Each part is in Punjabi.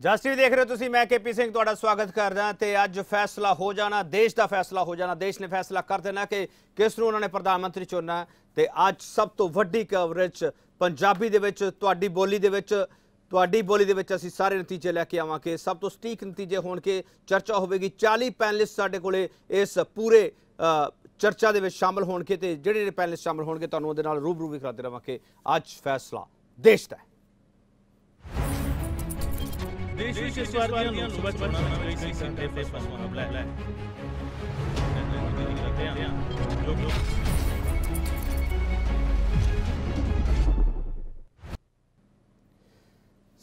ਜਸਟਿਸ ਦੇਖ ਰਹੇ ਹੋ ਤੁਸੀਂ, ਮੈਂ ਕੇਪੀ ਸਿੰਘ ਤੁਹਾਡਾ ਸਵਾਗਤ ਕਰਦਾ ਤੇ ਅੱਜ ਫੈਸਲਾ ਹੋ ਜਾਣਾ, ਦੇਸ਼ ਦਾ ਫੈਸਲਾ ਹੋ ਜਾਣਾ, ਦੇਸ਼ ਨੇ ਫੈਸਲਾ ਕਰ ਦੇਣਾ ਕਿ ਕਿਸ ਨੂੰ ਉਹਨਾਂ ਨੇ ਪ੍ਰਧਾਨ ਮੰਤਰੀ ਚੁਣਨਾ ਤੇ ਅੱਜ ਸਭ ਤੋਂ ਵੱਡੀ ਕਵਰੇਜ ਪੰਜਾਬੀ ਦੇ ਵਿੱਚ, ਤੁਹਾਡੀ ਬੋਲੀ ਦੇ ਵਿੱਚ, ਤੁਹਾਡੀ ਬੋਲੀ ਦੇ ਵਿੱਚ ਅਸੀਂ ਸਾਰੇ ਨਤੀਜੇ ਲੈ ਕੇ ਆਵਾਂਗੇ। ਸਭ ਤੋਂ ਸਟੀਕ ਨਤੀਜੇ ਹੋਣਗੇ, ਚਰਚਾ ਹੋਵੇਗੀ 40 ਪੈਨਲਿਸਟ ਸਾਡੇ ਕੋਲੇ ਇਸ ਪੂਰੇ ਚਰਚਾ ਦੇ ਵਿੱਚ ਸ਼ਾਮਲ ਹੋਣਗੇ ਤੇ ਜਿਹੜੇ ਜਿਹੜੇ ਪੈਨਲਿਸਟ ਸ਼ਾਮਲ ਹੋਣਗੇ, ਤੁਹਾਨੂੰ ਉਹਦੇ ਨਾਲ ਰੂਬਰੂ ਵੀ ਕਰਾਤੇ ਰਵਾਂਗੇ। ਅੱਜ ਫੈਸਲਾ ਦੇਸ਼ ਦਾ ਦੇਸ਼ ਵਿੱਚ ਇਸ ਵਾਰ ਦੀਆਂ ਲੋਕ ਸਭਾ ਚੋਣਾਂ ਵਿੱਚ ਕਈ ਸੀਟਾਂ ਤੇ ਫਸਵਾ ਮੁਕਾਬਲਾ ਹੈ ਕਰਦੇ ਹਾਂ ਜੋ ਕਿ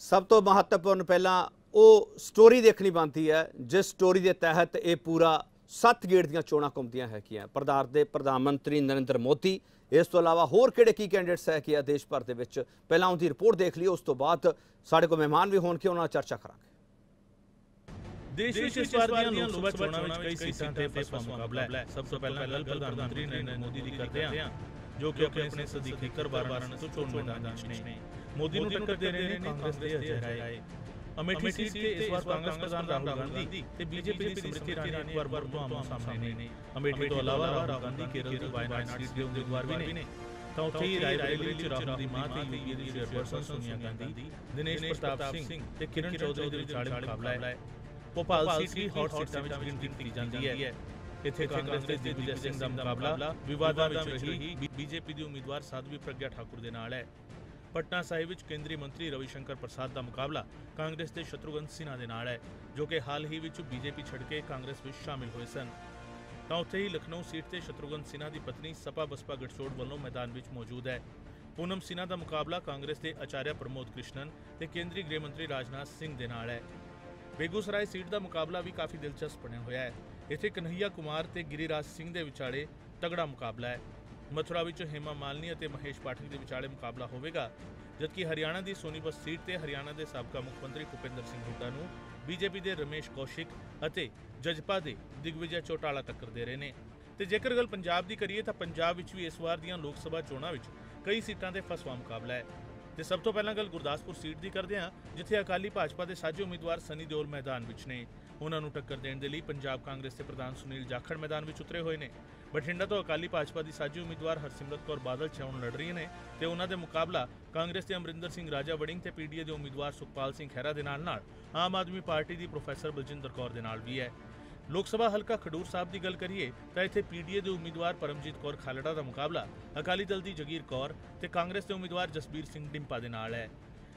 ਸਭ ਤੋਂ ਮਹੱਤਵਪੂਰਨ ਪਹਿਲਾਂ ਉਹ ਸਟੋਰੀ ਦੇਖਣੀ ਬਣਦੀ ਹੈ ਜਿਸ ਸਟੋਰੀ ਦੇ ਤਹਿਤ ਇਹ ਪੂਰਾ ਸੱਤ ਗੇੜ ਦੀਆਂ ਚੋਣਾਂ ਘੁੰਮਦੀਆਂ ਹੈਗੀਆਂ। ਪ੍ਰਧਾਨ ਦੇ ਪ੍ਰਧਾਨ ਮੰਤਰੀ ਨਰਿੰਦਰ ਮੋਦੀ ਇਸ ਤੋਂ ਇਲਾਵਾ ਹੋਰ ਕਿਹੜੇ ਕੀ ਕੈਂਡੀਡੇਟਸ ਹੈ ਕਿ ਆ ਦੇਸ਼ ਭਰ ਦੇ ਵਿੱਚ? ਪਹਿਲਾਂ ਉਹਦੀ ਰਿਪੋਰਟ ਦੇਖ ਲਈਏ ਉਸ ਤੋਂ ਬਾਅਦ ਸਾਡੇ ਕੋਲ ਮਹਿਮਾਨ ਵੀ ਹੋਣਗੇ ਉਹਨਾਂ ਨਾਲ ਚਰਚਾ ਕਰਾਂਗੇ। ਦੇਸ਼ ਵਿੱਚ ਇਸ ਵਾਰ ਦੀਆਂ ਲੋਕ ਸਭਾ ਚੋਣਾਂ ਵਿੱਚ ਕਈ ਸੀਟਾਂ ਤੇ ਫਸਵਾ ਮੁਕਾਬਲਾ ਹੈ। ਸਭ ਤੋਂ ਪਹਿਲਾਂ ਗੱਲ ਪ੍ਰਧਾਨ ਮੰਤਰੀ ਨਰਿੰਦਰ ਮੋਦੀ ਦੀ ਕਰਦੇ ਹਾਂ ਜੋ ਕਿ ਆਪਣੇ ਸਦੀ ਖੇਕਰ ਵਾਰਾਣਸੀ ਤੋਂ ਚੋਣ ਮੈਦਾਨ ਵਿੱਚ ਨੇ। ਮੋਦੀ ਨੂੰ ਟੱਕਰ ਦੇ ਰਹੇ ਨੇ ਕਾਂਗਰਸ ਦੇ ਅਜੇ ਰਾਏ ਅਮੇਠੀ ਸੀਟ ਤੇ ਇਸ ਵਾਰ ਕਾਂਗਰਸ ਪ੍ਰਧਾਨ ਰਾਹੁਲ ਗਾਂਧੀ ਤੇ ਬੀਜੇਪੀ ਦੀ ਸਮ੍ਰਿਤੀ ਇਰਾਨੀ ਇੱਕ ਵਾਰ ਤੋਂ ਆਮੋ ਸਾਹਮਣੇ ਨੇ। ਅਮੇਠੀ ਤੋਂ ਇਲਾਵਾ ਰਾਹੁਲ ਗਾਂਧੀ ਕੇਰਲ ਦੀ ਵਾਇਨਾਡ ਸੀਟ ਦੇ ਉਮੀਦਵਾਰ ਵੀ ਨੇ। ਤਾਂ ਉੱਥੇ ਹੀ ਰਾਏਬਰੇਲੀ ਵਿੱਚ ਰਾਹੁਲ ਦੀ ਮਾਂ ਤੇ ਯੂਪੀ ਦੀ ਚੇਅਰਪਰਸਨ ਸੋਨੀਆ ਗਾਂਧੀ ਦਿਨੇਸ਼ ਪ੍ਰਤਾਪ ਸਿੰਘ ਤੇ ਕਿਰਨ ਚੌਧਰੀ ਦੇ ਵਿਚਾਲੇ ਮੁਕਾਬਲਾ ਹੈ। ਭੋਪਾਲ ਸੀਟ ਵੀ ਹੌਟ ਸੀਟਾਂ ਵਿੱਚ ਗਿਣਤੀ ਕੀਤੀ ਜਾਂਦੀ ਹੈ। ਇੱਥੇ ਕਾਂਗਰਸ ਦੇ ਦਿਗਵਿਜੇ ਸਿੰਘ ਦਾ ਮੁਕਾਬਲਾ ਵਿਵਾਦਾਂ ਵਿੱਚ ਰਹੀ ਬੀਜੇਪੀ ਦੀ ਉਮੀਦਵਾਰ ਸਾਧਵੀ ਪ੍ਰਗਿਆ ਠਾਕੁਰ ਦੇ ਨਾਲ ਹੈ ਪਟਨਾ ਸਾਹਿਬ ਵਿੱਚ ਕੇਂਦਰੀ ਮੰਤਰੀ ਰਵੀ ਸ਼ੰਕਰ ਪ੍ਰਸਾਦ ਦਾ ਮੁਕਾਬਲਾ ਕਾਂਗਰਸ ਦੇ ਸ਼ਤਰੂਗਨ ਸਿਨਹਾ ਦੇ ਨਾਲ ਹੈ, ਜੋ ਕਿ ਹਾਲ ਹੀ ਵਿੱਚ ਬੀਜੇਪੀ ਛੱਡ ਕੇ ਕਾਂਗਰਸ ਵਿੱਚ ਸ਼ਾਮਿਲ ਹੋਏ ਸਨ। ਤਾਂ ਉੱਥੇ ਹੀ ਲਖਨਊ ਸੀਟ ਤੇ ਸ਼ਤਰੂਗਨ ਸਿਨਹਾ ਦੀ ਪਤਨੀ ਸਪਾ ਬਸਪਾ ਗਠਜੋੜ ਵੱਲੋਂ ਮੈਦਾਨ ਵਿੱਚ ਮੌਜੂਦ ਹੈ। ਪੂਨਮ ਸਿਨਹਾ ਦਾ ਮੁਕਾਬਲਾ ਕਾਂਗਰਸ ਦੇ ਆਚਾਰਿਆ ਪ੍ਰਮੋਦ ਕ੍ਰਿਸ਼ਨਨ ਤੇ ਕੇਂਦਰੀ ਗ੍ਰਹਿ ਮੰਤਰੀ ਰਾਜਨਾਥ ਸਿੰਘ ਦੇ ਨਾਲ ਹੈ। ਬੇਗੂਸਰਾਏ ਸੀਟ ਦਾ ਮੁਕਾਬਲਾ ਵੀ ਕਾਫੀ ਦਿਲਚਸਪ ਬਣਿਆ ਹੋਇਆ ਹੈ। ਇੱਥੇ ਕਨਹਈਆ ਕੁਮਾਰ ਤੇ ਗਿਰੀਰਾਜ ਸਿੰਘ ਦੇ ਵਿਚਾਲੇ ਤਗੜਾ ਮੁਕਾਬਲਾ ਹੈ। ਮਥੁਰਾ ਵਿੱਚ ਹੇਮਾ ਮਾਲਨੀ ਅਤੇ ਮਹੇਸ਼ ਪਾਠਕ ਦੇ ਵਿਚਾਲੇ ਮੁਕਾਬਲਾ ਹੋਵੇਗਾ, ਜਦਕਿ ਹਰਿਆਣਾ ਦੀ ਸੋਨੀਪਤ ਸੀਟ ਤੇ ਹਰਿਆਣਾ ਦੇ ਸਾਬਕਾ ਮੁੱਖ ਮੰਤਰੀ ਭੁਪਿੰਦਰ ਸਿੰਘ ਹੁੱਡਾ ਨੂੰ ਬੀਜੇਪੀ ਦੇ ਰਮੇਸ਼ ਕੌਸ਼ਿਕ ਅਤੇ ਜਜਪਾ ਦੇ ਦਿਗਵਿਜੇ ਚੌਟਾਲਾ ਟੱਕਰ ਦੇ ਰਹੇ ਨੇ। ਤੇ ਜੇਕਰ ਗੱਲ ਪੰਜਾਬ ਦੀ ਕਰੀਏ ਤਾਂ ਪੰਜਾਬ ਵਿੱਚ ਵੀ ਇਸ ਵਾਰ ਦੀਆਂ ਲੋਕ ਸਭਾ ਚੋਣਾਂ ਵਿੱਚ ਕਈ ਸੀਟਾਂ ਤੇ ਫਸਵਾ ਮੁਕਾਬਲਾ ਹੈ। ਤੇ ਸਭ ਤੋਂ ਪਹਿਲਾਂ ਗੱਲ ਗੁਰਦਾਸਪੁਰ ਸੀਟ ਦੀ ਕਰਦੇ ਹਾਂ, ਜਿੱਥੇ ਅਕਾਲੀ ਭਾਜਪਾ ਦੇ ਸਾਂਝੇ ਉਮੀਦਵਾਰ ਸਨੀ ਦਿਓਲ ਮੈਦਾਨ ਵਿੱਚ ਨੇ। ਉਹਨਾਂ ਨੂੰ ਟੱਕਰ ਦੇਣ ਦੇ ਲਈ ਪੰਜਾਬ ਕਾਂਗਰਸ ਦੇ ਪ੍ਰਧਾਨ ਸੁਨੀਲ ਜਾਖੜ ਮੈਦਾਨ ਵਿੱਚ ਉਤਰੇ ਹੋਏ ਨੇ। ਬਠਿੰਡਾ ਤੋਂ ਅਕਾਲੀ ਭਾਜਪਾ ਦੀ ਸਾਂਝੀ ਉਮੀਦਵਾਰ ਹਰਸਿਮਰਤ ਕੌਰ ਬਾਦਲ ਚੋਣ ਲੜ ਰਹੀਆਂ ਨੇ ਤੇ ਉਹਨਾਂ ਦੇ ਮੁਕਾਬਲਾ ਕਾਂਗਰਸ ਦੇ ਅਮਰਿੰਦਰ ਸਿੰਘ ਰਾਜਾ ਵੜਿੰਗ ਤੇ ਪੀਡੀਏ ਦੇ ਉਮੀਦਵਾਰ ਸੁਖਪਾਲ ਸਿੰਘ ਖਹਿਰਾ ਦੇ ਨਾਲ ਨਾਲ ਆਮ ਆਦਮੀ ਪਾਰਟੀ ਦੀ ਪ੍ਰੋਫੈਸਰ ਬਲਜਿੰਦਰ ਕੌਰ ਦੇ ਨਾਲ ਵੀ ਹੈ। ਲੋਕ ਸਭਾ ਹਲਕਾ ਖਡੂਰ ਸਾਹਿਬ ਦੀ ਗੱਲ ਕਰੀਏ ਤਾਂ ਇੱਥੇ ਪੀਡੀਏ ਦੇ ਉਮੀਦਵਾਰ ਪਰਮਜੀਤ ਕੌਰ ਖਾਲੜਾ ਦਾ ਮੁਕਾਬਲਾ ਅਕਾਲੀ ਦਲ ਦੀ ਜਗੀਰ ਕੌਰ ਤੇ ਕਾਂਗਰਸ ਦੇ ਉਮੀਦਵਾਰ ਜਸਬੀਰ ਸਿੰਘ ਡਿੰਪਾ ਦੇ ਨਾਲ ਹੈ।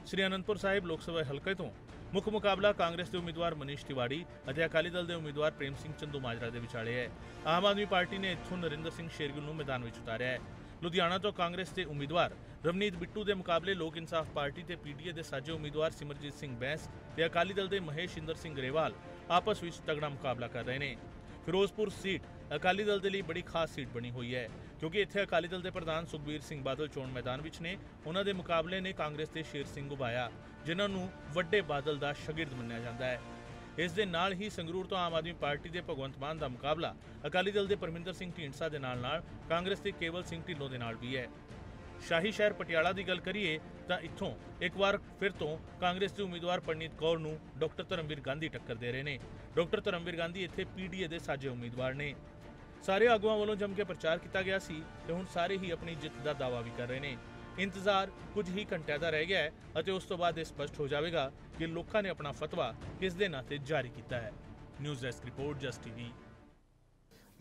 ਸ੍ਰੀ ਅਨੰਦਪੁਰ ਸਾਹਿਬ ਲੋਕ ਸਭਾ ਹਲਕੇ ਤੋਂ ਮੁੱਖ ਮੁਕਾਬਲਾ ਕਾਂਗਰਸ ਦੇ ਉਮੀਦਵਾਰ ਮਨੀਸ਼ ਤਿਵਾੜੀ ਅਤੇ ਅਕਾਲੀ ਦਲ ਦੇ ਉਮੀਦਵਾਰ ਪ੍ਰੇਮ ਸਿੰਘ ਚੰਦੂ ਮਾਜਰਾ ਦੇ ਵਿਚਾਲੇ ਹੈ। ਆਮ ਆਦਮੀ ਪਾਰਟੀ ਨੇ ਇੱਥੋਂ ਨਰਿੰਦਰ ਸਿੰਘ ਸ਼ੇਰਗਿੱਲ ਨੂੰ ਮੈਦਾਨ ਵਿੱਚ ਉਤਾਰਿਆ ਹੈ। ਲੁਧਿਆਣਾ ਤੋਂ ਕਾਂਗਰਸ ਦੇ ਉਮੀਦਵਾਰ ਰਵਨੀਤ ਬਿੱਟੂ ਦੇ ਮੁਕਾਬਲੇ ਲੋਕ ਇਨਸਾਫ ਪਾਰਟੀ ਤੇ ਪੀਡੀਏ ਦੇ ਸਾਂਝੇ ਉਮੀਦਵਾਰ ਸਿਮਰਜੀਤ ਸਿੰਘ ਬੈਂਸ ਤੇ ਅਕਾਲੀ ਦਲ ਦੇ ਮਹੇਸ਼ ਇੰਦਰ ਸਿੰਘ ਗਰੇਵਾਲ ਆਪਸ ਵਿੱਚ ਤਗੜਾ ਮੁਕਾਬਲਾ ਕਰ ਰਹੇ ਨੇ। ਫਿਰੋਜ਼ਪੁਰ ਸੀਟ ਅਕਾਲੀ ਦਲ ਦੇ ਲਈ ਬੜੀ ਖਾਸ ਸੀਟ ਬਣੀ ਹੋਈ ਹੈ। ਕਿਉਂਕਿ ਇੱਥੇ ਅਕਾਲੀ ਦਲ ਦੇ ਪ੍ਰਧਾਨ ਸੁਖਬੀਰ ਸਿੰਘ ਬਾਦਲ ਚੋਣ ਮੈਦਾਨ ਵਿੱਚ ਨੇ। ਉਹਨਾਂ ਦੇ ਮੁਕਾਬਲੇ ਨੇ ਕਾਂਗਰਸ ਦੇ ਸ਼ੇਰ ਸਿੰਘ ਉਬਾਇਆ ਜਿਨ੍ਹਾਂ ਨੂੰ ਵੱਡੇ ਬਾਦਲ ਦਾ ਸ਼ਾਗਿਰਦ ਮੰਨਿਆ ਜਾਂਦਾ ਹੈ। ਇਸ ਦੇ ਨਾਲ ਹੀ ਸੰਗਰੂਰ ਤੋਂ ਆਮ ਆਦਮੀ ਪਾਰਟੀ ਦੇ ਭਗਵੰਤ ਮਾਨ ਦਾ ਮੁਕਾਬਲਾ ਅਕਾਲੀ ਦਲ ਦੇ ਪਰਮਿੰਦਰ ਸਿੰਘ ਢੀਂਡਸਾ ਦੇ ਨਾਲ ਨਾਲ ਕਾਂਗਰਸ ਦੇ ਕੇਵਲ ਸਿੰਘ ਢਿੱਲੋਂ ਦੇ ਨਾਲ ਵੀ ਹੈ। ਸ਼ਾਹੀ ਸ਼ਹਿਰ ਪਟਿਆਲਾ ਦੀ ਗੱਲ ਕਰੀਏ ਤਾਂ ਇੱਥੋਂ ਇੱਕ ਵਾਰ ਫਿਰ ਤੋਂ ਕਾਂਗਰਸ ਦੇ ਉਮੀਦਵਾਰ ਪਰਨੀਤ ਕੌਰ ਨੂੰ ਡਾਕਟਰ ਧਰਮਵੀਰ ਗਾਂਧੀ ਟੱਕਰ ਦੇ ਰਹੇ ਨੇ। ਡਾਕਟਰ ਧਰਮਵੀਰ ਗਾਂਧੀ ਇੱਥੇ ਪੀਡੀਏ ਦੇ ਸਾਜੇ ਉਮੀਦਵਾਰ ਨੇ। ਸਾਰੇ ਆਗੂਆਂ ਵੱਲੋਂ ਜੰਮ ਕੇ ਪ੍ਰਚਾਰ ਕੀਤਾ ਗਿਆ ਸੀ ਤੇ ਹੁਣ ਸਾਰੇ ਹੀ ਆਪਣੀ ਜਿੱਤ ਦਾ ਦਾਅਵਾ ਵੀ ਕਰ ਰਹੇ ਨੇ। ਇੰਤਜ਼ਾਰ ਕੁਝ ਹੀ ਘੰਟਿਆਂ ਦਾ ਰਹਿ ਗਿਆ ਹੈ ਅਤੇ ਉਸ ਤੋਂ ਬਾਅਦ ਇਹ ਸਪਸ਼ਟ ਹੋ ਜਾਵੇਗਾ ਕਿ ਲੋਕਾਂ ਨੇ ਆਪਣਾ ਫਤਵਾ ਕਿਸ ਦੇ ਨਾਂ ਤੇ ਜਾਰੀ ਕੀਤਾ ਹੈ। News desk report just TV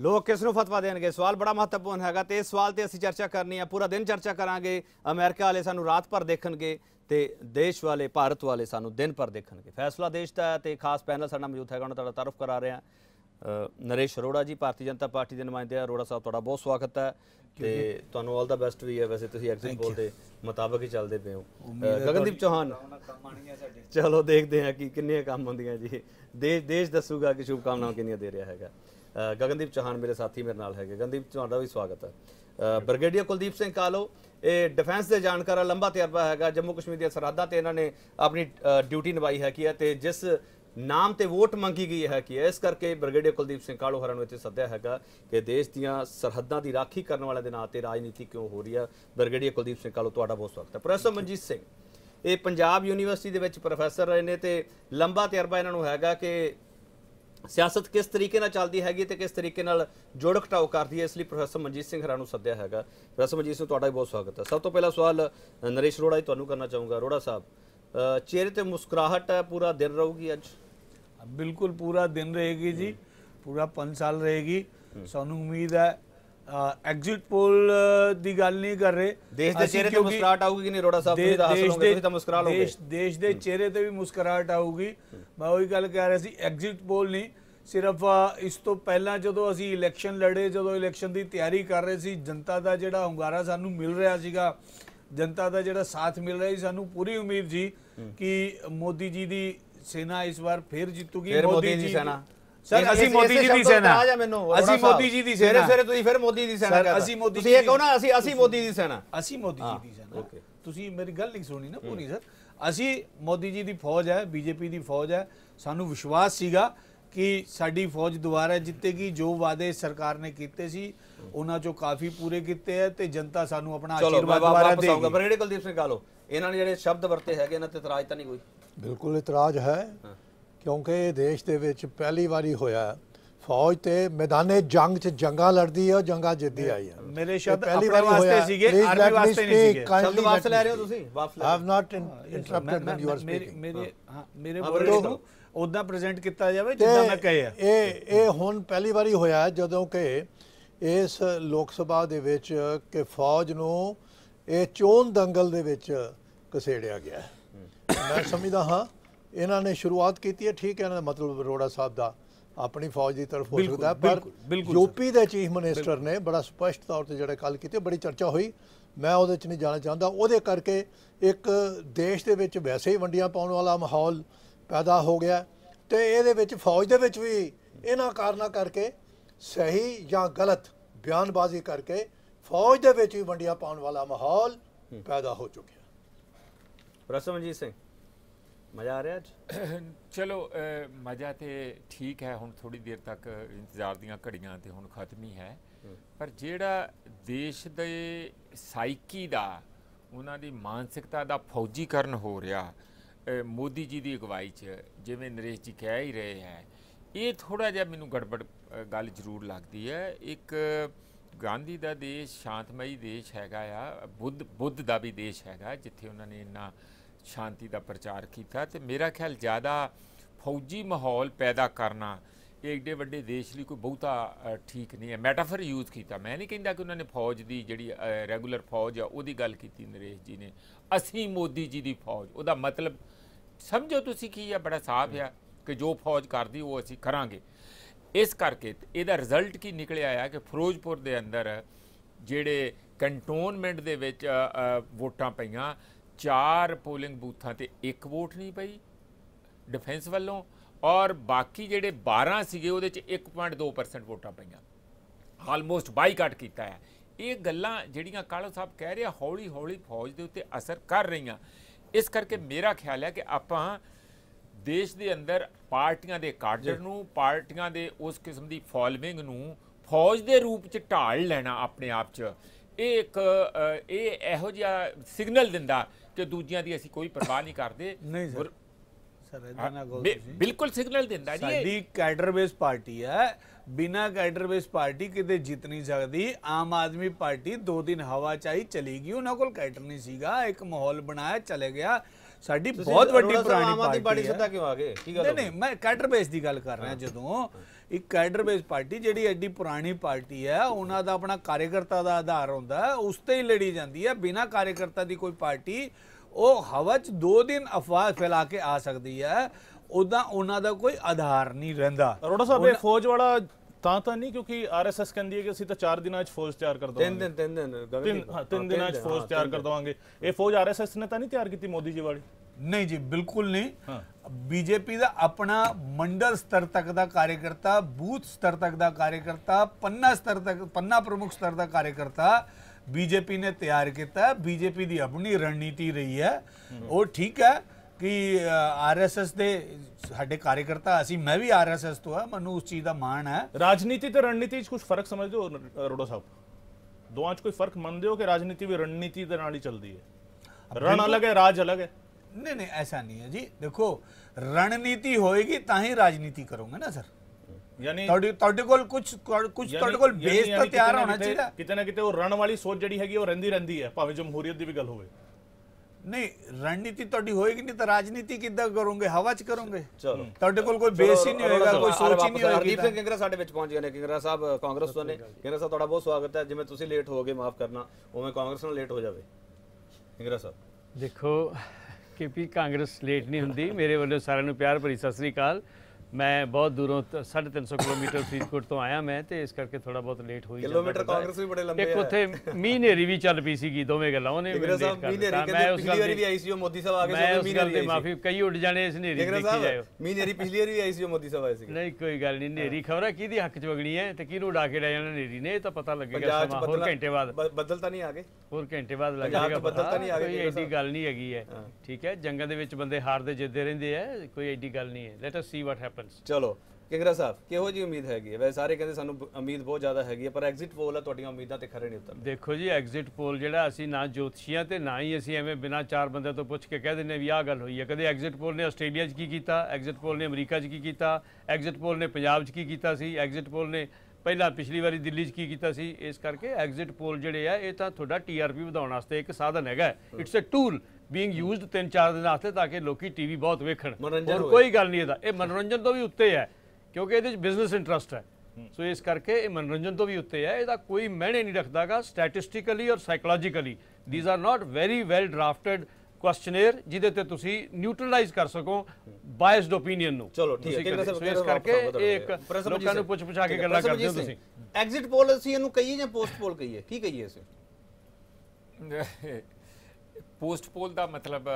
ਲੋਕ ਕਿਸ ਨੂੰ ਫਤਵਾ ਦੇਣਗੇ? ਸਵਾਲ ਬੜਾ ਮਹੱਤਵਪੂਰਨ ਹੈਗਾ ਤੇ ਇਸ ਸਵਾਲ ਤੇ ਅਸੀਂ ਚਰਚਾ ਕਰਨੀ ਹੈ, ਪੂਰਾ ਦਿਨ ਚਰਚਾ ਕਰਾਂਗੇ। ਅਮਰੀਕਾ ਵਾਲੇ ਸਾਨੂੰ ਰਾਤ ਭਰ ਦੇਖਣਗੇ ਤੇ ਦੇਸ਼ ਵਾਲੇ, ਭਾਰਤ ਵਾਲੇ ਸਾਨੂੰ ਦਿਨ ਭਰ ਦੇਖਣਗੇ। ਫੈਸਲਾ ਦੇਸ਼ ਦਾ ਹੈ ਤੇ ਖਾਸ ਪੈਨਲ ਸਾਡਾ ਮੌਜੂਦ ਹੈਗਾ, ਉਹਨਾਂ ਦਾ ਤਾਰਫ ਕਰਾ ਰਿਹਾ ਨਰੇਸ਼ ਅਰੋੜਾ ਜੀ ਭਾਰਤੀ ਜਨਤਾ ਪਾਰਟੀ ਦੇ ਨੁਮਾਇੰਦੇ ਆ। ਅਰੋੜਾ ਸਾਹਿਬ ਤੁਹਾਡਾ ਬਹੁਤ ਸਵਾਗਤ ਹੈ ਤੇ ਤੁਹਾਨੂੰ ਆਲ ਦਾ ਬੈਸਟ ਵੀ ਹੈ। ਵੈਸੇ ਤੁਸੀਂ ਐਗਜ਼ਿਟ ਪੋਲ ਦੇ ਮੁਤਾਬਕ ਹੀ ਚੱਲਦੇ ਪਏ ਹੋ। ਗਗਨਦੀਪ ਚੌਹਾਨ। ਚਲੋ ਦੇਖਦੇ ਹਾਂ ਕਿ ਕਿੰਨੀਆਂ ਕੰਮ ਹੁੰਦੀਆਂ ਜੀ। ਦੇਸ਼ ਦੇਸ਼ ਦੱਸੂਗਾ ਕਿ ਸ਼ੁਭ ਕਾਮਨਾਵਾਂ ਕਿੰਨੀਆਂ ਦੇ ਰਿਹਾ ਹੈਗਾ। ਗਗਨਦੀਪ ਚੌਹਾਨ ਮੇਰੇ ਸਾਥੀ ਮੇਰੇ ਨਾਲ ਹੈਗੇ। ਗਗਨਦੀਪ ਤੁਹਾਡਾ ਵੀ ਸਵਾਗਤ ਹੈ। ਬ੍ਰਿਗੇਡੀਅਰ ਕੁਲਦੀਪ ਸਿੰਘ ਕਾਲੋ ਇਹ ਡਿਫੈਂਸ ਦੇ ਜਾਣਕਾਰ ਲੰਬਾ ਤਜਰਬਾ ਹੈਗਾ। ਜੰਮੂ ਕਸ਼ਮੀਰ ਦੀਆਂ ਸਰਹੱਦਾਂ ਤੇ ਇਹਨਾਂ ਨੇ ਆਪਣੀ ਡਿਊਟੀ ਨਿਭਾਈ ਹੈ ਕੀ ਹੈ ਤੇ ਜਿਸ ਨਾਮ ਤੇ ਵੋਟ ਮੰਗੀ ਗਈ ਹੈ ਕਿ ਇਸ ਕਰਕੇ ਬ੍ਰਿਗੇਡੀਅਰ ਕੁਲਦੀਪ ਸਿੰਘ ਕਾਲੋ ਹਰਾਂ ਨੂੰ ਇੱਥੇ ਸੱਦਿਆ ਹੈਗਾ ਕਿ ਦੇਸ਼ ਦੀਆਂ ਸਰਹੱਦਾਂ ਦੀ ਰਾਖੀ ਕਰਨ ਵਾਲਿਆਂ ਦੇ ਨਾਂ ਤੇ ਰਾਜਨੀਤੀ ਕਿਉਂ ਹੋ ਰਹੀ ਹੈ? ਬ੍ਰਿਗੇਡੀਅਰ ਕੁਲਦੀਪ ਸਿੰਘ ਕਾਲੋ ਤੁਹਾਡਾ ਬਹੁਤ ਸਵਾਗਤ ਹੈ। ਪ੍ਰੋਫੈਸਰ ਮਨਜੀਤ ਸਿੰਘ, ਇਹ ਪੰਜਾਬ ਯੂਨੀਵਰਸਿਟੀ ਦੇ ਵਿੱਚ ਪ੍ਰੋਫੈਸਰ ਰਹੇ ਨੇ ਤੇ ਲੰਬਾ ਤਜਰਬਾ ਇਹਨਾਂ ਨੂੰ ਹੈਗਾ ਕਿ ਸਿਆਸਤ ਕਿਸ ਤਰੀਕੇ ਨਾਲ ਚੱਲਦੀ ਹੈਗੀ ਤੇ ਕਿਸ ਤਰੀਕੇ ਨਾਲ ਜੋੜ ਘਟਾਓ ਕਰਦੀ ਹੈ, ਇਸ ਲਈ ਪ੍ਰੋਫੈਸਰ ਮਨਜੀਤ ਸਿੰਘ ਹਰਾ ਨੂੰ ਸੱਦਿਆ ਹੈਗਾ। ਪ੍ਰੋਫੈਸਰ ਮਨਜੀਤ ਸਿੰਘ, ਤੁਹਾਡਾ ਵੀ ਬਹੁਤ ਸਵਾਗਤ ਹੈ। ਸਭ ਤੋਂ ਪਹਿਲਾ ਸਵਾਲ ਨਰੇਸ਼ ਰੋੜਾ ਜੀ, ਤੁਹਾਨੂੰ ਕਰਨਾ ਚਾਹੂੰਗਾ। ਰੋੜਾ ਸਾਹਿਬ ਚਿਹਰੇ ਤੇ ਮੁਸਕਰਾਹਟ ਹੈ ਪੂਰਾ ਦਿਨ ਰਹੂਗੀ ਅੱਜ? ਬਿਲਕੁਲ ਪੂਰਾ ਦਿਨ ਰਹੇਗੀ ਜੀ। ਪੂਰਾ 5 ਸਾਲ ਰਹੇਗੀ। ਸਾਨੂੰ ਉਮੀਦ ਹੈ ਐਗਜ਼ਿਟ ਪੋਲ ਦੀ ਗੱਲ ਨਹੀਂ ਕਰ ਰਹੇ। ਦੇਸ਼ ਦੇ ਚਿਹਰੇ ਤੇ ਮੁਸਕਰਾਹਟ ਆਊਗੀ ਕਿ ਨਹੀਂ? ਰੋੜਾ ਸਾਹਿਬ ਤੁਸੀਂ ਤਾਂ ਦੇ ਤੁਸੀਂ ਤਾਂ ਮੁਸਕਰਾ ਲੋਗੇ ਦੇਸ਼ ਦੇਸ਼ ਦੇ ਚਿਹਰੇ ਤੇ ਵੀ ਮੁਸਕਰਾਹਟ ਆਊਗੀ। ਮੈਂ ਉਹੀ ਗੱਲ ਕਹਿ ਰਿਹਾ ਸੀ ਐਗਜ਼ਿਟ ਪੋਲ ਨਹੀਂ। ਸਿਰਫ ਇਸ ਤੋਂ ਪਹਿਲਾਂ ਜਦੋਂ ਅਸੀਂ ਇਲੈਕਸ਼ਨ ਲੜੇ ਜਦੋਂ ਇਲੈਕਸ਼ਨ ਦੀ ਤਿਆਰੀ ਕਰ ਰਹੇ ਸੀ ਜਨਤਾ ਦਾ ਜਿਹੜਾ ਹੁੰਗਾਰਾ ਸਾਨੂੰ ਮਿਲ ਰਿਹਾ ਸੀਗਾ ਜਨਤਾ ਦਾ ਜਿਹੜਾ ਸਾਥ ਮਿਲ ਰਿਹਾ ਸੀ ਸਾਨੂੰ ਪੂਰੀ ਉਮੀਦ ਸੀ ਕਿ ਮੋਦੀ ਜੀ ਦੀ ਸੈਨਾ ਇਸ ਵਾਰ ਫਿਰ ਜਿੱਤੂਗੀ ਮੋਦੀ ਜੀ ਸੈਨਾ। ਸਰ ਅਸੀਂ ਮੋਦੀ ਜੀ ਦੀ ਸੈਨਾ। ਹੈ ਅਸੀਂ। ਮੋਦੀ ਜੀ ਦੀ ਸੈਨਾ। ਸਵੇਰੇ ਤੁਸੀਂ ਫਿਰ ਮੋਦੀ ਦੀ ਸੈਨਾ ਕਹਿੰਦੇ ਅਸੀਂ ਮੋਦੀ ਤੁਸੀਂ ਇਹ ਜੀ ਕਹੋ ਨਾ ਅਸੀਂ ਅਸੀਂ ਮੋਦੀ ਦੀ ਸੈਨਾ। ਅਸੀਂ ਮੋਦੀ ਹਾਂ, ਜੀ ਦੀ ਸੈਨਾ. ਤੁਸੀਂ ਮੇਰੀ ਗੱਲ ਨਹੀਂ ਸੁਣੀ ਨਾ ਪੂਰੀ ਸਰ। ਅਸੀਂ ਮੋਦੀ ਜੀ ਦੀ ਫੌਜ ਹੈ ਬੀਜੇਪੀ ਦੀ ਫੌਜ ਹੈ। ਸਾਨੂੰ ਵਿਸ਼ਵਾਸ ਸੀਗਾ ਕਿ ਸਾਡੀ ਫੌਜ ਦੁਬਾਰਾ ਜਿੱਤੇਗੀ ਜੋ ਵਾਅਦੇ ਸਰਕਾਰ ਨੇ ਕੀਤੇ ਸੀ ਉਹਨਾਂ ਚੋਂ ਕਾਫੀ ਪੂਰੇ ਕੀਤੇ ਹੈ ਤੇ ਜਨਤਾ ਸਾਨੂੰ ਆਪਣਾ ਆਸ਼ੀਰਵਾਦ ਦੁਬਾਰਾ ਦੇਗੀ ਪਰ ਜਿਹੜੇ ਕੁਲਦੀਪ ਸਿੰਘ ਗਾਲੋ ਇਹਨਾਂ ਨੇ ਜਿਹੜੇ ਸ਼ਬਦ ਵਰਤੇ ਹੈਗੇ ਇਹਨਾਂ ਤੇ ਇਤਰਾਜ਼ ਤਾਂ ਨਹੀਂ ਕੋਈ ਬਿਲਕੁਲ ਇਤਰਾਜ਼ ਹੈ ਕਿਉਂਕਿ ਇਹ ਦੇਸ਼ ਦੇ ਵਿੱਚ ਪਹਿਲੀ ਵਾਰੀ ਹੋਇਆ ਹੈ। ਫੌਜ ਤੇ ਮੈਦਾਨੇ ਜੰਗ 'ਚ ਜੰਗਾਂ ਲੜਦੀ ਹੈ ਔਰ ਜੰਗਾਂ ਜਿੱਤਦੀ ਆਈ ਹੈ ਮੇਰੇ ਸ਼ਬਦ ਪਹਿਲੀ ਵਾਰੀ ਹੋਇਆ। ਵਾਸਤੇ ਸੀਗੇ ਆਰਮੀ ਵਾਸਤੇ ਨਹੀਂ ਸੀਗੇ ਸ਼ਬਦ ਵਾਪਸ ਲੈ ਰਹੇ ਹੋ. ਤੁਸੀਂ ਵਾਪਸ ਲੈ ਮੈਂ- when you are ਮੈਂ- speaking. ਮੇਰੇ ਹਾਂ ਮੇਰੇ ਬੋਲੋ। ਉਦਾਂ ਪ੍ਰੈਜ਼ੈਂਟ ਕੀਤਾ ਜਾਵੇ ਜਿੱਦਾਂ ਮੈਂ ਕਹਿਆ ਇਹ ਇਹ ਹੁਣ ਪਹਿਲੀ ਵਾਰੀ ਹੋਇਆ ਜਦੋਂ ਕਿ ਇਸ ਲੋਕ ਸਭਾ ਦੇ ਵਿੱਚ ਕਿ ਫੌਜ ਨੂੰ ਇਹ ਚੋਣ ਦੰਗਲ ਦੇ ਵਿੱਚ ਕਸੇੜਿਆ ਗਿਆ। ਮੈਂ ਸਮਝਦਾ ਹਾਂ ਇਹਨਾਂ ਨੇ ਸ਼ੁਰੂਆਤ ਕੀਤੀ ਹੈ ਠੀਕ ਹੈ ਇਹਨਾਂ ਦਾ ਮਤਲਬ ਅਰੋੜਾ ਸਾਹਿਬ ਦਾ ਆਪਣੀ ਫੌਜ ਦੀ ਤਰਫ ਹੋ ਸਕਦਾ ਪਰ। ਯੂਪੀ ਦੇ ਚੀਫ ਮਿਨਿਸਟਰ ਨੇ ਬੜਾ ਸਪਸ਼ਟ ਤੌਰ ਤੇ ਜਿਹੜੇ ਕੱਲ ਕੀਤੇ ਬੜੀ ਚਰਚਾ ਹੋਈ ਮੈਂ ਉਹਦੇ ਚ ਨਹੀਂ ਜਾਣਾ ਚਾਹੁੰਦਾ ਉਹਦੇ ਕਰਕੇ ਇੱਕ ਦੇਸ਼ ਦੇ ਵਿੱਚ ਵੈਸੇ ਹੀ ਵੰਡੀਆਂ ਪਾਉਣ ਵਾਲਾ ਮਾਹੌਲ ਪੈਦਾ ਹੋ ਗਿਆ ਤੇ ਇਹਦੇ ਵਿੱਚ ਫੌਜ ਦੇ ਵਿੱਚ ਵੀ ਇਹਨਾਂ ਕਾਰਨਾਂ ਕਰਕੇ ਸਹੀ ਜਾਂ ਗਲਤ ਬਿਆਨਬਾਜ਼ੀ ਕਰਕੇ ਫੌਜ ਦੇ ਵਿੱਚ ਵੀ ਵੰਡੀਆਂ ਪਾਉਣ ਵਾਲਾ ਮਾਹੌਲ ਪੈਦਾ ਹੋ ਚੁੱਕਿਆ। ਪ੍ਰੋਫੈਸਰ ਮਨਜੀਤ ਸਿੰਘ ਮਜ਼ਾ ਆ ਰਿਹਾ ਅੱਜ? ਚਲੋ ਮਜ਼ਾ ਤੇ ਠੀਕ ਹੈ ਹੁਣ ਥੋੜੀ ਦੇਰ ਤੱਕ ਇੰਤਜ਼ਾਰ ਦੀਆਂ ਘੜੀਆਂ ਤੇ ਹੁਣ ਖਤਮ ਹੀ ਹੈ। ਪਰ ਜਿਹੜਾ ਦੇਸ਼ ਦੇ ਸਾਈਕੀ ਦਾ ਉਹਨਾਂ ਦੀ ਮਾਨਸਿਕਤਾ ਦਾ ਫੌਜੀਕਰਨ ਹੋ ਰਿਹਾ ਮੋਦੀ ਜੀ ਦੀ ਅਗਵਾਈ 'ਚ ਜਿਵੇਂ ਨਰੇਸ਼ ਜੀ ਕਹਿ ਹੀ ਰਹੇ ਹੈ, ਇਹ ਥੋੜਾ ਜਿਹਾ ਮੈਨੂੰ ਗੜਬੜ ਗੱਲ ਜ਼ਰੂਰ ਲੱਗਦੀ ਹੈ। ਇੱਕ ਗਾਂਧੀ ਦਾ ਦੇਸ਼ ਸ਼ਾਂਤਮਈ ਦੇਸ਼ ਹੈਗਾ ਆ, ਬੁੱਧ ਬੁੱਧ ਦਾ ਵੀ ਦੇਸ਼ ਹੈਗਾ, ਜਿੱਥੇ ਉਹਨਾਂ ਨੇ ਇੰਨਾ ਸ਼ਾਂਤੀ ਦਾ ਪ੍ਰਚਾਰ ਕੀਤਾ ਤੇ ਮੇਰਾ ਖਿਆਲ ਜ਼ਿਆਦਾ ਫੌਜੀ ਮਾਹੌਲ ਪੈਦਾ ਕਰਨਾ ਇਹ ਏਡੇ ਵੱਡੇ ਦੇਸ਼ ਲਈ ਕੋਈ ਬਹੁਤਾ ਠੀਕ ਨਹੀਂ ਹੈ। ਮੈਟਾਫਰ ਯੂਜ਼ ਕੀਤਾ। ਮੈਂ ਨਹੀਂ ਕਹਿੰਦਾ ਕਿ ਉਹਨਾਂ ਨੇ ਫੌਜ ਦੀ ਜਿਹੜੀ ਰੈਗੂਲਰ ਫੌਜ ਆ, ਉਹਦੀ ਗੱਲ ਕੀਤੀ ਨਰੇਸ਼ ਜੀ ਨੇ। ਅਸੀਂ ਮੋਦੀ ਜੀ ਦੀ ਫੌਜ। ਉਹਦਾ ਮਤਲਬ ਸਮਝੋ ਤੁਸੀਂ ਕੀ ਆ, ਬੜਾ ਸਾਫ਼ ਆ ਕਿ ਜੋ ਫੌਜ ਕਰਦੀ, ਉਹ ਅਸੀਂ ਕਰਾਂਗੇ। ਇਸ ਕਰਕੇ ਇਹਦਾ ਰਿਜ਼ਲਟ ਕੀ ਨਿਕਲਿਆ ਆ ਕਿ ਫਿਰੋਜ਼ਪੁਰ ਦੇ ਅੰਦਰ ਜਿਹੜੇ ਕੰਟੋਨਮੈਂਟ ਦੇ ਵਿੱਚ ਵੋਟਾਂ ਪਈਆਂ, ਚਾਰ ਪੋਲਿੰਗ ਬੂਥਾਂ ਤੇ ਇੱਕ ਵੋਟ ਨਹੀਂ ਪਈ। ਡਿਫੈਂਸ ਵੱਲੋਂ ਔਰ ਬਾਕੀ ਜਿਹੜੇ 12 ਸੀਗੇ ਉਹਦੇ ਚ 1.2% ਵੋਟਾਂ ਪਈਆਂ। ਆਲਮੋਸਟ ਬਾਈਕਾਟ ਕੀਤਾ ਹੈ। ਇਹ ਗੱਲਾਂ ਜਿਹੜੀਆਂ ਕਾਲੋ ਸਾਹਿਬ ਕਹਿ ਰਹੇ ਹੌਲੀ ਹੌਲੀ ਫੌਜ ਦੇ ਉੱਤੇ ਅਸਰ ਕਰ ਰਹੀਆਂ। ਇਸ ਕਰਕੇ ਮੇਰਾ ਖਿਆਲ ਹੈ ਕਿ ਆਪਾਂ ਦੇਸ਼ ਦੇ ਅੰਦਰ ਪਾਰਟੀਆਂ ਦੇ ਕਾਡਰ ਨੂੰ ਪਾਰਟੀਆਂ ਦੇ ਉਸ ਕਿਸਮ ਦੀ ਫੋਲੋਇੰਗ ਨੂੰ ਫੌਜ ਦੇ ਰੂਪ ਚ ਢਾਲ ਲੈਣਾ ਆਪਣੇ ਆਪ ਚ ਇਹ ਇੱਕ ਇਹ ਇਹੋ ਜਿਹਾ ਸਿਗਨਲ ਦਿੰਦਾ ਕਿ ਦੂਜਿਆਂ ਦੀ ਅਸੀਂ ਕੋਈ ਪਰਵਾਹ ਨਹੀਂ ਕਰਦੇ। ਨਹੀਂ ਸਰ ਗੁਰ- ਸਰ ਇਦਾਂ ਨਾ ਕਹੋ ਬਿ- ਤੁਸੀਂ ਬਿਲਕੁਲ ਸਿਗਨਲ ਦਿੰਦਾ ਜੀ। ਸਾਡੀ ਕੈਡਰ ਬੇਸ ਪਾਰਟੀ ਹੈ ਬਿਨਾ ਕੈਡਰ ਬੇਸ ਪਾਰਟੀ ਕਿਤੇ ਜਿੱਤ ਨਹੀਂ ਸਕਦੀ। ਆਮ ਆਦਮੀ ਪਾਰਟੀ ਦੋ ਦਿਨ ਹਵਾ ਚਾਹੀ ਚਲੀ ਗਈ ਉਹਨਾਂ ਕੋਲ ਕੈਡਰ ਨਹੀਂ ਸੀਗਾ ਇੱਕ ਮਾਹੌਲ ਬਣਾਇਆ ਚਲੇ ਗਿਆ। ਸਾਡੀ ਬਹੁਤ ਵੱਡੀ ਪੁਰਾਣੀ ਪਾਰਟੀ ਪਾਰਟੀ ਸਿੱਧਾ ਹੈ ਕਿਉਂ ਆ ਗਏ? ਕੀ ਗੱਲ ਨਹੀਂ ਨਹੀਂ ਮੈਂ ਕੈਡਰ ਬੇਸ ਦੀ ਗੱਲ ਕਰ ਰਿਹਾ ਜਦੋਂ। ਇੱਕ ਕੈਡਰ ਬੇਸ ਪਾਰਟੀ ਜਿਹੜੀ ਐਡੀ ਪੁਰਾਣੀ ਪਾਰਟੀ ਹੈ ਉਹਨਾਂ ਦਾ ਆਪਣਾ ਕਾਰਜਕਰਤਾ ਦਾ ਆਧਾਰ ਹੁੰਦਾ ਉਸ ਤੇ ਹੀ ਲੜੀ ਜਾਂਦੀ ਹੈ। ਬਿਨਾ ਕਾਰਜਕਰਤਾ ਦੀ ਕੋਈ ਪਾਰਟੀ ਉਹ ਹਵਾ 'ਚ ਦੋ ਦਿਨ ਅਫਵਾਹ ਫੈਲਾ ਕੇ ਆ ਸਕਦੀ ਹੈ ਉਦਾਂ ਉਹਨਾਂ ਦਾ ਕੋਈ ਆਧਾਰ ਨਹੀਂ ਰਹਿੰਦਾ। ਅਰੋੜਾ ਸਾਹਿਬ ਇਹ ਫੌਜ ਵਾਲਾ ਤਾਂ ਤਾਂ ਨਹੀਂ ਕਿਉਂਕਿ ਆਰਐਸਐਸ ਕਹਿੰਦੀ ਹੈ ਕਿ ਅਸੀਂ ਤਾਂ 4 ਦਿਨਾਂ 'ਚ ਫੌਜ ਤਿਆਰ ਕਰ ਤਿੰਨ ਦਵਾਂਗੇ। ਦਿਨ ਤਿੰਨ ਦਿਨ ਗਗਨਦੀਪ, ਤਿੰਨ ਹਾਂ ਤਿੰਨ ਦਿਨਾਂ 'ਚ ਦਿਨ, ਫੌਜ ਤਿਆਰ ਕਰ ਦਿਨ। ਦਵਾਂਗੇ। ਇਹ ਫੌਜ ਆਰਐਸਐਸ ਨੇ ਤਾਂ ਨਹੀਂ ਤਿਆਰ ਕੀਤੀ ਮੋਦੀ ਜੀ ਵਾਲੀ? ਨਹੀਂ ਜੀ ਬਿਲਕੁਲ ਨਹੀਂ। ਹਾਂ। ਬੀਜੇਪੀ ਦਾ ਆਪਣਾ ਮੰਡਲ ਸਤਰ ਤੱਕ ਦਾ ਕਾਰਜਕਰਤਾ ਬੂਥ ਸਤਰ ਤੱਕ ਦਾ ਕਾਰਜਕਰਤਾ ਪੰਨਾ ਸਤਰ ਤੱਕ ਪੰਨਾ ਪ੍ਰਮੁੱਖ ਸਤਰ ਦਾ ਕਾਰਜਕਰਤਾ ਬੀਜੇਪੀ ਨੇ ਤਿਆਰ ਕੀਤਾ ਬੀਜੇਪੀ ਦੀ ਆਪਣੀ ਰਣਨੀਤੀ ਰਹੀ ਹੈ। ਉਹ ਠੀਕ ਹੈ ਕਿ ਆਰਐਸਐਸ ਦੇ ਸਾਡੇ ਕਾਰਜਕਰਤਾ ਅਸੀਂ ਮੈਂ ਵੀ ਆਰਐਸਐਸ ਤੋਂ ਆ ਮੈਨੂੰ ਉਸ ਚੀਜ਼ ਦਾ ਮਾਣ ਹੈ। ਰਾਜਨੀਤੀ ਤੇ ਰਣਨੀਤੀ 'ਚ ਕੁਝ ਫ਼ਰਕ ਸਮਝਦੇ ਹੋ ਰੋੜਾ ਸਾਹਿਬ? ਦੋਵਾਂ 'ਚ ਕੋਈ ਫ਼ਰਕ ਮੰਨਦੇ ਹੋ ਕਿ ਰਾਜਨੀਤੀ ਵੀ ਰਣਨੀਤੀ ਦੇ ਨਾਲ ਹੀ ਚੱਲਦੀ ਹੈ? ਰਣ ਅਲੱਗ ਹੈ ਰਾਜ ਅਲੱਗ ਹੈ? ਨਹੀਂ ਨਹੀਂ ਐਸਾ ਨਹੀਂ ਹੈ ਜੀ। ਦੇਖੋ ਰਣਨੀਤੀ ਹੋਏਗੀ ਤਾਂ ਹੀ ਰਾਜਨੀਤੀ ਕਰੋਗੇ ਨਾ ਸਰ। ਯਾਨੀ ਤੁਹਾਡੇ ਤੁਹਾਡੇ ਕੋਲ ਕੁਝ ਕੁਝ ਤੁਹਾਡੇ ਕੋਲ ਬੇਸ ਤਾਂ ਤਿਆਰ ਹੋਣਾ ਚਾਹੀਦਾ। ਕਿਤੇ ਨਾ ਕਿਤੇ ਉਹ ਰਣ ਵਾਲੀ ਸੋਚ ਜਿਹੜੀ ਹੈਗੀ ਉਹ ਰਹਿੰਦੀ ਰਹਿੰਦੀ ਹੈ ਭਾਵੇਂ ਜਮਹੂਰੀਅਤ ਦੀ ਵੀ ਗੱਲ ਹੋਵੇ। ਨਹੀਂ ਰਣਨੀਤੀ ਤੁਹਾਡੀ ਹੋਏਗੀ ਨਹੀਂ ਤਾਂ ਰਾਜਨੀਤੀ ਕਿੱਦਾਂ ਕਰੋਗੇ? ਹਵਾ 'ਚ ਕਰੋਗੇ? ਚਲੋ। ਤੁਹਾਡੇ ਕੋਲ ਕੋਈ ਬੇਸ ਹੀ ਨਹੀਂ ਹੋਏਗਾ ਕੋਈ ਸੋਚ ਹੀ ਨਹੀਂ ਹੋਏਗੀ ਹਰਦੀਪ। ਸਿੰਘ ਕਿੰਗਰਾ ਸਾਡੇ ਵਿੱਚ ਪਹੁੰਚ ਗਏ ਨੇ ਕਿੰਗਰਾ ਸਾਹਿਬ ਕਾਂਗਰਸ ਤੋਂ ਨੇ। ਕਿੰਗਰਾ ਸਾਹਿਬ ਤੁਹਾਡਾ ਬਹੁਤ ਸਵਾਗਤ ਹੈ। ਜਿਵੇਂ ਤੁਸੀਂ ਲੇਟ ਹੋ ਗਏ ਮਾਫ ਕਰਨਾ ਉਵੇਂ ਕਾਂਗਰਸ ਨਾਲ ਲੇਟ ਹੋ ਜਾਵੇ। ਕਿੰਗਰਾ ਸਾਹਿਬ। ਦੇਖੋ ਕੇਪੀ ਕਾਂਗਰਸ ਲੇਟ ਨਹੀਂ ਹੁੰਦੀ ਮੇਰੇ ਵੱਲੋਂ ਸਾਰਿਆਂ ਨੂੰ ਪਿਆਰ ਭਰੀ ਸਤਿ ਸ੍ਰੀ ਅਕਾਲ। ਮੈਂ ਬਹੁਤ ਦੂਰੋਂ ਤ- 350 ਕਿਲੋਮੀਟਰ ਫਰੀਦਕੋਟ ਤੋਂ ਆਇਆ ਮੈਂ ਤੇ ਇਸ ਕਰਕੇ ਥੋੜਾ ਬਹੁਤ ਲੇਟ ਹੋਈ ਕਿਲੋਮੀਟਰ। ਕਾਂਗਰਸ ਵੀ ਬੜੇ ਲੰਬੇ ਇੱਕ ਆ। ਉੱਥੇ ਮੀਂਹ ਨੇਰੀ ਵੀ ਚੱਲ ਪਈ ਸੀਗੀ ਦੋਵੇਂ ਗੱਲਾਂ ਉਹਨੇ ਮੈਨੂੰ late ਕਰ ਮੀਨੇਰੀ ਦਿੱਤਾ। ਕਹਿੰਦੇ ਉਸ ਗੱਲ ਵੀ ਆਈ ਸੀ ਉਹ ਮੋਦੀ ਸਾਹਿਬ ਆ ਗਏ ਮੈਂ ਉਸ ਗੱਲ ਮੀਨੇਰੀ ਦੀ ਮਾਫੀ ਕਈ ਉੱਡ ਜਾਣੇ ਇਸ ਨੇਰੀ ਦੇਖੀ ਜਾਇਓ। ਮੀਨੇਰੀ ਪਿਛਲੀ ਵਾਰੀ ਵੀ ਆਈ ਸੀ ਉਹ ਮੋਦੀ ਸਾਹਿਬ ਆਏ ਸੀ ਨਹੀਂ ਕੋਈ ਗੱਲ ਨਹੀਂ ਨੇਰੀ ਖਬਰ ਹੈ ਕਿਹਦੀ ਹੱਕ ਚ ਵਗਣੀ ਹੈ? ਤੇ ਕਿਹਨੂੰ ਉਡਾ ਕੇ ਲੈ ਜਾਣਾ ਨੇਰੀ ਨੇ ਇਹ ਤਾਂ ਪਤਾ ਲੱਗੇਗਾ ਸਮਾਂ ਹੋਰ ਘੰਟੇ ਬਾਅਦ। ਬੱਦਲ ਤਾਂ ਨਹੀਂ ਆ ਗਏ। ਹੋਰ ਘੰਟੇ ਬਾਅਦ ਲੱਗ ਜਾਏਗਾ ਬੱਦਲ ਤਾਂ ਨਹੀਂ ਆ ਗਏ ਕੋਈ ਐਡੀ। ਗੱਲ ਨਹੀਂ ਹੈਗੀ ਹੈ। ਠੀਕ ਹੈ ਜੰਗਾਂ ਦੇ ਵਿੱਚ ਬੰਦੇ ਹਾਰਦੇ ਜਿੱਤਦੇ ਰਹਿੰਦੇ ਆ ਕੋਈ ਐਡੀ ਗੱਲ ਨਹੀਂ ਹੈ। ਲੈਟ ਅਸ ਸੀ ਵਾਟ ਚਲੋ ਕਿੰਗਰਾ ਸਾਹਿਬ ਕਿਹੋ ਜੀ ਉਮੀਦ ਹੈਗੀ ਹੈ? ਵੈਸੇ ਸਾਰੇ ਕਹਿੰਦੇ ਸਾਨੂੰ ਉਮੀਦ ਬਹੁਤ ਜ਼ਿਆਦਾ ਹੈਗੀ ਹੈ ਪਰ ਐਗਜ਼ਿਟ ਪੋਲ ਹੈ ਤੁਹਾਡੀਆਂ ਉਮੀਦਾਂ ਤੇ ਖਰੇ ਨਹੀਂ ਉਤਰਦੇ। ਦੇਖੋ ਜੀ ਐਗਜ਼ਿਟ ਪੋਲ ਜਿਹੜਾ ਅਸੀਂ ਨਾ ਜੋਤਸ਼ੀਆਂ ਤੇ ਨਾ ਹੀ ਅਸੀਂ ਐਵੇਂ ਬਿਨਾਂ ਚਾਰ ਬੰਦਿਆਂ ਤੋਂ ਪੁੱਛ ਕੇ ਕਹਿ ਦਿੰਨੇ ਵੀ ਆਹ ਗੱਲ ਹੋਈ ਹੈ। ਕਦੇ ਐਗਜ਼ਿਟ ਪੋਲ ਨੇ ਆਸਟ੍ਰੇਲੀਆ 'ਚ ਕੀ ਕੀਤਾ? ਐਗਜ਼ਿਟ ਪੋਲ ਨੇ ਅਮਰੀਕਾ 'ਚ ਕੀ ਕੀਤਾ? ਐਗਜ਼ਿਟ ਪੋਲ ਨੇ ਪੰਜਾਬ 'ਚ ਕੀ ਕੀਤਾ ਸੀ? ਐਗਜ਼ਿਟ ਪੋਲ ਨੇ ਪਹਿਲਾਂ ਪਿਛਲੀ ਵਾਰੀ ਦਿੱਲੀ 'ਚ ਕੀ ਕੀਤਾ ਸੀ? ਇਸ ਕਰਕੇ ਐਗਜ਼ਿਟ ਪੋਲ ਜਿਹੜੇ ਆ ਇਹ ਤਾਂ ਤੁਹਾਡਾ ਟੀਆਰਪੀ ਵਧਾਉਣ ਵਾਸਤੇ ਇੱਕ ਸਾਧਨ ਹੈਗਾ it's a tool being used ਤਿੰਨ ਚਾਰ ਦਿਨ ਵਾਸਤੇ ਤਾਂ ਕਿ ਲੋਕੀ ਟੀਵੀ ਬਹੁਤ ਵੇਖਣ। ਹੋਰ। ਕੋਈ ਗੱਲ ਨਹੀਂ ਇਹਦਾ। ਇਹ ਮਨੋਰੰਜਨ ਤੋਂ ਵੀ ਉੱਤੇ ਹੈ ਕਿਉਂਕਿ ਇਹਦੇ 'ਚ ਬਿਜ਼ਨਸ ਇੰਟਰਸਟ ਹੈ। ਸੋ ਇਸ ਕਰਕੇ ਇਹ ਮਨੋਰੰਜਨ ਤੋਂ ਵੀ ਉੱਤੇ ਹੈ। ਇਹਦਾ ਕੋਈ ਮਾਇਨੇ ਨਹੀਂ ਰੱਖਦਾਗਾ ਸਟੈਟਿਸਟਿਕਲੀ ਔਰ psychologically these are not very well drafted questionnaire ਜਿਹਦੇ ਤੇ ਤੁਸੀਂ ਨਿਊਟਰਲਾਈਜ਼ ਕਰ ਸਕੋ ਬਾਇਸਡ ਓਪੀਨੀਅਨ ਨੂੰ। ਚਲੋ ਠੀਕ ਹੈ। ਸੋ ਇਸ ਕਰਕੇ ਇਹ ਇੱਕ ਲੋਕਾਂ ਨੂੰ ਪੁੱਛ ਪੁਛਾ ਕੇ ਗੱਲਾਂ ਕਰਦੇ ਹੋ ਤੁਸੀਂ। ਐਗਜ਼ਿਟ ਪੋਲ ਅਸੀਂ ਇਹਨੂੰ ਕਹੀਏ ਜਾਂ ਪੋਸਟ ਪੋਲ ਕਹੀਏ? ਕੀ ਕਹੀਏ ਅਸੀਂ? ਪੋਸਟ ਪੋਲ ਦਾ ਮਤਲਬ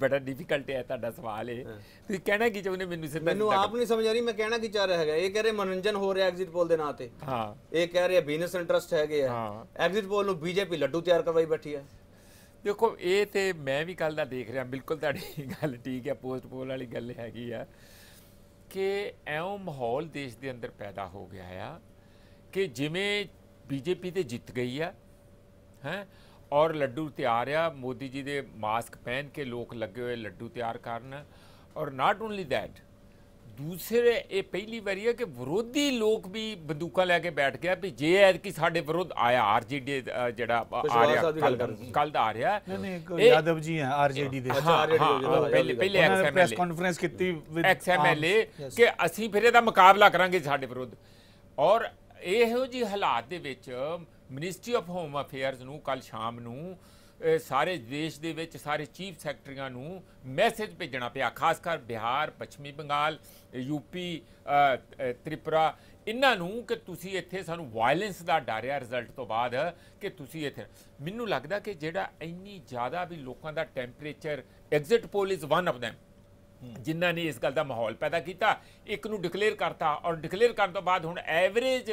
ਬੜਾ ਡਿਫਿਕਲਟ ਹੈ ਤੁਹਾਡਾ ਸਵਾਲ ਇਹ। ਤੁਸੀਂ ਕਹਿਣਾ ਕੀ ਚਾਹੁੰਦੇ ਮੈਨੂੰ ਸਿੱਧਾ ਮੈਨੂੰ ਆਪ ਨਹੀਂ ਸਮਝ ਆ ਰਹੀ ਮੈਂ ਕਹਿਣਾ ਕੀ ਚਾਹ ਰਿਹਾ ਹੈਗਾ? ਇਹ ਕਹਿ ਰਹੇ ਮਨੋਰੰਜਨ ਹੋ ਰਿਹਾ ਐਗਜ਼ਿਟ ਪੋਲ ਦੇ ਨਾਂ ਤੇ। ਹਾਂ। ਇਹ ਕਹਿ ਰਹੇ ਬਿਜ਼ਨਸ ਇੰਟਰਸਟ ਹੈਗੇ ਆ। ਐਗਜ਼ਿਟ ਪੋਲ ਨੂੰ ਬੀਜੇਪੀ ਲੱਡੂ ਤਿਆਰ ਕਰਵਾਈ ਬੈਠੀ ਹੈ ਦੇਖੋ ਇਹ ਤੇ ਮੈਂ ਵੀ ਕੱਲ ਦਾ ਦੇਖ ਰਿਹਾ ਬਿਲਕੁਲ ਤੁਹਾਡੀ ਗੱਲ ਠੀਕ ਹੈ ਪੋਸਟ ਪੋਲ ਵਾਲੀ ਗੱਲ ਹੈਗੀ ਆ ਕਿ ਐਉਂ ਮਾਹੌਲ ਦੇਸ਼ ਦੇ ਅੰਦਰ ਪੈਦਾ ਹੋ ਗਿਆ ਆ ਕਿ ਜਿਵੇਂ ਬੀਜੇਪੀ ਤੇ ਜਿੱਤ ਗਈ ਆ ਹੈ। ਔਰ ਲੱਡੂ ਤਿਆਰ ਆ। ਮੋਦੀ ਜੀ ਦੇ ਮਾਸਕ ਪਹਿਨ ਕੇ ਲੋਕ ਲੱਗੇ ਹੋਏ ਲੱਡੂ ਤਿਆਰ ਕਰਨ। ਔਰ ਨਾਟ ਓਨਲੀ ਦੈਟ ਦੂਸਰੇ ਇਹ ਪਹਿਲੀ ਵਾਰੀ ਹੈ ਕਿ ਵਿਰੋਧੀ ਲੋਕ ਵੀ ਬੰਦੂਕਾਂ ਲੈ ਕੇ ਬੈਠ ਗਿਆ ਵੀ ਜੇ ਐ ਕਿ ਸਾਡੇ ਵਿਰੁੱਧ ਆਇਆ ਆਰਜੀਡੀ ਜਿਹੜਾ ਆ ਰਿਹਾ। ਕੱਲ ਦਾ ਆ ਰਿਹਾ। ਨਹੀਂ ਨਹੀਂ ਇੱਕ ਇਹ- ਯਾਦਵ ਜੀ ਹੈ ਆਰਜੇਡੀ ਦੇ। ਹੋ ਗਿਆ, ਪਹਿਲੇ ਨੇ ਪ੍ਰੈਸ ਐਕਸਐਮਐਲਏ ਕਾਨਫਰੰਸ ਕੀਤੀ ਵਿਦ ਕਿ ਅਸੀਂ ਫਿਰ ਇਹਦਾ ਮੁਕਾਬਲਾ ਕਰਾਂਗੇ ਸਾਡੇ ਵਿਰੁੱਧ। ਔਰ ਇਹੋ ਜੀ ਹਾਲਾਤ ਦੇ ਵਿੱਚ ਮਿਨਿਸਟਰੀ ਆਫ ਹੋਮ ਅਫੇਅਰਸ ਨੂੰ ਕੱਲ ਸ਼ਾਮ ਨੂੰ ਸਾਰੇ ਦੇਸ਼ ਦੇ ਵਿੱਚ ਸਾਰੇ ਚੀਫ ਸੈਕਟਰੀਆਂ ਨੂੰ ਮੈਸੇਜ ਭੇਜਣਾ ਪਿਆ ਖਾਸ ਕਰ ਬਿਹਾਰ ਪੱਛਮੀ ਬੰਗਾਲ ਯੂਪੀ ਅਹ, ਤ੍ਰਿਪੁਰਾ। ਇਹਨਾਂ ਨੂੰ ਕਿ ਤੁਸੀਂ ਇੱਥੇ ਸਾਨੂੰ ਵਾਇਲੈਂਸ ਦਾ ਡਰ ਆ ਰਿਜ਼ਲਟ ਤੋਂ ਬਾਅਦ ਕਿ ਤੁਸੀਂ ਇੱਥੇ। ਮੈਨੂੰ ਲੱਗਦਾ ਕਿ ਜਿਹੜਾ ਇੰਨੀ ਜ਼ਿਆਦਾ ਵੀ ਲੋਕਾਂ ਦਾ temperature exit poll is one of them ਜਿਨ੍ਹਾਂ ਨੇ ਇਸ ਗੱਲ ਦਾ ਮਾਹੌਲ ਪੈਦਾ ਕੀਤਾ, ਇੱਕ ਨੂੰ ਡਿਕਲੇਅਰ ਕਰਤਾ ਔਰ ਡਿਕਲੇਅਰ ਕਰਨ ਤੋਂ ਬਾਅਦ ਹੁਣ ਐਵਰੇਜ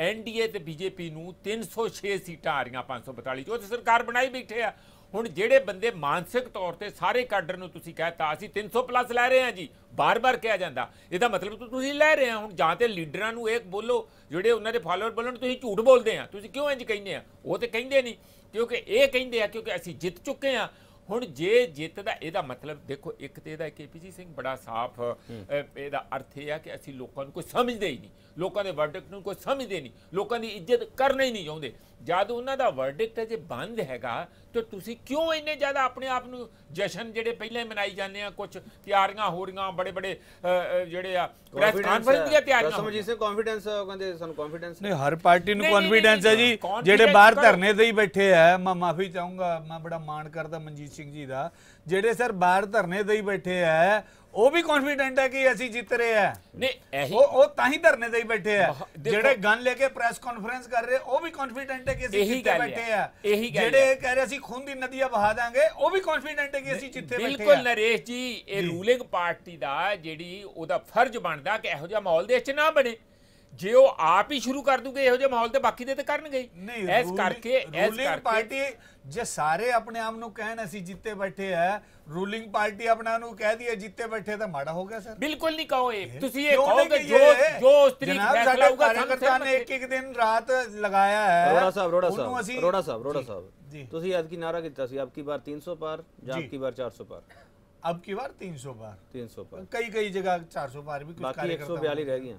ਐਨਡੀਏ ਤੇ ਬੀਜੇਪੀ ਨੂੰ 306 ਸੀਟਾਂ ਆ ਰਹੀਆਂ 542 ਚ ਉਹ ਤੇ ਸਰਕਾਰ ਬਣਾਈ ਬੈਠੇ ਆ। ਹੁਣ ਜਿਹੜੇ ਬੰਦੇ ਮਾਨਸਿਕ ਤੌਰ ਤੇ ਸਾਰੇ ਕਾਡਰ ਨੂੰ ਤੁਸੀਂ ਕਹਿਤਾ, ਅਸੀਂ 300 ਪਲੱਸ ਲੈ ਰਹੇ ਹਾਂ ਜੀ, ਬਾਰ-ਬਾਰ ਕਿਹਾ ਜਾਂਦਾ। ਇਹਦਾ ਮਤਲਬ ਤੁਸੀਂ ਲੈ ਰਹੇ ਆ, ਹੁਣ ਜਾਂ ਤੇ ਲੀਡਰਾਂ ਨੂੰ ਇਹ ਬੋਲੋ, ਜਿਹੜੇ ਉਹਨਾਂ ਦੇ ਫਾਲੋਅਰ ਬੋਲਣ, ਤੁਸੀਂ ਝੂਠ ਬੋਲਦੇ ਆ। ਤੁਸੀਂ ਕਿਉਂ ਇੰਜ ਕਹਿੰਦੇ ਆ? ਉਹ ਤੇ ਕਹਿੰਦੇ ਨਹੀਂ, ਕਿਉਂਕਿ ਇਹ ਕਹਿੰਦੇ ਆ, ਕਿਉਂਕਿ ਅਸੀਂ ਜਿੱਤ ਚੁੱਕੇ ਆ। ਹੁਣ ਜੇ ਜਿੱਤ ਦਾ ਇਹਦਾ ਮਤਲਬ ਦੇਖੋ, ਇੱਕ ਤੇ ਇਹਦਾ ਕੇਪੀਜੀ ਸਿੰਘ ਬੜਾ ਸਾਫ਼ ਇਹਦਾ ਅਰਥ ਇਹ ਆ ਕਿ ਅਸੀਂ ਲੋਕਾਂ ਨੂੰ ਕੋਈ ਸਮਝਦੇ ਹੀ ਨਹੀਂ। ਲੋਕਾਂ ਦੇ ਵਰਡਕ ਨੂੰ ਕੋਈ ਸਮਝਦੇ ਨਹੀਂ। ਲੋਕਾਂ ਦੀ ਇੱਜ਼ਤ ਕਰਨਾ ਹੀ ਨਹੀਂ ਚਾਹੁੰਦੇ। ਜਦ ਉਹਨਾਂ ਦਾ ਵਰਡਿਕਟ ਜੇ ਬੰਦ ਹੈਗਾ ਤੇ ਤੁਸੀਂ ਕਿਉਂ ਇੰਨੇ ਜ਼ਿਆਦਾ ਆਪਣੇ ਆਪ ਨੂੰ ਜਸ਼ਨ ਜਿਹੜੇ ਪਹਿਲਾਂ ਹੀ ਮਨਾਈ ਜਾਂਦੇ ਆ ਕੁਝ ਤਿਆਰੀਆਂ ਹੋ ਰਹੀਆਂ ਬੜੇ ਬੜੇ ਜਿਹੜੇ ਆ ਪ੍ਰੈਸ ਕਾਨਫਰੰਸ ਦੀਆਂ ਤਿਆਰੀਆਂ ਹੋ ਸਮਝੀ ਸੇ ਕੌਨਫੀਡੈਂਸ ਕਹਿੰਦੇ ਸਾਨੂੰ ਕੌਨਫੀਡੈਂਸ ਨਹੀਂ ਹਰ ਪਾਰਟੀ ਨੂੰ ਕੌਨਫੀਡੈਂਸ ਹੈ ਜੀ। ਜਿਹੜੇ ਬਾਹਰ। ਧਰਨੇ ਤੇ ਹੀ ਬੈਠੇ ਆ ਮੈਂ ਮਾਫੀ ਚਾਹੂੰਗਾ ਮੈਂ ਬੜਾ ਮਾਣ ਕਰਦਾ ਮਨਜੀਤ ਸਿੰਘ ਜੀ ਦਾ। ਜਿਹੜੇ ਸਰ ਬਾਹਰ ਧਰਨੇ ਤੇ ਹੀ ਬੈਠੇ ਆ ਉਹ ਵੀ ਕੌਨਫੀਡੈਂਟ ਹੈ ਕਿ ਅਸੀਂ ਜਿੱਤ ਰਹੇ ਆ? ਨਹੀਂ ਇਹੀ ਉਹ ਉਹ ਤਾਂ ਹੀ ਧਰਨੇ ਤੇ ਹੀ ਬੈਠੇ ਆ। ਜਿਹੜੇ ਗਨ ਲੈ ਕੇ ਪ੍ਰੈਸ ਕਾਨਫਰੰਸ ਕਰ ਰਹੇ ਉਹ ਵੀ ਕੌਨਫੀਡੈਂਟ ਹੈ ਕਿ ਅਸੀਂ ਜਿੱਤੇ। ਬੈਠੇ ਆ। ਜਿਹੜੇ। ਕਹਿ ਰਹੇ ਅਸੀਂ ਖੂਨ ਦੀ ਨਦੀਆਂ ਬਹਾ ਦਾਂਗੇ ਉਹ ਵੀ ਕੌਨਫੀਡੈਂਟ ਹੈ ਕਿ ਅਸੀਂ ਜਿੱਤੇ ਬੈਠੇ ਬਿਲਕੁਲ ਆ ਨਰੇਸ਼ ਜੀ ਇਹ ਰੂਲਿੰਗ ਪਾਰਟੀ ਦਾ ਜਿਹੜੀ ਉਹਦਾ ਫਰਜ਼ ਬਣਦਾ ਕਿ ਇਹੋ ਜਿਹਾ ਮਾਹੌਲ ਦੇਸ਼ 'ਚ ਨਾ ਬਣੇ। ਜੇ ਉਹ ਆਪ ਹੀ ਸ਼ੁਰੂ ਕਰ ਦੂਗੇ ਇਹੋ ਜਿਹੇ ਮਾਹੌਲ ਤੇ ਬਾਕੀ ਦੇ ਤੇ ਕਰਨਗੇ ਐਸ ਕਰਕੇ ਐਸ ਕਰਕੇ। ਪਾਰਟੀ ਜੇ ਸਾਰੇ ਆਪਣੇ ਆਪ ਨੂੰ ਕਹਿਣ ਅਸੀਂ ਜਿੱਤੇ ਬੈਠੇ ਆ ਰੂਲਿੰਗ ਪਾਰਟੀ ਆਪਣਾ ਨੂੰ ਕਹਿ ਦਈਏ ਜਿੱਤੇ ਬੈਠੇ ਤਾਂ ਮਾੜਾ ਹੋ ਗਿਆ ਸਰ। ਬਿਲਕੁਲ ਨਹੀਂ ਕਹੋ ਇਹ। ਤੁਸੀਂ ਇਹ ਕਹੋਗੇ ਜੋ ਜੋ ਉਸ ਤਰੀਕ ਫੈਸਲਾ ਹੋਊਗਾ ਸੰਗਤਾਂ ਨੇ ਇੱਕ ਇੱਕ ਦਿਨ ਰਾਤ ਲਗਾਇਆ ਹੈ। ਰੋੜਾ ਸਾਹਿਬ ਰੋੜਾ ਸਾਹਿਬ ਰੋੜਾ ਸਾਹਿਬ ਰੋੜਾ ਸਾਹਿਬ। ਤੁਸੀਂ ਐਤਕੀ ਨਾਰਾ ਕੀਤਾ ਸੀ? ਆਪਕੀ ਵਾਰ 300 ਪਾਰ ਜਾਂ ਆਪਕੀ ਵਾਰ 400 ਪਾਰ? ਆਪਕੀ ਵਾਰ 300 ਪਾਰ। 300 ਪਾਰ। ਕਈ ਕਈ ਜਗ੍ਹਾ 400 ਪਾਰ ਵੀ ਕੁਝ ਕਾਰਜਕਰਤਾ ਬਾਕੀ 142 ਰਹਿ ਗਈਆਂ।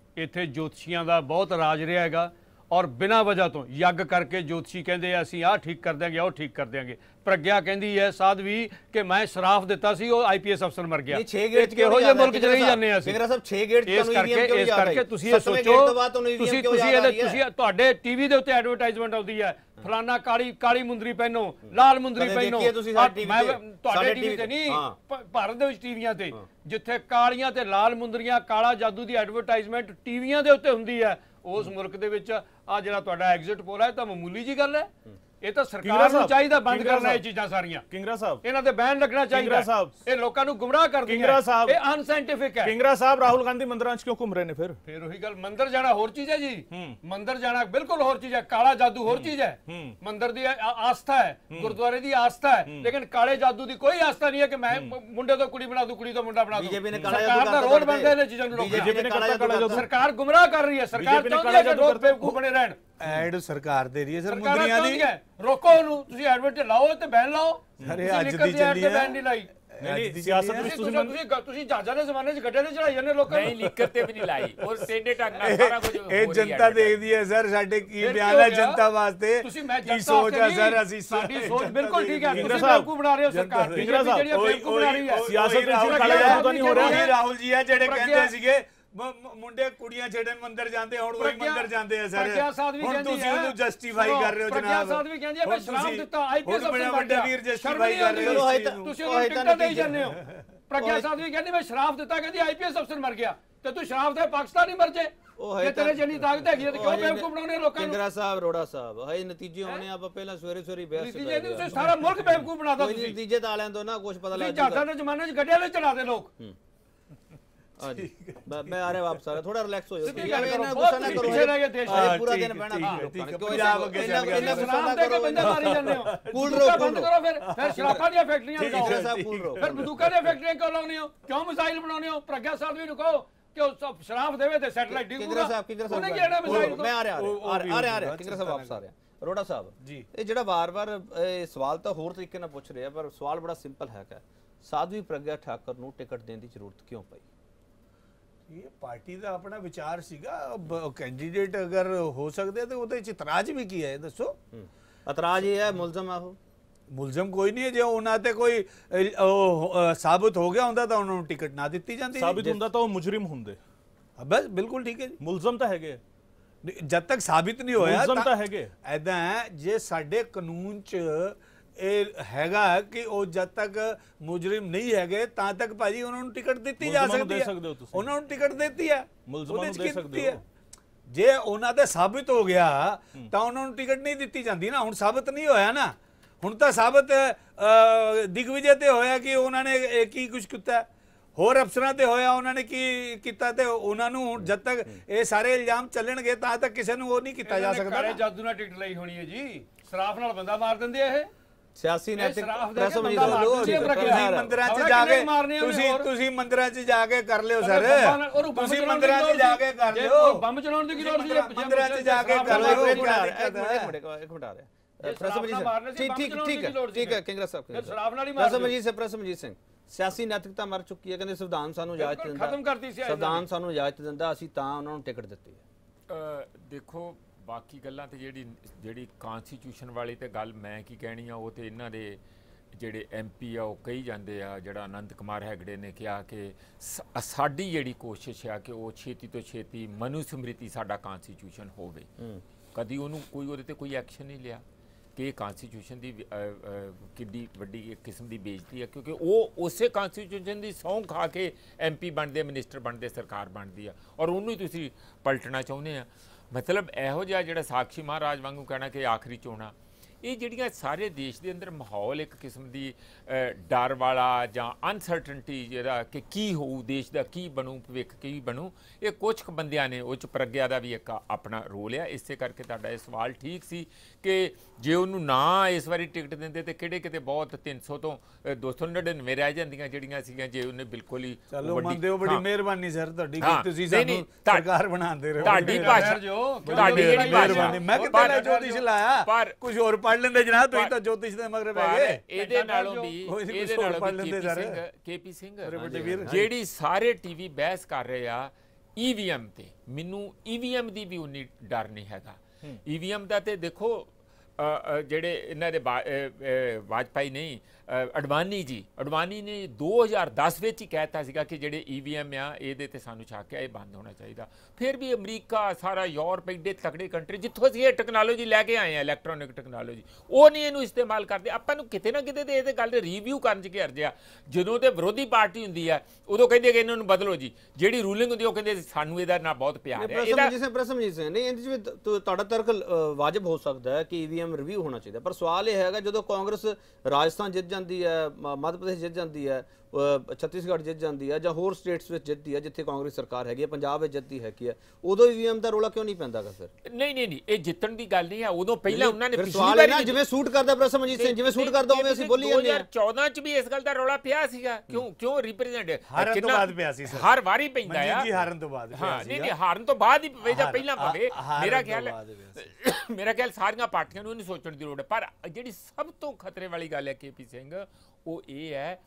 ਇੱਥੇ ਜੋਤਸ਼ੀਆਂ ਦਾ ਬਹੁਤ ਰਾਜ ਰਿਹਾ ਹੈਗਾ। ਔਰ ਬਿਨਾਂ ਵਜ੍ਹਾ ਤੋਂ ਯੱਗ ਕਰਕੇ ਜੋਤਸ਼ੀ ਕਹਿੰਦੇ ਆ ਅਸੀਂ ਆਹ ਠੀਕ ਕਰ ਦਿਆਂਗੇ ਉਹ ਠੀਕ ਕਰ ਦਿਆਂਗੇ। ਪ੍ਰਗਿਆ ਕਹਿੰਦੀ ਹੈ ਸਾਧਵੀ ਕਿ ਮੈਂ ਸ਼ਰਾਫ ਦਿੱਤਾ ਸੀ ਉਹ ਆਈਪੀਐਸ ਅਫਸਰ ਮਰ ਗਿਆ। ਨਹੀਂ 6 ਗੇਟ ਚ ਕਿਹੋ ਜਿਹੇ ਮੁਲਕ ਚ ਰਹੀ ਜਾਂਦੇ ਆ ਅਸੀਂ? ਸਿੰਗਰਾ ਸਾਹਿਬ 6 ਗੇਟ ਚ ਇਸ ਤੁਹਾਨੂੰ ਕਿਉਂ ਇਸ ਯਾਦ ਆਈ? ਕਰਕੇ ਤੁਸੀਂ ਇਹ ਸੋਚੋ ਤੁਸੀਂ ਤੁਸੀਂ ਇਹਦੇ? ਤੁਸੀਂ ਤੁਹਾਡੇ ਟੀਵੀ ਦੇ ਉੱਤੇ ਐਡਵਰਟਾਈਜ਼ਮੈਂਟ ਆਉਂਦੀ ਹੈ। ਫਲਾਨਾ ਕਾਲੀ ਕਾਲੀ ਮੁੰਦਰੀ ਪਹਿਨੋ ਲਾਲ ਮੁੰਦਰੀ ਪਹਿਨੋ। ਮੈਂ? ਤੁਹਾਡੇ ਟੀਵੀ ਤੇ ਨਹੀਂ ਭਾਰਤ ਦੇ ਵਿੱਚ ਟੀਵੀਆਂ ਤੇ। ਜਿੱਥੇ ਕਾਲੀਆਂ ਤੇ ਲਾਲ ਮੁੰਦਰੀਆਂ ਕਾਲਾ ਜਾਦੂ ਦੀ ਐਡਵਰਟਾਈਜ਼ਮੈਂਟ ਟੀਵੀਆਂ ਦੇ ਉੱਤੇ ਹੁੰਦੀ ਹੈ। ਉਸ ਮੁਲਕ ਦੇ ਵਿੱਚ ਆ ਜਿਹੜਾ ਤੁਹਾਡਾ ਐਗਜ਼ਿਟ ਪੋਲ ਹੈ ਤਾਂ ਮਾਮੂਲੀ ਜੀ ਗੱਲ ਹੈ। ਇਹ ਤਾਂ ਸਰਕਾਰ ਨੂੰ ਚਾਹੀਦਾ ਬੰਦ ਕਰਨਾ ਇਹ। ਚੀਜ਼ਾਂ ਸਾਰੀਆਂ ਕਿੰਗਰਾ ਸਾਹਿਬ ਇਹਨਾਂ ਤੇ ਬੈਨ ਲੱਗਣਾ ਚਾਹੀਦਾ ਕਿੰਗਰਾ ਸਾਹਿਬ। ਇਹ ਲੋਕਾਂ ਨੂੰ ਗੁੰਮਰਾਹ ਕਰਦੀਆਂ ਕਿੰਗਰਾ ਸਾਹਿਬ। ਇਹ ਅਨਸਾਇੰਟਿਫਿਕ ਹੈ ਕਿੰਗਰਾ ਸਾਹਿਬ ਰਾਹੁਲ ਗਾਂਧੀ ਮੰਦਰਾਂ 'ਚ ਕਿਉਂ ਘੁੰਮ ਰਹੇ ਨੇ ਫਿਰ ਫਿਰ ਉਹੀ ਗੱਲ ਮੰਦਰ ਜਾਣਾ ਹੋਰ ਚੀਜ਼ ਹੈ ਜੀ ਹੂੰ। ਮੰਦਰ ਜਾਣਾ ਬਿਲਕੁਲ ਹੋਰ ਚੀਜ਼ ਹੈ ਕਾਲਾ ਜਾਦੂ ਹੋਰ ਚੀਜ਼ ਹੈ ਹੂੰ। ਮੰਦਰ ਦੀ ਆਸਥਾ ਹੈ ਗੁਰਦੁਆਰੇ ਦੀ ਆਸਥਾ ਹੈ ਲੇਕਿਨ ਕਾਲੇ ਜਾਦੂ ਦੀ ਕੋਈ ਆਸਥਾ ਨਹੀਂ ਹੈ ਕਿ ਮੈਂ ਮੁੰਡੇ ਤੋਂ ਕੁੜੀ ਬਣਾ ਦੂੰ ਕੁੜੀ ਤੋਂ ਮੁੰਡਾ ਬਣਾ ਦੂੰ BJP ਨੇ ਕਾਲਾ ਸਰਕਾਰ ਜਾਦੂ ਦਾ ਰੋਲ ਕਰਦੇ। ਬਣਦੇ ਨੇ ਚੀਜ਼ਾਂ ਨੂੰ BJP ਨੇ ਕਾਲਾ ਜਾਦੂ। ਸਰਕਾਰ ਗੁੰਮਰਾਹ ਕਰ ਰਹੀ ਹੈ ਸਰਕਾਰ ਚਾਹੁੰਦੀ ਹੈ ਕਿ ਲੋਕ। ਬੇਵਕੂਫ ਬਣੇ ਰਹਿਣ ਐਡ ਸਰਕਾਰ ਦੇ ਰਹੀ ਹੈ ਸਰ ਮੁੰਦਰੀਆਂ ਦੀ ਹੈ, ਰੋਕੋ ਉਹਨੂੰ ਤੁਸੀਂ ਐਡਵਰਟ ਲਾਓ ਤੇ ਬੈਨ ਲਾਓ। ਅਰੇ ਅੱਜ ਦੀ ਚੱਲੀ ਤੇ ਹੈ। ਬੈਨ ਨਹੀਂ ਲਾਈ। ਨਹੀਂ, ਨਹੀਂ, ਸਿਆਸਤ ਵਿੱਚ। ਤੁਸੀਂ ਤੁਸੀਂ ਤੁਸੀਂ ਤੁਸੀਂ ਜਹਾਜ਼ਾਂ ਦੇ ਜ਼ਮਾਨੇ 'ਚ ਗੱਡੇ ਤੇ ਚੜਾਈ ਜਾਂਦੇ ਲੋਕਾਂ ਨਹੀਂ ਨੂੰ ਲਿਖਤ ਤੇ ਵੀ ਨਹੀਂ ਲਾਈ। ਉਹ ਟੇਡੇ ਢੰਗ ਨਾਲ ਸਾਰਾ ਕੁਝ ਇਹ ਜਨਤਾ ਦੇਖਦੀ ਹੈ ਸਰ ਸਾਡੇ ਕੀ ਬਿਆਨ ਹੈ? ਜਨਤਾ ਵਾਸਤੇ? ਤੁਸੀਂ ਮੈਂ ਕੀ ਜਨਤਾ ਸੋਚ ਹੈ ਸਰ ਨਹੀਂ, ਅਸੀਂ ਸਾਡੀ ਸੋਚ ਬਿਲਕੁਲ ਠੀਕ ਹੈ। ਤੁਸੀਂ ਬੇਵਕੂਫ ਬਣਾ ਰਹੇ ਹੋ ਸਰਕਾਰ ਜਿਹੜੀ ਬੇਵਕੂਫ ਬਣਾ ਰਹੀ ਹੈ। ਸਿਆਸਤ ਵਿੱਚ ਕਾਲਾ ਜਾਦੂ ਤਾਂ ਨਹੀਂ ਹੋ ਰਿਹਾ। ਰਾਹੁਲ ਜੀ ਹੈ। ਜਿਹੜੇ ਕਹਿੰਦੇ ਸੀਗੇ ਮੁੰਡੇ ਕੁੜੀਆਂ ਛੇੜਨ ਮੰਦਰ ਜਾਂਦੇ ਹੁਣ ਉਹੀ ਮੰਦਰ ਜਾਂਦੇ ਆ ਸਰ। ਪ੍ਰਗਿਆ ਸਾਧਵੀ ਹੁਣ ਕਹਿੰਦੀ ਤੁਸੀਂ ਹੈ, ਉਹਨੂੰ ਜਸਟੀਫਾਈ ਕਰ ਰਹੇ ਹੋ ਪ੍ਰਗਿਆ ਜਨਾਬ। ਸਾਧਵੀ ਕਹਿੰਦੀ ਹੈ, ਮੈਂ ਹੁਣ ਸ਼ਰਾਬ ਤੁਸੀਂ- ਦਿੱਤਾ, ਹੁਣ ਬੜਾ ਅਫਸਰ ਵੱਡਾ ਬਣ ਵੀਰ। ਜਸਟੀਫਾਈ ਕਰ ਰਹੇ ਹੋ ਤਾਂ-। ਤੁਸੀਂ ਉਹ ਉਹਨੂੰ ਟਿਕਟਾਂ ਦੇਈ ਨਤੀਜੇ- ਜਾਂਦੇ ਹੋ। ਪ੍ਰਗਿਆ ਸਾਧਵੀ ਕਹਿੰਦੀ ਮੈਂ ਸ਼ਰਾਬ ਦਿੱਤਾ ਕਹਿੰਦੀ ਆਈਪੀਐਸ ਅਫਸਰ ਮਰ ਗਿਆ। ਤੇ ਤੂੰ ਸ਼ਰਾਬ ਦੇ ਪਾਕਿਸਤਾਨੀ ਮਰ ਜੇ। ਜੇ ਤੇਰੇ ਤਾਂ- ਜਿੰਨੀ ਤਾਕਤ ਹੈਗੀ ਹੈ ਤੇ ਕਿਉਂ ਬੇਵਕੂਫ ਬਣਾਉਣੇ ਲੋਕਾਂ ਨੂੰ? ਕਿੰਗਰਾ ਸਾਹਿਬ ਰੋੜਾ ਸਾਹਿਬ ਹਾਏ ਨਤੀਜੇ ਆਉਣੇ ਆ ਆਪਾਂ ਪਹਿਲਾਂ ਸਵੇਰੇ ਸਵੇਰੇ ਬਹਿਸ ਨਤੀਜੇ ਨਹੀਂ ਤੁਸੀਂ ਸਾਰਾ ਮੁਲਕ ਬੇਵਕੂਫ ਨਹੀਂ ਤੁਸੀਂ। ਨਤੀਜੇ ਤਾਂ ਆ ਲੈਣ ਦੋ ਨਾ ਕੁਝ ਪਤਾ ਤੁਸੀਂ ਲੱਗ ਜਹਾਜ਼ਾਂ ਜਾਊਗਾ ਦੇ ਜ਼ਮਾਨੇ 'ਚ ਗੱਡੀਆਂ 'ਤੇ ਚੜਾਦੇ ਲੋਕ। ਹਾਂਜੀ। ਮੈਂ ਆ ਰਿਹਾ ਵਾਪਸ ਆ ਰਿਹਾ ਥੋੜਾ ਰਿਲੈਕਸ ਹੋ ਜਾਓ। ਸਿੱਧੀ ਠੀਕ ਗੱਲ ਕਰੋ, ਇਹਨਾਂ ਗੁੱਸਾ ਨਾ ਕਰੋ ਪਿੱਛੇ ਰਹਿ ਗਏ ਦੇਸ਼ ਹਜੇ ਹਾਂ, ਪੂਰਾ ਠੀਕ ਦਿਨ ਬਹਿਣਾ। ਠੀਕ ਹੈ, ਲੋਕਾਂ ਠੀਕ ਨੇ ਕਿਉਂ ਪੰਜਾਬ ਅੱਗੇ ਚੱਲ ਗਿਆ। ਇੰਨਾ ਸਰ। ਗੁੱਸਾ ਨਾ ਸ਼ਰਾਬ ਦੇ ਕੇ ਬੰਦੇ ਮਾਰੀ ਜਾਂਦੇ ਹੋ। ਕੂਲ ਰਹੋ, ਬੰਦ ਕਰੋ ਫਿਰ ਫਿਰ ਸ਼ਰਾਬਾਂ ਦੀਆਂ ਫੈਕਟਰੀਆਂ ਠੀਕ ਹੈ, ਲਗਾਓ। ਕਿੰਗਰਾ ਸਾਹਿਬ ਕੂਲ ਰਹੋ ਫਿਰ ਬੰਦੂਕਾਂ ਦੀਆਂ ਫੈਕਟਰੀਆਂ ਕਿਉਂ ਲਾਉਂਦੇ ਹੋ? ਕਿਉਂ ਮਿਸਾਈਲ ਬਣਾਉਂਦੇ ਹੋ? ਪ੍ਰਗਿਆ ਸਾਧਵੀ ਨੂੰ ਕਹੋ ਕਿ ਉਹ ਸਭ ਸ਼ਰਾਬ ਦੇਵੇ ਤੇ ਸੈਟਲਾਈਟ ਡਿੱਗੂਗਾ। ਕਿੰਗਰਾ ਸਾਹਿਬ ਕਿੰਗਰਾ ਸਾਹਿਬ ਉਹਨੇ ਕਿਹੜਾ ਮਿਸਾਈਲ ਮੈਂ ਆ ਰਿਹਾ ਆ ਰਿਹਾ ਆ ਰਿਹਾ ਵੀ ਕਿੰਗਰਾ ਸਾਹਿਬ ਵਾਪਸ ਆ ਰਿਹਾ। ਅਰੋੜਾ ਸਾਹਿਬ ਜੀ। ਇਹ ਜਿਹੜਾ ਵਾਰ-ਵਾਰ ਇਹ ਸਵਾਲ ਤਾਂ ਹੋਰ ਤਰੀਕੇ ਨਾਲ ਪੁੱਛ ਰਿਹਾ ਪਰ ਸਵਾਲ ਬੜਾ ਸਿੰਪਲ ਹੈਗਾ। ਸਾਧਵੀ ਪ੍ਰਗਿਆ ਠਾਕਰ ਨੂੰ ਟਿਕਟ ਦੇਣ ਦੀ ਜ਼ਰੂਰਤ ਕਿਉਂ ਪਈ ਇਹ ਪਾਰਟੀ ਦਾ ਆਪਣਾ ਵਿਚਾਰ ਸੀਗਾ ਕੈਂਡੀਡੇਟ ਅਗਰ ਹੋ ਸਕਦੇ ਤੇ ਉਹਦੇ ਚ ਇਤਰਾਜ਼ ਵੀ ਕੀ ਹੈ ਦੱਸੋ। ਇਤਰਾਜ਼ ਇਹ ਹੈ ਮੁਲਜ਼ਮ ਆ ਉਹ ਮੁਲਜ਼ਮ ਕੋਈ ਨਹੀਂ ਹੈ ਜੇ ਉਹਨਾਂ ਤੇ ਕੋਈ ਸਾਬਤ ਹੋ ਗਿਆ ਹੁੰਦਾ ਤਾਂ ਉਹਨਾਂ ਨੂੰ ਟਿਕਟ ਨਾ ਦਿੱਤੀ ਜਾਂਦੀ। ਸਾਬਿਤ ਹੁੰਦਾ ਤਾਂ ਉਹ ਮੁਜਰਮ ਹੁੰਦੇ ਬਸ ਬਿਲਕੁਲ ਠੀਕ ਹੈ ਜੀ ਮੁਲਜ਼ਮ ਤਾਂ ਹੈਗੇ ਜਦ ਤੱਕ ਸਾਬਿਤ ਨਹੀਂ ਹੋਇਆ ਮੁਲਜ਼ਮ ਤਾਂ ਹੈਗੇ। ਐਦਾਂ ਹੈ ਜੇ ਸਾਡੇ ਕਾਨੂੰਨ 'ਚ ਇਹ ਹੈਗਾ ਕਿ ਉਹ ਜਦ ਤੱਕ ਮੁਜਰਮ ਨਹੀਂ ਹੈਗੇ ਤਾਂ ਤੱਕ ਭਾਜੀ ਉਹਨਾਂ ਨੂੰ ਟਿਕਟ ਦਿੱਤੀ ਜਾ ਸਕਦੀ ਦੇ ਹੈ। ਉਹਨਾਂ ਨੂੰ ਟਿਕਟ ਦਿੱਤੀ ਹੈ। ਮੁਲਜ਼ਮਾਂ ਨੂੰ ਦੇ ਸਕਦੇ ਹੈ? ਜੇ ਉਹਨਾਂ ਤੇ ਸਾਬਿਤ ਹੋ ਗਿਆ ਤਾਂ ਉਹਨਾਂ ਨੂੰ ਟਿਕਟ ਨਹੀਂ ਦਿੱਤੀ ਜਾਂਦੀ ਨਾ। ਹੁਣ ਸਾਬਿਤ ਨਹੀਂ ਹੋਇਆ ਨਾ। ਹੁਣ ਤਾਂ ਸਾਬਿਤ ਦਿਗਵਿਜੇ ਤੇ ਹੋਇਆ ਕਿ ਉਹਨਾਂ ਨੇ ਕੀ ਕੁਝ ਕੀਤਾ। ਹੋਰ ਅਫਸਰਾਂ ਤੇ ਹੋਇਆ ਉਹਨਾਂ ਨੇ ਕੀ ਕੀਤਾ ਤੇ ਉਹਨਾਂ ਨੂੰ ਹੁਣ ਜਦ ਤੱਕ ਇਹ ਸਾਰੇ ਇਲਜ਼ਾਮ ਚੱਲਣਗੇ ਤਾਂ ਤੱਕ ਕਿਸੇ ਨੂੰ ਉਹ ਨਹੀਂ ਕੀਤਾ ਜਾ ਸਕਦਾ ਕਾਲੇ। ਜਾਦੂ ਨਾਲ ਟਿਕਟ ਲਈ ਹੋਣੀ ਹੈ ਜੀ। ਸਰਾਫ ਨਾਲ ਬੰਦਾ ਮਾਰ ਦਿੰਦੇ ਆ ਇਹ। ਸਿਆਸੀ ਨੈਤਿਕ ਹੈ ਪ੍ਰਗਿਆ। ਤੁਸੀਂ ਮੰਦਰਾਂ 'ਚ ਜਾ ਕੇ ਤੁਸੀਂ? ਤੁਸੀਂ ਮੰਦਰਾਂ 'ਚ ਜਾ ਕੇ ਕਰ ਲਿਓ ਸਰ। ਤੁਸੀਂ ਮੰਦਰਾਂ 'ਚ ਜਾ। ਕੇ ਕਰ ਜੇ ਲਿਓ। ਬੰਬ ਚਲਾਉਣ ਦੀ ਕੀ ਲੋੜ ਸੀ ਜੇ ਮੰਦਰਾਂ 'ਚ ਜਾ ਕੇ ਕਰ। ਲਿਓ ਇੱਕ ਮਿੰਟ ਇੱਕ ਮਿੰਟ ਆ ਰਿਹਾ। ਜੇ ਠੀਕ ਠੀਕ ਠੀਕ ਹੈ ਠੀਕ ਹੈ। ਕਿੰਗਰਾ ਸਾਹਿਬ ਸਿੰਘ ਸਿਆਸੀ ਨੈਤਿਕਤਾ ਮਰ ਚੁੱਕੀ ਹੈ ਕਹਿੰਦੇ ਸੰਵਿਧਾਨ ਸਾਨੂੰ ਇਜਾਜ਼ਤ ਦਿੰਦਾ। ਖਤਮ ਕਰਤੀ ਸੀ ਸੰਵਿਧਾਨ ਸਾਨੂੰ ਇਜਾਜ਼ਤ ਦਿੰਦਾ ਅਸੀਂ ਤਾਂ ਉਹਨਾਂ ਨੂੰ ਟਿਕਟ ਦਿੱਤੀ ਹੈ। ਅ, ਦੇਖੋ ਬਾਕੀ ਗੱਲਾਂ ਤੇ ਜਿਹੜੀ ਜਿਹੜੀ ਕਨਸਟੀਟਿਊਸ਼ਨ ਵਾਲੀ ਤੇ ਗੱਲ ਮੈਂ ਕੀ ਕਹਿਣੀ ਆ ਉਹ ਤੇ ਇਹਨਾਂ ਦੇ ਜਿਹੜੇ ਐਮਪੀ ਆ ਉਹ ਕਹੀ ਜਾਂਦੇ ਆ ਜਿਹੜਾ ਆਨੰਦ ਕੁਮਾਰ ਹੈਗੜੇ ਨੇ ਕਿਹਾ ਕਿ ਸ- ਸਾਡੀ ਜਿਹੜੀ ਕੋਸ਼ਿਸ਼ ਆ ਕਿ ਉਹ ਛੇਤੀ ਤੋਂ ਛੇਤੀ ਮਨੂ ਸਮ੍ਰਿਤੀ ਸਾਡਾ ਕਨਸਟੀਟਿਊਸ਼ਨ ਹੋਵੇ। ਕਦੀ ਉਹਨੂੰ ਕੋਈ ਉਹਦੇ ਤੇ ਕੋਈ ਐਕਸ਼ਨ ਨਹੀਂ ਲਿਆ ਕਿ ਇਹ ਕਨਸਟੀਟਿਊਸ਼ਨ ਦੀ ਕਿੱਡੀ ਵੱਡੀ ਇੱਕ ਕਿਸਮ ਦੀ ਬੇਇੱਜ਼ਤੀ ਹੈ ਕਿਉਂਕਿ ਉਹ ਉਸੇ ਕਨਸਟੀਟਿਊਸ਼ਨ ਦੀ ਸਹੁੰ ਖਾ ਕੇ ਐਮਪੀ ਬਣਦੇ ਮਿਨਿਸਟਰ ਬਣਦੇ ਸਰਕਾਰ ਬਣਦੀ ਆ। ਔਰ ਉਹਨੂੰ ਹੀ ਤੁਸੀਂ ਪਲਟਣਾ ਚਾਹੁੰਦੇ ਆ। ਮਤਲਬ ਇਹੋ ਜਿਹਾ ਜਿਹੜਾ ਸਾਖੀ ਮਹਾਰਾਜ ਵਾਂਗੂ ਕਹਿਣਾ ਕਿ ਆਖਰੀ ਚੋਣਾ ਇਹ ਜਿਹੜੀਆਂ ਸਾਰੇ ਦੇਸ਼ ਦੇ ਅੰਦਰ ਮਾਹੌਲ ਇੱਕ ਕਿਸਮ ਦੀ ਡਰ ਵਾਲਾ ਜਾਂ ਅਨਸਰਟਨਟੀ ਜਿਹੜਾ ਕਿ ਕੀ ਹੋਊ ਦੇਸ਼ ਦਾ ਕੀ ਬਣੂ ਭਵਿੱਖ ਕੀ ਬਣੂ ਇਹ ਕੁਝ ਕੁ ਬੰਦਿਆਂ ਨੇ ਉੱਚ ਪ੍ਰਗਿਆ ਦਾ ਵੀ ਇੱਕ ਆਪਣਾ ਰੋਲ ਆ। ਇਸੇ ਕਰਕੇ ਤੁਹਾਡਾ ਇਹ ਸਵਾਲ ਠੀਕ ਸੀ ਕਿ ਜੇ ਉਹਨੂੰ ਨਾ ਇਸ ਵਾਰੀ ਟਿਕਟ ਦਿੰਦੇ ਤੇ ਕਿਹੜੇ ਕਿਤੇ ਬਹੁਤ 300 ਤੋਂ ਅ, 299 ਰਹਿ ਜਾਂਦੀਆਂ ਜਿਹੜੀਆਂ ਸੀਗੀਆਂ ਜੇ ਉਹਨੇ ਬਿਲਕੁਲ ਹੀ ਚਲੋ ਮੰਨਦੇ ਹੋ ਬੜੀ। ਮਿਹਰਬਾਨੀ ਸਰ ਤੁਹਾਡੀ ਕਿ ਤੁਸੀਂ ਸਾਨੂੰ ਸਰਕਾਰ ਬਣਾਉਂਦੇ ਰਹੋ। ਤੁਹਾਡੀ ਭਾਸ਼ਾ ਤੁਹਾਡੀ ਜਿਹੜੀ ਮਿਹਰਬਾਨੀ। ਮੈਂ ਕਿਤੇ ਨਾ ਜੋਤਿਸ਼ ਲਾਇਆ ਪਰ ਕੁਝ ਹੋਰ ਪੜ ਲੈਂਦੇ ਜਨਾਬ ਤੁਸੀਂ ਤਾਂ ਜੋਤਿਸ਼ ਦੇ ਮਗਰ ਪੈ ਗਏ ਇਹਦੇ ਨਾਲੋਂ ਵੀ ਇਹਦੇ ਨਾਲੋਂ ਪੜ੍ਹ ਵੀ ਲੈਂਦੇ ਸਰ। ਕੇਪੀ ਸਿੰਘ। ਜਿਹੜੀ ਸਾਰੇ ਟੀਵੀ ਬਹਿਸ ਕਰ ਰਹੇ ਆ ਈਵੀਐਮ ਤੇ ਮੈਨੂੰ ਈਵੀਐਮ ਦੀ ਵੀ ਉਨੀ ਡਰ ਨਹੀਂ ਹੈਗਾ ਈਵੀਐਮ ਦਾ ਤੇ ਦੇਖੋ ਜਿਹੜੇ ਇਹਨਾਂ ਦੇ ਵਾਜਪਾਈ ਨਹੀਂ ਅਡਵਾਨੀ ਜੀ ਅਡਵਾਨੀ ਨੇ 2010 ਵਿੱਚ ਹੀ ਕਹਿਤਾ ਸੀਗਾ ਕਿ ਜਿਹੜੇ ਈਵੀਐਮ ਆ ਇਹਦੇ ਤੇ ਸਾਨੂੰ ਹੈ ਇਹ ਬੰਦ ਹੋਣਾ ਚਾਹੀਦਾ। ਫਿਰ ਵੀ ਅਮਰੀਕਾ ਸਾਰਾ ਯੂਰਪ ਏਡੇ ਤਕੜੇ ਕੰਟਰੀ ਜਿੱਥੋਂ ਅਸੀਂ ਇਹ ਟੈਕਨੋਲੋਜੀ ਲੈ ਕੇ ਆਏ ਆ ਇਲੈਕਟ੍ਰੋਨਿਕ ਟੈਕਨੋਲੋਜੀ ਉਹ ਨਹੀਂ ਇਹਨੂੰ ਇਸਤੇਮਾਲ ਕਰਦੇ। ਆਪਾਂ ਨੂੰ ਕਿਤੇ ਨਾ ਕਿਤੇ ਤੇ ਇਹ ਤੇ ਗੱਲ ਰਿਵਿਊ ਕਰਨ ਚ ਘਿਰ ਜਿਆ ਜਦੋਂ ਤੇ ਵਿਰੋਧੀ ਪਾਰਟੀ ਹੁੰਦੀ ਆ ਉਦੋਂ ਕਹਿੰਦੇ ਕਿ ਇਹਨਾਂ ਨੂੰ ਬਦਲੋ ਜੀ। ਜਿਹੜੀ ਰੂਲਿੰਗ ਹੁੰਦੀ ਉਹ ਕਹਿੰਦੇ ਸਾਨੂੰ ਇਹਦਾ ਨਾਲ ਬਹੁਤ ਪਿਆਰ ਹੈ ਇਹਦਾ ਪ੍ਰਸਮਜੀਤ ਸਿੰਘ ਪ੍ਰਸਮਜੀਤ ਸਿੰਘ ਨਹੀਂ ਇਹਦੇ ਵਿੱਚ ਤੁਹਾਡਾ ਤਰਕ ਵਾਜਬ ਹੋ ਸਕਦਾ ਹੈ ਕਿ ਈਵੀਐਮ ਰਿਵਿਊ ਹੋਣਾ ਚਾਹੀਦਾ। ਪਰ ਸਵਾਲ ਇਹ ਹੈਗਾ ਜਦੋਂ ਕਾਂਗਰਸ ਰਾਜਸਥਾਨ ਜਿੱਤ ਜਾਂਦੀ ਹੈ ਮੱਧ ਪ੍ਰਦੇਸ਼ ਜਿੱਤ ਜਾਂਦੀ ਹੈ। ਛੱਤੀਸਗੜ੍ਹ ਜਿੱਤ ਜਾਂਦੀ ਹੈ ਜਾਂ ਹੋਰ ਸਟੇਟਸ ਵਿੱਚ ਜਿੱਤਦੀ ਹੈ ਜਿੱਥੇ ਕਾਂਗਰਸ ਸਰਕਾਰ ਹੈਗੀ ਹੈ ਪੰਜਾਬ ਵਿੱਚ ਜਿੱਤਦੀ ਹੈਗੀ ਹੈ ਉਦੋਂ ਈਵੀਐਮ ਦਾ ਰੋਲਾ ਕਿਉਂ ਨਹੀਂ ਪੈਂਦਾਗਾ ਫਿਰ? ਨਹੀਂ ਨਹੀਂ ਨਹੀਂ ਇਹ ਜਿੱਤਣ ਦੀ ਗੱਲ ਨਹੀਂ ਹੈ ਉਦੋਂ ਪਹਿਲਾਂ ਉਹਨਾਂ ਨੇ ਪਿਛਲੀ ਸਵਾਲ ਹੈ ਨਾ ਵਾਰੀ ਜਿਵੇਂ ਸੂਟ ਕਰਦਾ ਪ੍ਰਸਮਜੀਤ ਸਿੰਘ ਜਿਵੇਂ ਸੂਟ ਕਰਦਾ ਉਵੇਂ ਅਸੀਂ ਬੋਲੀ ਜਾਂਦੇ ਹਾਂ 2014 ਚ ਵੀ ਇਸ ਗੱਲ ਦਾ ਰੌਲਾ ਪਿਆ ਸੀਗਾ। ਕਿਉਂ ਕਿਉਂ ਰਿਪਰੈਜ਼ੈਂਟ ਹਾਰਨ ਤੋਂ ਬਾਅਦ ਪਿਆ ਸੀ ਸਰ। ਹਰ ਵਾਰੀ ਪੈਂਦਾ ਆ। ਜੀ ਹਾਰਨ ਤੋਂ ਬਾਅਦ ਪਿਆ ਹਾਂ ਨਹੀਂ। ਨਹੀਂ ਹਾਰਨ ਤੋਂ ਬਾਅਦ ਹੀ ਪਵੇ ਜਾਂ ਪਹਿਲਾਂ ਪਵੇ। ਮੇਰਾ ਖਿਆਲ ਮੇਰਾ ਖਿਆਲ ਸਾਰੀਆਂ ਪਾਰਟੀਆਂ ਨੂੰ ਇਹ ਨਹੀਂ ਸੋਚਣ ਦੀ ਲੋੜ। ਹੈ ਪਰ ਜਿਹੜੀ ਸਭ ਤੋਂ ਖਤਰੇ ਵਾਲੀ ਗੱਲ ਹੈ ਕੇਪੀ ਸਿੰਘ ਉਹ ਇਹ ਹੈ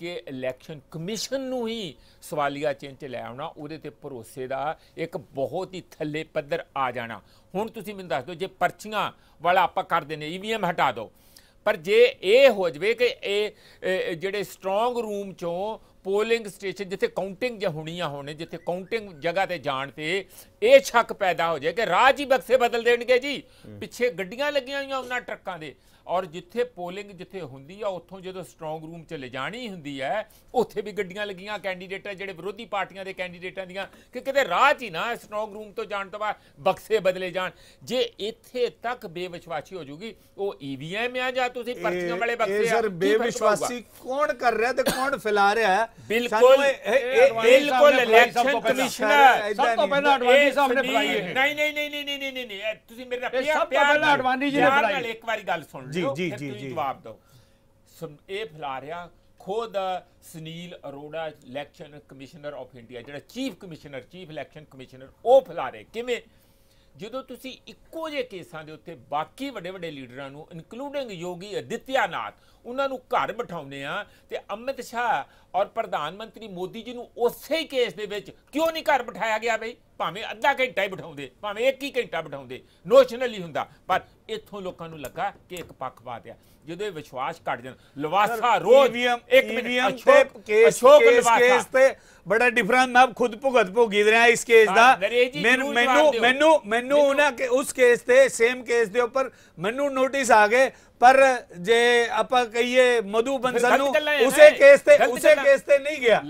ਕਿ ਇਲੈਕਸ਼ਨ ਕਮਿਸ਼ਨ ਨੂੰ ਹੀ ਸਵਾਲੀਆ ਚਿੰਨ੍ਹ 'ਚ ਲੈ ਆਉਣਾ ਉਹਦੇ ਤੇ ਭਰੋਸੇ ਦਾ ਇੱਕ ਬਹੁਤ ਹੀ ਥੱਲੇ ਪੱਧਰ ਆ ਜਾਣਾ। ਹੁਣ ਤੁਸੀਂ ਮੈਨੂੰ ਦੱਸ ਦਿਓ ਜੇ ਪਰਚੀਆਂ ਵਾਲਾ ਆਪਾਂ ਕਰਦੇ ਨੇ ਈਵੀਐਮ ਹਟਾ ਦਿਓ। ਪਰ ਜੇ ਇਹ ਹੋ ਜਵੇ ਕਿ ਇਹ ਇਹ ਜਿਹੜੇ ਸਟਰੋਂਗ ਰੂਮ ਚੋਂ ਪੋਲਿੰਗ ਸਟੇਸ਼ਨ ਜਿੱਥੇ ਕਾਊਂਟਿੰਗ ਜ ਹੋਣੀਆਂ ਹੋਣੇ ਜਿੱਥੇ ਕਾਊਂਟਿੰਗ ਜਗ੍ਹਾ ਤੇ ਜਾਣ ਤੇ ਇਹ ਸ਼ੱਕ ਪੈਦਾ ਹੋ ਜਾਏ ਕਿ ਰਾਜ ਹੀ ਬਕਸੇ ਬਦਲ ਦੇਣਗੇ ਜੀ। ਪਿੱਛੇ ਗੱਡੀਆਂ ਲੱਗੀਆਂ ਹੋਈਆਂ ਉਹਨਾਂ ਟਰੱਕਾਂ ਦੇ। ਔਰ ਜਿੱਥੇ ਪੋਲਿੰਗ ਜਿੱਥੇ ਹੁੰਦੀ ਆ ਉੱਥੋਂ ਜਦੋਂ ਸਟਰੋਂਗ ਰੂਮ ਚ ਲਿਜਾਣੀ ਹੁੰਦੀ ਹੈ ਉੱਥੇ ਵੀ ਗੱਡੀਆਂ ਲੱਗੀਆਂ ਕੈਂਡੀਡੇਟਾਂ ਜਿਹੜੇ ਵਿਰੋਧੀ ਪਾਰਟੀਆਂ ਦੇ ਕੈਂਡੀਡੇਟਾਂ ਦੀਆਂ ਕਿ ਕਿਤੇ ਰਾਹ 'ਚ ਹੀ ਨਾ ਸਟਰੋਂਗ ਰੂਮ ਤੋਂ ਜਾਣ ਤੋਂ ਬਾਅਦ ਬਕਸੇ ਬਦਲੇ ਜਾਣ। ਜੇ ਇੱਥੇ ਤੱਕ ਬੇਵਿਸ਼ਵਾਸੀ ਹੋ ਜੂਗੀ ਉਹ ਈਵੀਐਮ ਆ ਜਾਂ ਤੁਸੀਂ ਪਰਚੀਆਂ ਵਾਲੇ ਬਕਸੇ ਆ ਬੇਵਿਸ਼ਵਾਸੀ ਕੌਣ ਕਰ ਰਿਹਾ ਤੇ ਕੌਣ ਫੈਲਾ ਰਿਹਾ? ਹੈ ਬਿਲਕੁਲ ਬਿਲਕੁਲ ਇਲੈਕਸ਼ਨ ਕਮਿਸ਼ਨਰ ਸਭ ਤੋਂ ਪਹਿਲਾਂ ਅਡਵਾਨੀ ਸਾਹਿਬ ਨੇ ਫੈਲਾਈ ਨਹੀਂ ਨਹੀਂ ਨਹੀਂ ਨਹੀਂ ਨਹੀਂ ਤੁਸੀਂ ਮੇਰੇ ਨਾਲ ਪਿਆਰ ਨਾਲ ਅਡਵਾਨੀ ਜੀ ਨੇ ਫੈਲਾਈ ਇੱਕ ਵਾਰੀ ਗੱਲ ਸੁਣ ਲਓ। ਜੀ, ਜੀ, ਤੁਸੀਂ ਜੀ। ਜਵਾਬ ਦਿਓ। ਇਹ ਫੈਲਾ ਰਿਹਾ ਖੁਦ Sunil Arora election commissioner of India ਜਿਹੜਾ chief commissioner chief election commissioner ਉਹ ਫੈਲਾ ਰਹੇ। ਕਿਵੇਂ? ਜਦੋਂ ਤੁਸੀਂ ਇੱਕੋ ਜਿਹੇ ਕੇਸਾਂ ਦੇ ਉੱਤੇ ਬਾਕੀ ਵੱਡੇ ਵੱਡੇ ਲੀਡਰਾਂ ਨੂੰ ਇਨਕਲੂਡਿੰਗ ਯੋਗੀ ਅਦਿੱਤਿਆਨਾਥ ਉਹਨਾਂ ਨੂੰ ਘਰ ਬਿਠਾਉਂਦੇ ਆ ਤੇ ਅਮਿਤ ਸ਼ਾਹ ਔਰ ਪ੍ਰਧਾਨ ਮੰਤਰੀ ਮੋਦੀ ਜੀ ਨੂੰ ਉਸੇ ਹੀ ਕੇਸ ਦੇ ਵਿੱਚ ਕਿਉਂ ਨਹੀਂ ਘਰ ਬਿਠਾਇਆ ਗਿਆ ਬਈ? ਭਾਵੇਂ ਅੱਧਾ ਘੰਟਾ ਹੀ ਬਿਠਾਉਂਦੇ ਭਾਵੇਂ ਇੱਕ ਹੀ ਘੰਟਾ ਬਿਠਾਉਂਦੇ ਨੋਸ਼ਨਲੀ ਹੁੰਦਾ। ਪਰ ਇੱਥੋਂ ਲੋਕਾਂ ਨੂੰ ਲੱਗਾ ਕਿ ਇੱਕ ਪੱਖਪਾਤ ਆ ਜਦੋਂ ਇਹ ਵਿਸ਼ਵਾਸ ਘਟ ਜਾਣ। ਲਵਾਸਾ ਰੋਜ਼ ਇੱਕ ਮਿੰਟ EVM ਤੇ ਕੇਸ ਕੇਸ ਤੇ ਬੜਾ ਡਿਫਰੈਂਟ ਮੈਂ ਖੁਦ ਭੁਗਤ ਭੁਗਤ ਰਿਹਾ ਇਸ ਕੇਸ ਦਾ। ਮੈਨੂੰ ਮੈਨੂੰ। ਮੈਨੂੰ ਮੈਨੂੰ ਉਹਨਾਂ ਕੇ ਉਸ ਕੇਸ ਤੇ ਸੇਮ ਕੇਸ ਦੇ ਉੱਪਰ ਮੈਨੂੰ ਨੋਟਿਸ ਆ ਗਏ। ਪਰ ਜੇ ਆਪਾਂ ਕਹੀਏ ਮਧੂ ਬੰਸਲ ਨੂੰ ਉਸੇ ਕੇਸ ਤੇ ਉਸੇ। ਕੇਸ ਤੇ ਨਹੀਂ ਗਿਆ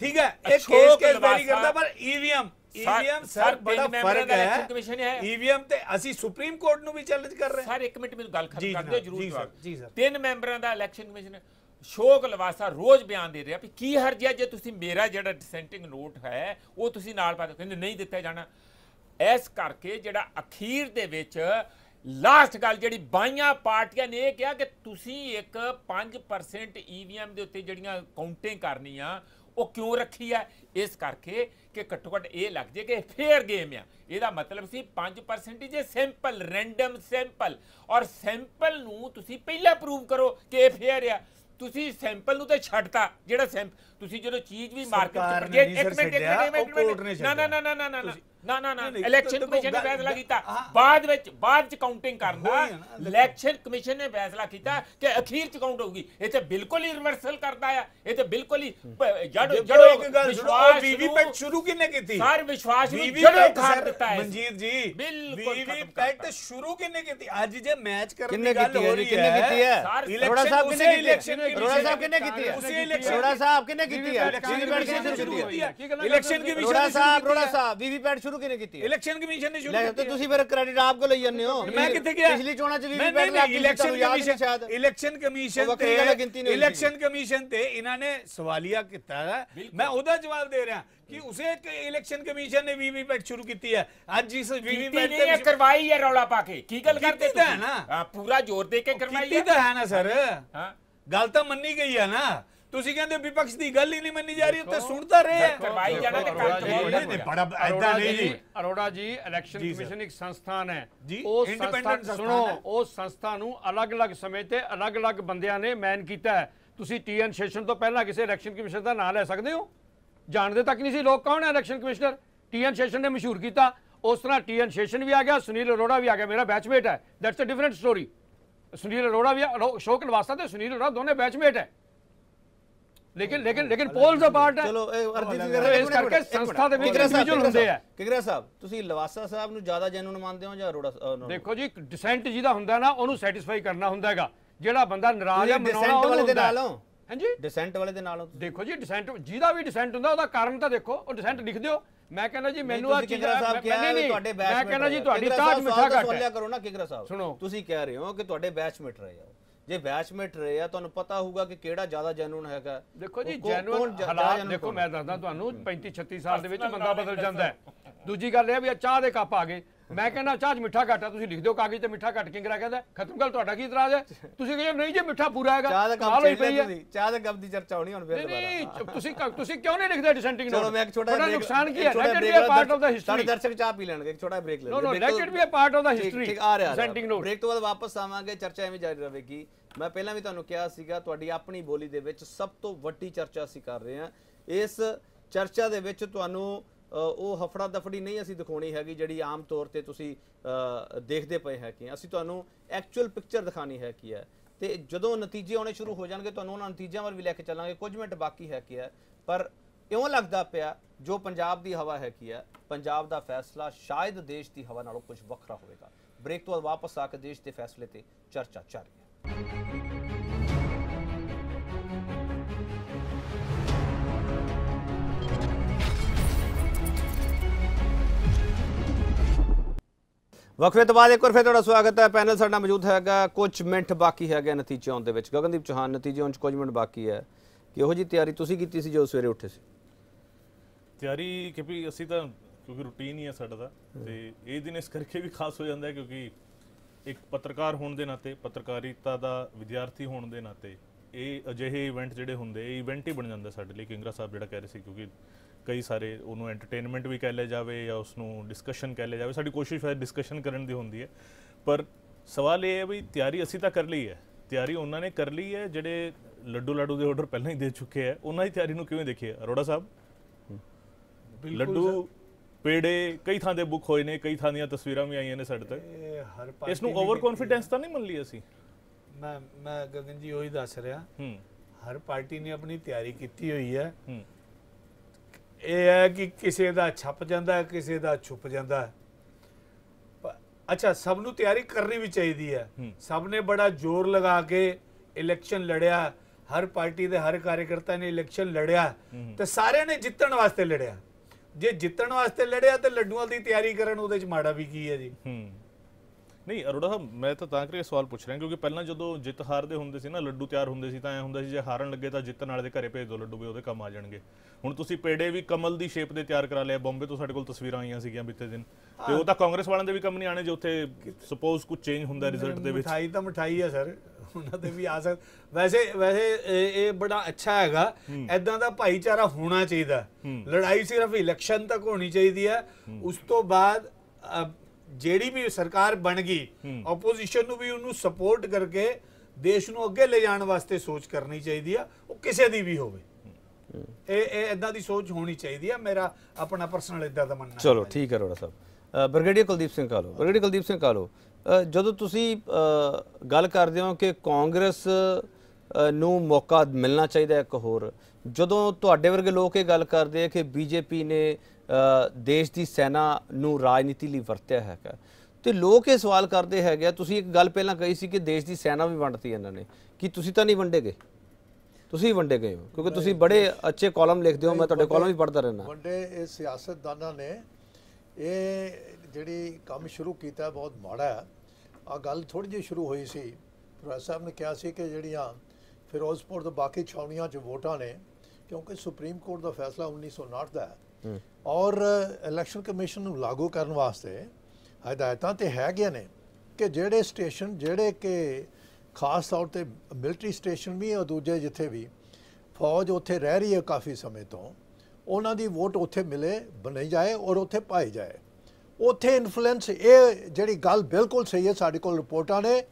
ਠੀਕ ਹੈ ਇਹ ਕੇਸ ਕੇਸ ਲਵਾਸਾ- ਕਰਦਾ ਪਰ EVM sir- EVM sir, sir ਬੜਾ ਫ਼ਰਕ ਹੈ। ਈਵੀਐਮ ਤੇ ਅਸੀਂ ਸੁਪਰੀਮ ਕੋਰਟ ਨੂੰ ਵੀ ਚੈਲੰਜ ਕਰ ਰਹੇ ਹਾਂ ਸਰ ਇੱਕ ਮਿੰਟ ਮੈਨੂੰ ਗੱਲ ਖਤਮ ਕਰ ਦਿਓ ਜਰੂਰ ਜੀ ਸਰ, ਜਵਾਬ ਜੀ ਸਰ। ਤਿੰਨ ਮੈਂਬਰਾਂ ਦਾ ਇਲੈਕਸ਼ਨ ਕਮਿਸ਼ਨ ਸ਼ੋਕ ਲਵਾਸਾ ਰੋਜ਼ ਬਿਆਨ ਦੇ ਰਿਹਾ ਵੀ ਕੀ ਹਰਜਿਆ ਜੇ ਤੁਸੀਂ ਮੇਰਾ ਜਿਹੜਾ ਡਿਸੈਂਟਿੰਗ ਨੋਟ ਹੈ ਉਹ ਤੁਸੀਂ ਨਾਲ ਪਾ ਦਿਓ ਕਹਿੰਦੇ ਨਹੀਂ ਦਿੱਤਾ ਜਾਣਾ ਇਸ ਕਰਕੇ ਜਿਹੜਾ ਅਖੀਰ ਦੇ ਵਿੱਚ ਲਾਸਟ ਗੱਲ ਜਿਹੜੀ ਬਾਈਆਂ ਪਾਰਟੀਆਂ ਨੇ ਇਹ ਕਿਹਾ ਕਿ ਤੁਸੀਂ ਇੱਕ 5% ਈਵੀਐਮ ਦੇ ਉੱਤੇ ਜਿਹੜੀਆਂ ਕਾਊਂਟਿੰਗ ਕਰਨੀਆਂ ਉਹ ਕਿਉਂ ਰੱਖੀ ਹੈ ਇਸ ਕਰਕੇ ਕਿ ਘੱਟੋ ਘੱਟ ਇਹ ਲੱਗ ਜੇ ਕਿ ਫੇਅਰ ਗੇਮ ਆ। ਇਹਦਾ ਮਤਲਬ ਸੀ 5% ਜੇ ਸਿੰਪਲ ਰੈਂਡਮ ਸੈਂਪਲ ਔਰ ਸੈਂਪਲ ਨੂੰ ਤੁਸੀਂ ਪਹਿਲਾਂ ਪ੍ਰੂਵ ਕਰੋ ਕਿ ਇਹ ਫੇਅਰ ਆ। ਤੁਸੀਂ ਸੈਂਪਲ ਨੂੰ ਤਾਂ ਛੱਡਤਾ ਜਿਹੜਾ ਸੈਂਪ ਤੁਸੀਂ ਜਦੋਂ ਚੀਜ਼ ਵੀ ਮਾਰਕੀਟ ਚ ਸਰ ਛੱਡਿਆ, ਉਹ ਕੋਰਟ ਨੇ ਨਾ ਨਾ। ਨਾ ਨਾ ਨਾ ਨਾ ਨਾ ਨਾ ਨਾ ਨਾ ਨਹੀਂ, ਨਹੀਂ, ਇਲੈਕਸ਼ਨ ਦੇਖੋ, ਕਮਿਸ਼ਨ ਨੇ ਗੱਲ- ਫੈਸਲਾ ਕੀਤਾ। ਹਾਂ। ਬਾਅਦ ਵਿੱਚ ਬਾਅਦ ਚ ਕਾਊਂਟਿੰਗ ਕਰਨ ਦਾ ਉਹੀ ਹੈ ਨਾ, ਦੇਖੋ। ਇਲੈਕਸ਼ਨ ਕਮਿਸ਼ਨ ਨੇ ਫੈਸਲਾ ਕੀਤਾ ਕਿ ਅਖੀਰ ਚ ਕਾਊਂਟ ਹੋਊਗੀ। ਇਹ ਤੇ ਬਿਲਕੁਲ ਹੀ ਰਿਵਰਸਲ ਕਰਦਾ ਆ। ਇਹ ਤੇ ਬਿਲਕੁਲ ਹੀ ਪ- ਜੜ ਦੇਖੋ ਜੜੋ ਇੱਕ ਗੱਲ ਸੁਣੋ ਵਿਸ਼ਵਾਸ ਵੀਵੀਪੈਟ ਨੂੰ- ਸ਼ੁਰੂ ਕਿੰਨੇ ਕੀਤੀ? ਸਰ ਵਿਸ਼ਵਾਸ ਨੂੰ ਵੀਵੀ ਜੜੋ ਪੈਟ ਖਾੜ ਸਰ, ਦਿੱਤਾ ਹੈ ਮਨਜੀਤ ਜੀ ਬਿਲਕੁਲ ਵੀਵੀ ਖਤਮ ਪੈਟ ਕਰਤਾ। ਸ਼ੁਰੂ ਕਿੰਨੇ ਕੀਤੀ? ਅੱਜ ਜੇ ਮੈਚ ਕਰਨ ਕਿੰਨੇ ਦੀ ਗੱਲ ਕੀਤੀ ਹੈ ਹੋ ਜੀ? ਰਹੀ ਕਿੰਨੇ ਕੀਤੀ ਹੈ? ਸਰ, ਅਰੋੜਾ ਸਾਹਿਬ ਉਸੇ ਕਿੰਨੇ ਕੀਤੀ election ਹੈ? की ਅਰੋੜਾ ਸਾਹਿਬ ਕਿੰਨੇ election ਕੀਤੀ ਹੈ? ਉਸੇ election ਅਰੋੜਾ ਸਾਹਿਬ ਕਿੰਨੇ ਕੀਤੀ ਹੈ? ਇਲੈਕਸ਼ਨ ਵੀਵੀਪੈਟ ਕਮਿਸ਼ਨ ਕਿੰਨੇ ਨੇ ਸ਼ੁਰੂ ਸ਼ੁਰੂ ਕੀਤੀ ਕੀਤੀ ਹੈ? ਇਲੈਕਸ਼ਨ ਕਮਿਸ਼ਨ ਅਰੋੜਾ ਨੇ ਸ਼ੁਰੂ ਸਾਹਿਬ ਕੀਤੀ ਅਰੋੜਾ ਹੈ। ਸਾਹਿਬ ਵੀਵੀਪੈਟ ਸ਼ੁਰੂ ਕਿੰਨੇ ਕੀਤੀ ਹੈ? ਇਲੈਕਸ਼ਨ ਕਮਿਸ਼ਨ ਨੇ ਸ਼ੁਰੂ ਲੈ ਕੀਤੀ ਤੇ ਹੈ। ਤੁਸੀਂ ਫਿਰ ਕ੍ਰੈਡਿਟ ਆਪ ਕੋ ਲਈ ਜਾਂਦੇ ਹੋ। ਮੈਂ ਕਿੱਥੇ ਗਿਆ? ਪਿਛਲੀ ਚੋਣਾਂ ਚ ਵੀਵੀਪੈਟ ਨਹੀਂ, ਲੱਗ ਗਈ ਇਲੈਕਸ਼ਨ ਕਮਿਸ਼ਨ ਸ਼ਾਇਦ। ਇਲੈਕਸ਼ਨ ਕਮਿਸ਼ਨ ਹੈ, ਤੇ ਇਲੈਕਸ਼ਨ ਕਮਿਸ਼ਨ ਤੇ ਇਹਨਾਂ ਨੇ ਸਵਾਲੀਆ ਕੀਤਾ ਹੈ। ਮੈਂ ਉਹਦਾ ਜਵਾਬ ਦੇ ਰਿਹਾ ਕਿ ਉਸੇ ਇੱਕ ਇਲੈਕਸ਼ਨ ਕਮਿਸ਼ਨ ਨੇ ਵੀਵੀਪੈਟ ਸ਼ੁਰੂ ਕੀਤੀ ਹੈ। ਅੱਜ ਇਸ ਕੀਤੀ ਵੀਵੀਪੈਟ ਨਹੀਂ ਹੈ ਕਰਵਾਈ ਹੈ ਰੌਲਾ ਪਾ ਕੇ। ਕੀ ਗੱਲ ਕਰਦੇ ਤਾਂ ਹੈ। ਹਾਂ, ਪੂਰਾ ਜ਼ੋਰ ਦੇ ਕੇ ਕਰਵਾਈ ਕੀਤੀ ਤਾਂ ਹੈ ਨਾ ਸਰ। ਹਾਂ। ਗੱਲ ਤਾਂ ਮੰਨੀ ਗਈ ਹੈ ਨਾ। ਤੁਸੀਂ ਕਹਿੰਦੇ ਵਿਪਕਸ਼ ਦੀ ਗੱਲ ਹੀ ਨਹੀਂ ਮੰਨੀ ਜਾ ਰਹੀ ਉੱਤੇ ਸੁਣਦਾ ਰਹੇ ਕਰਵਾਈ ਜਾਣਾ ਤੇ ਅਰੋੜਾ ਕੰਮ ਜੀ, ਹੋਣਾ। ਨਹੀਂ, ਨਹੀਂ, ਬੜਾ ਐਦਾਂ ਨਹੀਂ ਜੀ। ਅਰੋੜਾ ਜੀ ਇਲੈਕਸ਼ਨ। ਕਮਿਸ਼ਨ ਇੱਕ ਸੰਸਥਾਨ ਹੈ। ਸੰਸਥਾ ਸੰਸਥਾਨ ਸੁਣੋ। ਉਸ ਸੰਸਥਾ ਨੂੰ ਅਲੱਗ-ਅਲੱਗ ਸਮੇਂ ਤੇ ਅਲੱਗ-ਅਲੱਗ ਬੰਦਿਆਂ ਨੇ ਮੈਨ ਕੀਤਾ ਹੈ। ਤੁਸੀਂ ਟੀਐਨ ਸੈਸ਼ਨ ਤੋਂ ਪਹਿਲਾਂ ਕਿਸੇ ਇਲੈਕਸ਼ਨ ਕਮਿਸ਼ਨਰ ਦਾ ਨਾਮ ਲੈ ਸਕਦੇ ਹੋ? ਜਾਣਦੇ ਤੱਕ ਨਹੀਂ ਸੀ ਲੋਕ ਕੌਣ ਹੈ ਇਲੈਕਸ਼ਨ ਕਮਿਸ਼ਨਰ ਟੀਐਨ ਸੈਸ਼ਨ ਨੇ ਮਸ਼ਹੂਰ ਕੀਤਾ। ਉਸ ਤਰ੍ਹਾਂ ਟੀਐਨ ਸੈਸ਼ਨ ਵੀ ਆ ਗਿਆ ਸੁਨੀਲ ਅਰੋੜਾ ਵੀ ਆ ਗਿਆ ਮੇਰਾ ਬੈਚਮੇਟ ਹੈ। That's a different story Sunil Arora ਵੀ ਅਸ਼ੋਕ ਲਵਾਸਾ ਤੇ ਸੁਨੀਲ ਅਰੋੜਾ ਦੋਨੇ ਬੈਚਮੇਟ ਹੈ। ਲੇਕਿਨ ਲੇਕਿਨ ਲੇਕਿਨ ਪੋਲਸ ਦਾ ਪਾਰਟ ਹੈ ਚਲੋ ਇਹ ਅਰਜੀਤ ਸਿੰਘ ਇਸ ਕਰਕੇ ਸੰਸਥਾ ਦੇ ਵਿੱਚ individual ਹੁੰਦੇ ਆ। ਕਿਗਰਾ ਸਾਹਿਬ ਤੁਸੀਂ ਲਵਾਸਾ ਸਾਹਿਬ ਨੂੰ ਜ਼ਿਆਦਾ ਜੈਨੂਨ ਮੰਨਦੇ ਹੋ ਜਾਂ ਅਰੋੜਾ. ਦੇਖੋ ਜੀ ਡਿਸੈਂਟ ਜਿਹਦਾ ਹੁੰਦਾ ਨਾ ਉਹਨੂੰ ਸੈਟੀਸਫਾਈ ਕਰਨਾ ਹੁੰਦਾ ਹੈਗਾ ਜਿਹੜਾ ਬੰਦਾ ਨਾਰਾਜ਼ ਹੈ ਮਨਾਉਣਾ ਉਹਨੂੰ ਹੁੰਦਾ ਨਾਲ ਹੈ। ਹੋ? ਹਾਂਜੀ ਡਿਸੈਂਟ ਵਾਲੇ ਦੇ ਨਾਲ ਹੋ? ਦੇਖੋ ਜੀ ਡਿਸੈਂਟ ਜਿਹਦਾ ਵੀ ਡਿਸੈਂਟ ਹੁੰਦਾ ਉਹਦਾ ਕਾਰਨ ਤਾਂ ਦੇਖੋ ਉਹ ਡਿਸੈਂਟ ਲਿਖ ਦਿਓ ਮੈਂ ਕਹਿੰਦਾ ਜੀ ਮੈਨੂੰ ਆ ਚੀਜ਼ ਕਿਗਰਾ ਸਾਹਿਬ ਮੈਂ- ਕਿਹਾ ਨਹੀਂ, ਮੈਂ ਕਹਿੰਦਾ ਜੀ। ਤੁਹਾਡੀ ਚਾਹ ਮਿੱਠਾ ਘੱਟ ਸਵਾਲਿਆ ਹੈ ਕਰੋ ਨਾ ਕਿਗਰਾ ਸਾਹਿਬ ਸੁਣੋ। ਤੁਸੀਂ ਕਹਿ ਰਹੇ ਹੋ ਕਿ ਤੁਹਾਡੇ ਬੈਚਮੇਟ ਰਹੇ ਉਹ। ਜੇ ਬੈਚਮੇਟ ਰਹੇ ਆ ਤੁਹਾਨੂੰ ਪਤਾ ਹੋਊਗਾ ਕਿ ਕਿਹੜਾ ਜ਼ਿਆਦਾ ਜੈਨੂਨ ਹੈਗਾ। ਦੇਖੋ ਜੀ ਜ਼ਿਆਦਾ ਹਾਲਾਤ ਦੇਖੋ? ਮੈਂ ਦੱਸਦਾ ਤੁਹਾਨੂੰ 35 36 ਸਾਲ ਦੇ ਵਿੱਚ ਬੰਦਾ ਬਦਲ ਜਾਂਦਾ ਹੈ। ਦੂਜੀ ਗੱਲ ਇਹ ਆ ਵੀ ਆਹ ਚਾਹ ਦੇ ਕੱਪ ਆ ਗਏ। ਮੈਂ ਕਹਿੰਦਾ ਚਾਹ 'ਚ ਮਿੱਠਾ ਘੱਟ ਤੁਸੀਂ ਲਿਖ ਦਿਓ ਕਾਗਜ਼ ਤੇ ਮਿੱਠਾ ਘੱਟ ਕਿੰਗਰਾ ਕਹਿੰਦਾ। ਖਤਮ ਗੱਲ ਤੁਹਾਡਾ ਕੀ ਇਤਰਾਜ਼ ਹੈ? ਤੁਸੀਂ ਕਹਿੰਦੇ ਨਹੀਂ ਜੀ ਮਿੱਠਾ ਪੂਰਾ ਹੈਗਾ ਚਾਹ ਦਾ ਕੰਮ ਚਾਹੀਦਾ ਤੁਸੀਂ ਚਾਹ ਦੇ ਕੱਪ ਦੀ ਚਰਚਾ ਹੋਣੀ ਹੁਣ ਫਿਰ ਦੁਬਾਰਾ। ਨਹੀਂ ਤੁਸੀਂ ਤੁਸੀਂ ਕਿਉਂ ਨਹੀਂ ਲਿਖਦੇ ਡਿਸੈਂਟਿੰਗ ਚਲੋ ਮੈਂ ਇੱਕ ਛੋਟਾ break- ਨੁਕਸਾਨ ਕੀ ਹੈ? Let it be a part of ਦਾ ਸਾਡੇ ਹਿਸਟਰੀ ਦਰਸ਼ਕ ਚਾਹ ਪੀ ਲੈਣਗੇ ਇੱਕ ਛੋਟਾ ਬ੍ਰੇਕ ਲੈ No, no, Break let ਤੋਂ- it be a part of the ਠੀਕ- ਆ ਰਿਹਾ Dissenting note. ਬ੍ਰੇਕ ਤੋਂ ਬਾਅਦ ਵਾਪਸ ਆਵਾਂਗੇ ਚਰਚਾ ਐਵੇਂ ਜਾਰੀ ਰਹੇਗੀ। ਮੈਂ ਪਹਿਲਾਂ ਵੀ ਤੁਹਾਨੂੰ ਕਿਹਾ ਸੀਗਾ ਤੁਹਾਡੀ ਆਪਣੀ ਬੋਲੀ ਦੇ ਵਿੱਚ ਸਭ ਤੋਂ ਵੱਡੀ ਚਰਚਾ ਅਸੀਂ ਕਰ ਰਹੇ ਹਾਂ। ਇਸ ਚਰਚਾ ਦੇ ਵਿੱਚ ਤੁਹਾਨੂੰ ਅ, ਉਹ ਹਫੜਾ ਦਫੜੀ ਨਹੀਂ ਅਸੀਂ ਦਿਖਾਉਣੀ ਹੈਗੀ, ਜਿਹੜੀ ਆਮ ਤੌਰ ਤੇ ਤੁਸੀਂ ਦੇਖਦੇ ਪਏ ਹੈ ਕਿ ਅਸੀਂ ਤੁਹਾਨੂੰ ਐਕਚੁਅਲ ਪਿਕਚਰ ਦਿਖਾਣੀ ਹੈ ਕੀ ਹੈ। ਤੇ ਜਦੋਂ ਨਤੀਜੇ ਆਉਣੇ ਸ਼ੁਰੂ ਹੋ ਜਾਣਗੇ, ਤੁਹਾਨੂੰ ਉਹਨਾਂ ਨਤੀਜਿਆਂ ਵੱਲ ਵੀ ਲੈ ਕੇ ਚੱਲਾਂਗੇ। ਕੁਝ ਮਿੰਟ ਬਾਕੀ ਹੈ ਕੀ ਹੈ ਪਰ ਇਉਂ ਲੱਗਦਾ ਪਿਆ ਜੋ ਪੰਜਾਬ ਦੀ ਹਵਾ ਹੈ ਕੀ ਹੈ ਪੰਜਾਬ ਦਾ ਫੈਸਲਾ ਸ਼ਾਇਦ ਦੇਸ਼ ਦੀ ਹਵਾ ਨਾਲੋਂ ਕੁਝ ਵੱਖਰਾ ਹੋਵੇਗਾ। ਬ੍ਰੇਕ ਤੋਂ ਬਾਅਦ ਵਾਪਸ ਆ ਕੇ ਦੇਸ਼ ਦੇ ਫੈਸਲੇ ਤੇ ਚਰਚਾ ਚੱਲ ਰਹੀ ਹੈ। ਵਕਫੇ ਤੋਂ ਬਾਅਦ ਇੱਕ ਵਾਰ ਫਿਰ ਤੁਹਾਡਾ ਸਵਾਗਤ ਹੈ। ਪੈਨਲ ਸਾਡਾ ਮੌਜੂਦ ਹੈਗਾ ਕੁਝ ਮਿੰਟ ਬਾਕੀ ਹੈਗੇ ਨਤੀਜੇ ਆਉਣ ਦੇ ਵਿੱਚ। ਗਗਨਦੀਪ ਚੌਹਾਨ, ਨਤੀਜੇ ਆਉਣ ਚ ਕੁਝ ਮਿੰਟ ਬਾਕੀ ਹੈ। ਕਿਹੋ ਜੀ ਤਿਆਰੀ ਤੁਸੀਂ ਕੀਤੀ ਸੀ ਜਦੋਂ ਸਵੇਰੇ ਉੱਠੇ ਸੀ? ਤਿਆਰੀ ਕਿ ਅਸੀਂ ਤਾਂ, ਕਿਉਂਕਿ ਰੂਟੀਨ ਹੀ ਹੈ ਸਾਡਾ ਦਾ ਤੇ ਇਹ ਦਿਨ ਇਸ ਕਰਕੇ ਵੀ ਖਾਸ ਹੋ ਜਾਂਦਾ ਹੈ ਕਿਉਂਕਿ ਇੱਕ ਪੱਤਰਕਾਰ ਹੋਣ ਦੇ ਨਾਤੇ, ਪੱਤਰਕਾਰੀਤਾ ਦਾ ਵਿਦਿਆਰਥੀ ਹੋਣ ਦੇ ਨਾਤੇ, ਇਹ ਅਜਿਹੇ ਇਵੈਂਟ ਜਿਹੜੇ ਹੁੰਦੇ, ਇਹ ਇਵੈਂਟ ਹੀ ਬਣ ਜਾਂਦਾ ਸਾਡੇ ਲਈ ਕਿੰਗਰਾ ਸਾਹਿਬ ਜਿਹੜਾ ਕਹਿ ਰਹੇ ਸੀ, ਕਿਉਂਕਿ ਕਈ ਸਾਰੇ ਉਹਨੂੰ ਐਂਟਰਟੇਨਮੈਂਟ ਵੀ ਕਹਿ ਲਿਆ ਜਾਵੇ ਜਾਂ ਉਸ ਨੂੰ ਡਿਸਕਸ਼ਨ ਕਹਿ ਲਿਆ ਜਾਵੇ ਸਾਡੀ ਕੋਸ਼ਿਸ਼ ਹੈ ਡਿਸਕਸ਼ਨ ਕਰਨ ਦੀ ਹੁੰਦੀ ਹੈ। ਪਰ ਸਵਾਲ ਇਹ ਹੈ ਵੀ ਤਿਆਰੀ ਅਸੀਂ ਤਾਂ ਕਰ ਲਈ ਹੈ। ਤਿਆਰੀ ਉਹਨਾਂ ਨੇ ਕਰ ਲਈ ਹੈ ਜਿਹੜੇ ਲੱਡੂ ਲਾਡੂ ਦੇ ਆਰਡਰ ਪਹਿਲਾਂ ਹੀ ਦੇ ਚੁੱਕੇ ਹੈ। ਉਹਨਾਂ ਦੀ ਤਿਆਰੀ ਨੂੰ ਕਿਵੇਂ ਦੇਖੀਏ? ਅਰੋੜਾ ਸਾਹਿਬ? ਲੱਡੂ ਪੇੜੇ ਕਈ ਥਾਂ ਦੇ ਬੁੱਕ ਹੋਏ ਨੇ ਕਈ ਥਾਂ ਦੀਆਂ ਤਸਵੀਰਾਂ ਵੀ ਆਈਆਂ ਨੇ ਸਾਡੇ ਤੱਕ। ਇਸ ਨੂੰ ਓਵਰ ਕੌਨਫੀਡੈਂਸ ਤਾਂ ਨਹੀਂ ਮੰਨ ਲਈ ਅਸੀਂ? ਮੈਂ ਮੈਂ ਗਗਨ ਜੀ ਉਹੀ ਦੱਸ ਰਿਹਾ। ਹਰ ਪਾਰਟੀ ਨੇ ਆਪਣੀ ਤਿਆਰੀ ਕੀਤੀ ਹੋਈ ਹੂੰ। ਇਹ ਹੈ ਕਿ ਕਿਸੇ ਦਾ ਛਪ ਜਾਂਦਾ ਹੈ ਕਿਸੇ ਦਾ ਛੁਪ ਜਾਂਦਾ ਅੱਛਾ ਸਭ ਨੂੰ ਤਿਆਰੀ ਕਰਨੀ ਵੀ ਚਾਹੀਦੀ ਹੈ। ਸਭ ਨੇ ਬੜਾ ਜ਼ੋਰ ਲਗਾ ਕੇ ਇਲੈਕਸ਼ਨ ਲੜਿਆ। ਹਰ ਪਾਰਟੀ ਦੇ ਹਰ ਕਾਰਜਕਰਤਾ ਨੇ ਇਲੈਕਸ਼ਨ ਲੜਿਆ। ਤੇ ਸਾਰਿਆਂ ਨੇ ਜਿੱਤਣ ਵਾਸਤੇ ਲੜਿਆ। ਜੇ ਜਿੱਤਣ ਵਾਸਤੇ ਲੜਿਆ ਤੇ ਲੱਡੂਆਂ ਦੀ ਤਿਆਰੀ ਕਰਨ ਉਹਦੇ ਚ ਮਾੜਾ ਵੀ ਕੀ ਹੈ ਜੀ? ਨਹੀਂ ਅਰੋੜਾ ਸਾਹਿਬ ਮੈਂ ਤਾਂ ਤਾਂ ਕਰਕੇ ਸਵਾਲ ਪੁੱਛ ਰਿਹਾ ਕਿਉਂਕਿ ਪਹਿਲਾਂ ਜਦੋਂ ਜਿੱਤ ਹਾਰ ਦੇ ਹੁੰਦੇ ਸੀ ਨਾ ਲੱਡੂ ਤਿਆਰ ਹੁੰਦੇ ਸੀ ਤਾਂ ਐ ਹੁੰਦਾ ਸੀ ਜੇ ਹਾਰਨ ਲੱਗੇ ਤਾਂ ਜਿੱਤਣ ਵਾਲੇ ਦੇ ਘਰੇ ਭੇਜ ਦਿਓ ਲੱਡੂ ਵੀ ਉਹਦੇ ਕੰਮ ਆ ਜਾਣਗੇ। ਹੁਣ ਤੁਸੀਂ ਪੇੜੇ ਵੀ ਕਮਲ ਦੀ ਸ਼ੇਪ ਦੇ ਤਿਆਰ ਕਰਾ ਲਿਆ ਬੰਬੇ ਤੋਂ ਸਾਡੇ ਕੋਲ ਤਸਵੀਰਾਂ ਆਈਆਂ ਸੀਗੀਆਂ ਬੀਤੇ ਦਿਨ। ਤੇ ਉਹ ਤਾਂ ਕਾਂਗਰਸ ਵਾਲਿਆਂ ਦੇ ਵੀ ਕੰਮ ਨਹੀਂ ਆਣੇ ਜੇ ਉੱਥੇ ਸਪੋਜ਼ ਕੁਝ ਚੇਂਜ ਹੁੰਦਾ ਰਿਜ਼ਲਟ ਦੇ ਵਿੱਚ। ਮਿਠਾਈ ਤਾਂ ਮਿਠਾਈ ਹੈ ਸਰ। ਉਹਨਾਂ ਦੇ ਵੀ ਆ ਸਕ ਵੈਸੇ ਵੈਸੇ ਇਹ ਬੜਾ ਅੱਛਾ ਹੈਗਾ। ਐਦਾਂ ਦਾ ਭਾਈਚਾਰਾ ਹੋਣਾ ਚਾਹੀਦਾ। ਲੜਾਈ ਸਿਰਫ ਇਲੈਕਸ਼ਨ ਤੱਕ ਹੋਣੀ ਚਾਹੀਦੀ ਹੈ। ਉਸ ਤੋਂ ਬਾਅਦ ਜਿਹੜੀ ਵੀ ਸਰਕਾਰ ਬਣ ਗਈ ਆਪੋਜੀਸ਼ਨ ਨੂੰ ਵੀ ਉਹਨੂੰ ਸਪੋਰਟ ਕਰਕੇ ਦੇਸ਼ ਨੂੰ ਅੱਗੇ ਲੈ ਜਾਣ ਵਾਸਤੇ ਸੋਚ ਕਰਨੀ ਚਾਹੀਦੀ ਆ ਉਹ ਕਿਸੇ ਦੀ ਵੀ ਹੋਵੇ। ਇਹ ਇਹ ਇਦਾਂ ਦੀ ਸੋਚ ਹੋਣੀ ਚਾਹੀਦੀ ਹੈ ਮੇਰਾ ਆਪਣਾ ਪਰਸਨਲ ਇਦਾਂ ਦਾ ਮੰਨਣਾ ਚਲੋ ਠੀਕ ਹੈ ਅਰੋੜਾ ਸਾਹਿਬ। ਬ੍ਰਿਗੇਡੀਅਰ ਕੁਲਦੀਪ ਸਿੰਘ ਕਾਲੋ ਬ੍ਰਿਗੇਡੀਅਰ ਕੁਲਦੀਪ ਸਿੰਘ ਕਾਲੋ ਜਦੋਂ ਤੁਸੀਂ ਗੱਲ ਕਰਦੇ ਹੋ ਕਿ ਕਾਂਗਰਸ ਨੂੰ ਮੌਕਾ ਮਿਲਣਾ ਚਾਹੀਦਾ ਇੱਕ ਹੋਰ ਜਦੋਂ ਤੁਹਾਡੇ ਵਰਗੇ ਲੋਕ ਇਹ ਗੱਲ ਕਰਦੇ ਆ ਕਿ ਬੀਜੇਪੀ ਨੇ ਦੇਸ਼ ਦੀ ਸੈਨਾ ਨੂੰ ਰਾਜਨੀਤੀ ਲਈ ਵਰਤਿਆ ਹੈਗਾ ਤੇ ਲੋਕ ਇਹ ਸਵਾਲ ਕਰਦੇ ਹੈਗੇ ਤੁਸੀਂ ਇੱਕ ਗੱਲ ਪਹਿਲਾਂ ਕਹੀ ਸੀ ਕਿ ਦੇਸ਼ ਦੀ ਸੈਨਾ ਵੀ ਵੰਡਤੀ ਇਹਨਾਂ ਨੇ ਕਿ ਤੁਸੀਂ ਤਾਂ ਨਹੀਂ ਵੰਡੇ ਗਏ? ਤੁਸੀਂ ਹੀ ਵੰਡੇ ਗਏ ਹੋ ਕਿਉਂਕਿ ਤੁਸੀਂ ਬੜੇ ਅੱਛੇ ਕਾਲਮ ਲਿਖਦੇ ਹੋ ਮੈਂ ਤੁਹਾਡੇ ਕਾਲਮ ਵੀ ਪੜ੍ਹਦਾ ਰਹਿੰਦਾ। ਵੱਡੇ ਇਹ ਸਿਆਸਤਦਾਨਾਂ ਨੇ ਇਹ ਜਿਹੜੀ ਕੰਮ ਸ਼ੁਰੂ ਕੀਤਾ ਬਹੁਤ ਮਾੜਾ ਹੈ। ਆ ਗੱਲ ਥੋੜੀ ਜਿਹੀ ਸ਼ੁਰੂ ਹੋਈ ਸੀ ਪ੍ਰੋਫੈਸਰ ਸਾਹਿਬ ਨੇ ਕਿਹਾ ਸੀ ਕਿ ਜਿਹੜੀਆਂ ਫਿਰੋਜ਼ਪੁਰ ਦੇ ਬਾਕੀ ਛਾਉਣੀਆਂ 'ਚ ਵੋਟਾਂ ਨੇ ਕਿਉਂਕਿ ਸੁਪਰੀਮ ਕੋਰਟ ਦਾ ਫੈਸਲਾ 1959 ਦਾ ਹੈ। ਔਰ ਇਲੈਕਸ਼ਨ ਕਮਿਸ਼ਨ ਨੂੰ ਲਾਗੂ ਕਰਨ ਵਾਸਤੇ ਹਦਾਇਤਾਂ ਤੇ ਹੈਗੀਆਂ ਨੇ ਕਿ ਜਿਹੜੇ ਸਟੇਸ਼ਨ ਜਿਹੜੇ ਕਿ ਖਾਸ ਤੌਰ ਤੇ ਮਿਲਟਰੀ ਸਟੇਸ਼ਨ ਵੀ ਔਰ ਦੂਜੇ ਜਿੱਥੇ ਵੀ ਫੌਜ ਉੱਥੇ ਰਹਿ ਰਹੀ ਹੈ ਕਾਫੀ ਸਮੇਂ ਤੋਂ ਉਹਨਾਂ ਦੀ ਵੋਟ ਉੱਥੇ ਮਿਲੇ ਬਣਾਈ ਜਾਏ ਔਰ ਉੱਥੇ ਪਾਈ ਜਾਏ। ਉੱਥੇ ਇਨਫਲੂਐਂਸ ਇਹ ਜਿਹੜੀ ਗੱਲ ਬਿਲਕੁਲ ਸਹੀ ਹੈ ਸਾਡੇ ਕੋਲ ਰਿਪੋਰਟਾਂ ਨੇ।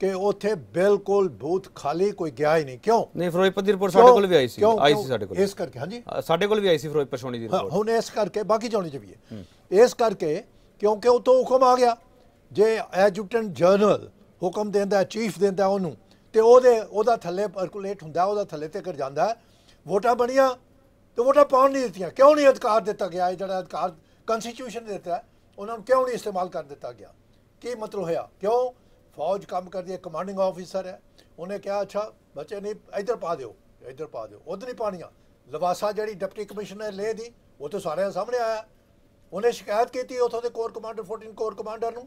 ਕਿ ਉੱਥੇ ਬਿਲਕੁਲ ਬੂਥ ਖਾਲੀ ਕੋਈ ਗਿਆ ਹੀ ਨਹੀਂ। ਕਿਉਂ? ਨਹੀਂ ਫਿਰੋਜ਼ਪੁਰ ਦੀ ਰਿਪੋਰਟ ਸਾਡੇ ਕੋਲ ਵੀ ਆਈ ਸੀ? ਆਈ? ਸੀ ਸਾਡੇ ਕੋਲ ਇਸ ਕਰਕੇ ਹਾਂਜੀ? ਸਾਡੇ ਕੋਲ ਵੀ ਆਈ ਸੀ ਫਿਰੋਜ਼ਪੁਰ ਸੋਣੀ ਦੀ ਰਿਪੋਰਟ। ਹੁਣ ਇਸ ਕਰਕੇ ਬਾਕੀ ਚਾਉਣੀ ਚ ਵੀ ਹੈ। ਇਸ ਕਰਕੇ ਕਿਉਂਕਿ ਉਤੋਂ ਹੁਕਮ ਆ ਗਿਆ। ਜੇ ਐਜੂਟੈਂਟ ਜਨਰਲ ਹੁਕਮ ਦਿੰਦਾ ਚੀਫ ਦਿੰਦਾ ਉਹਨੂੰ ਤੇ ਉਹਦੇ ਉਹਦਾ ਥੱਲੇ ਪਰਕੂਲੇਟ ਹੁੰਦਾ ਉਹਦਾ ਥੱਲੇ ਤੇ ਕਰ ਜਾਂਦਾ। ਵੋਟਾਂ ਬਣੀਆਂ ਤੇ ਵੋਟਾਂ ਪਾਉਣ ਨਹੀਂ ਦਿੱਤੀਆਂ। ਕਿਉਂ ਨਹੀਂ ਅਧਿਕਾਰ ਦਿੱਤਾ ਗਿਆ? ਇਹ ਜਿਹੜਾ ਅਧਿਕਾਰ ਕਨਸਟੀਟਿਊਸ਼ਨ ਦਿੱਤਾ ਉਹਨਾਂ ਨੂੰ ਕਿਉਂ ਨਹੀਂ ਇਸਤੇਮਾਲ ਕਰ ਦਿੱਤਾ ਗਿਆ? ਕੀ ਮਤਲਬ ਹੋਇਆ? ਕਿਉਂ? ਫੌਜ ਕੰਮ ਕਰਦੀ ਹੈ ਕਮਾਂਡਿੰਗ ਆਫੀਸਰ ਹੈ। ਉਹਨੇ ਕਿਹਾ ਅੱਛਾ ਬੱਚੇ ਨਹੀਂ ਇੱਧਰ ਪਾ ਦਿਓ ਇੱਧਰ ਪਾ ਦਿਓ ਉਧਰ ਨਹੀਂ ਪਾਣੀਆਂ ਲਵਾਸਾ ਜਿਹੜੀ ਡਿਪਟੀ ਕਮਿਸ਼ਨਰ ਲੇ ਦੀ ਉਹ ਤਾਂ ਸਾਰਿਆਂ ਸਾਹਮਣੇ ਆਇਆ। ਉਹਨੇ ਸ਼ਿਕਾਇਤ ਕੀਤੀ ਉੱਥੋਂ ਦੇ ਕੋਰ ਕਮਾਂਡਰ 14 ਕੋਰ ਕਮਾਂਡਰ ਨੂੰ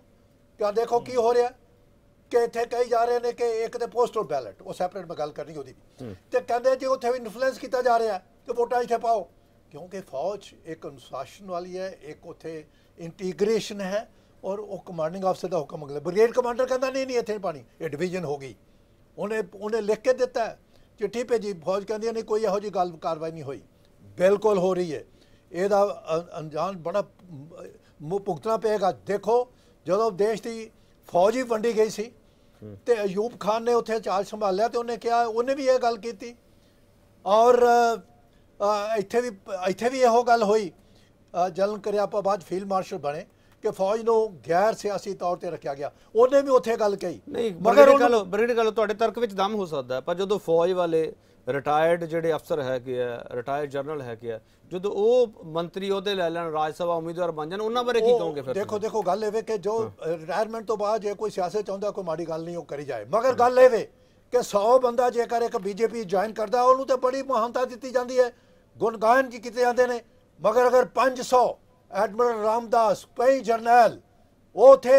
ਕਿ ਆਹ ਦੇਖੋ ਕੀ ਹੋ ਰਿਹਾ ਕਿ ਇੱਥੇ ਕਹੀ ਜਾ ਰਹੇ ਨੇ ਕਿ ਇੱਕ ਤੇ ਪੋਸਟਲ ਬੈਲਟ ਉਹ ਸੈਪਰੇਟ ਮੈਂ ਗੱਲ ਕਰਨੀ ਉਹਦੀ। ਤੇ ਕਹਿੰਦੇ ਜੀ ਉੱਥੇ ਵੀ ਇਨਫਲੂਐਂਸ ਕੀਤਾ ਜਾ ਰਿਹਾ ਕਿ ਵੋਟਾਂ ਇੱਥੇ ਪਾਓ। ਕਿਉਂਕਿ ਫੌਜ ਇੱਕ ਅਨੁਸ਼ਾਸਨ ਵਾਲੀ ਹੈ ਇੱਕ ਉੱਥੇ ਇੰਟੀਗ੍ਰੇਸ਼ਨ ਹੈ ਔਰ ਉਹ ਕਮਾਂਡਿੰਗ ਅਫਸਰ ਦਾ ਹੁਕਮ ਅਗਲੇ ਬ੍ਰਿਗੇਡ ਕਮਾਂਡਰ ਕਹਿੰਦਾ ਨਹੀਂ ਨਹੀਂ ਇੱਥੇ ਪਾਣੀ। ਇਹ ਡਿਵੀਜ਼ਨ ਹੋ ਗਈ। ਉਹਨੇ ਉਹਨੇ ਲਿਖ ਕੇ ਦਿੱਤਾ ਚਿੱਠੀ ਭੇਜੀ। ਫੌਜ ਕਹਿੰਦੀ ਨਹੀਂ ਕੋਈ ਇਹੋ ਜੀ ਗੱਲ ਕਾਰਵਾਈ ਨਹੀਂ ਹੋਈ। ਬਿਲਕੁਲ ਹੋ ਰਹੀ ਹੈ। ਇਹਦਾ ਅ- ਬੜਾ ਮੁ ਭੁਗਤਣਾ ਪਏਗਾ। ਦੇਖੋ ਜਦੋਂ ਦੇਸ਼ ਦੀ ਫੌਜ ਹੀ ਵੰਡੀ ਗਈ ਸੀ ਤੇ ਅਯੂਬ ਖਾਨ ਨੇ ਉੱਥੇ ਚਾਰਜ ਸੰਭਾਲਿਆ ਤੇ ਉਹਨੇ ਕਿਹਾ ਉਹਨੇ ਵੀ ਇਹ ਗੱਲ ਕੀਤੀ। ਔਰ ਇੱਥੇ ਵੀ ਇੱਥੇ ਵੀ ਇਹੋ ਗੱਲ ਹੋਈ। ਅ, ਜਲਨ ਕਰਿਆ ਬਾਅਦ ਫੀਲਡ ਮਾਰਸ਼ਲ ਬਣੇ। ਕਿ ਫੌਜ ਨੂੰ ਗੈਰ ਸਿਆਸੀ ਤੌਰ ਤੇ ਰੱਖਿਆ ਗਿਆ। ਉਹਨੇ ਵੀ ਉੱਥੇ ਗੱਲ ਕਹੀ। ਨਹੀਂ ਮਗਰ ਗੱਲ ਬ੍ਰਿਗੇਡ ਗੱਲ ਤੁਹਾਡੇ ਤਰਕ ਵਿੱਚ ਦਮ ਹੋ ਸਕਦਾ ਪਰ ਜਦੋਂ ਫੌਜ ਵਾਲੇ ਰਿਟਾਇਰਡ ਜਿਹੜੇ ਅਫਸਰ ਹੈਗੇ ਆ ਰਿਟਾਇਰਡ ਜਨਰਲ ਹੈਗੇ ਆ ਜਦੋਂ ਉਹ ਮੰਤਰੀ ਉਹਦੇ ਲੈ ਲੈਣ ਰਾਜ ਸਭਾ ਉਮੀਦਵਾਰ ਬਣ ਜਾਣ ਉਹਨਾਂ ਬਾਰੇ ਕੀ ਕਹੋਗੇ ਫਿਰ ਦੇਖੋ ਦੇਖੋ ਗੱਲ ਇਹ ਵੇ ਕਿ ਜੋ ਰਿਟਾਇਰਮੈਂਟ ਤੋਂ ਬਾਅਦ ਜੇ ਕੋਈ ਸਿਆਸਤ ਚਾਹੁੰਦਾ ਕੋਈ ਮਾੜੀ ਗੱਲ ਨਹੀਂ ਉਹ ਕਰੀ ਜਾਏ। ਮਗਰ ਗੱਲ ਇਹ ਵੇ ਕਿ 100 ਬੰਦਾ ਜੇਕਰ ਇੱਕ ਬੀਜੇਪੀ ਜੁਆਇਨ ਕਰਦਾ ਉਹਨੂੰ ਤੇ ਬੜੀ ਮਹਾਨਤਾ ਦਿੱਤੀ ਜਾਂਦੀ ਹੈ। ਗੁਣਗਾਨ ਜੀ ਕੀਤੇ ਜਾਂਦੇ ਨੇ। ਮਗਰ ਅਗਰ 500 ਐਡਮਿਰਲ ਰਾਮਦਾਸ ਕਈ ਜਰਨੈਲ ਉਹ ਉੱਥੇ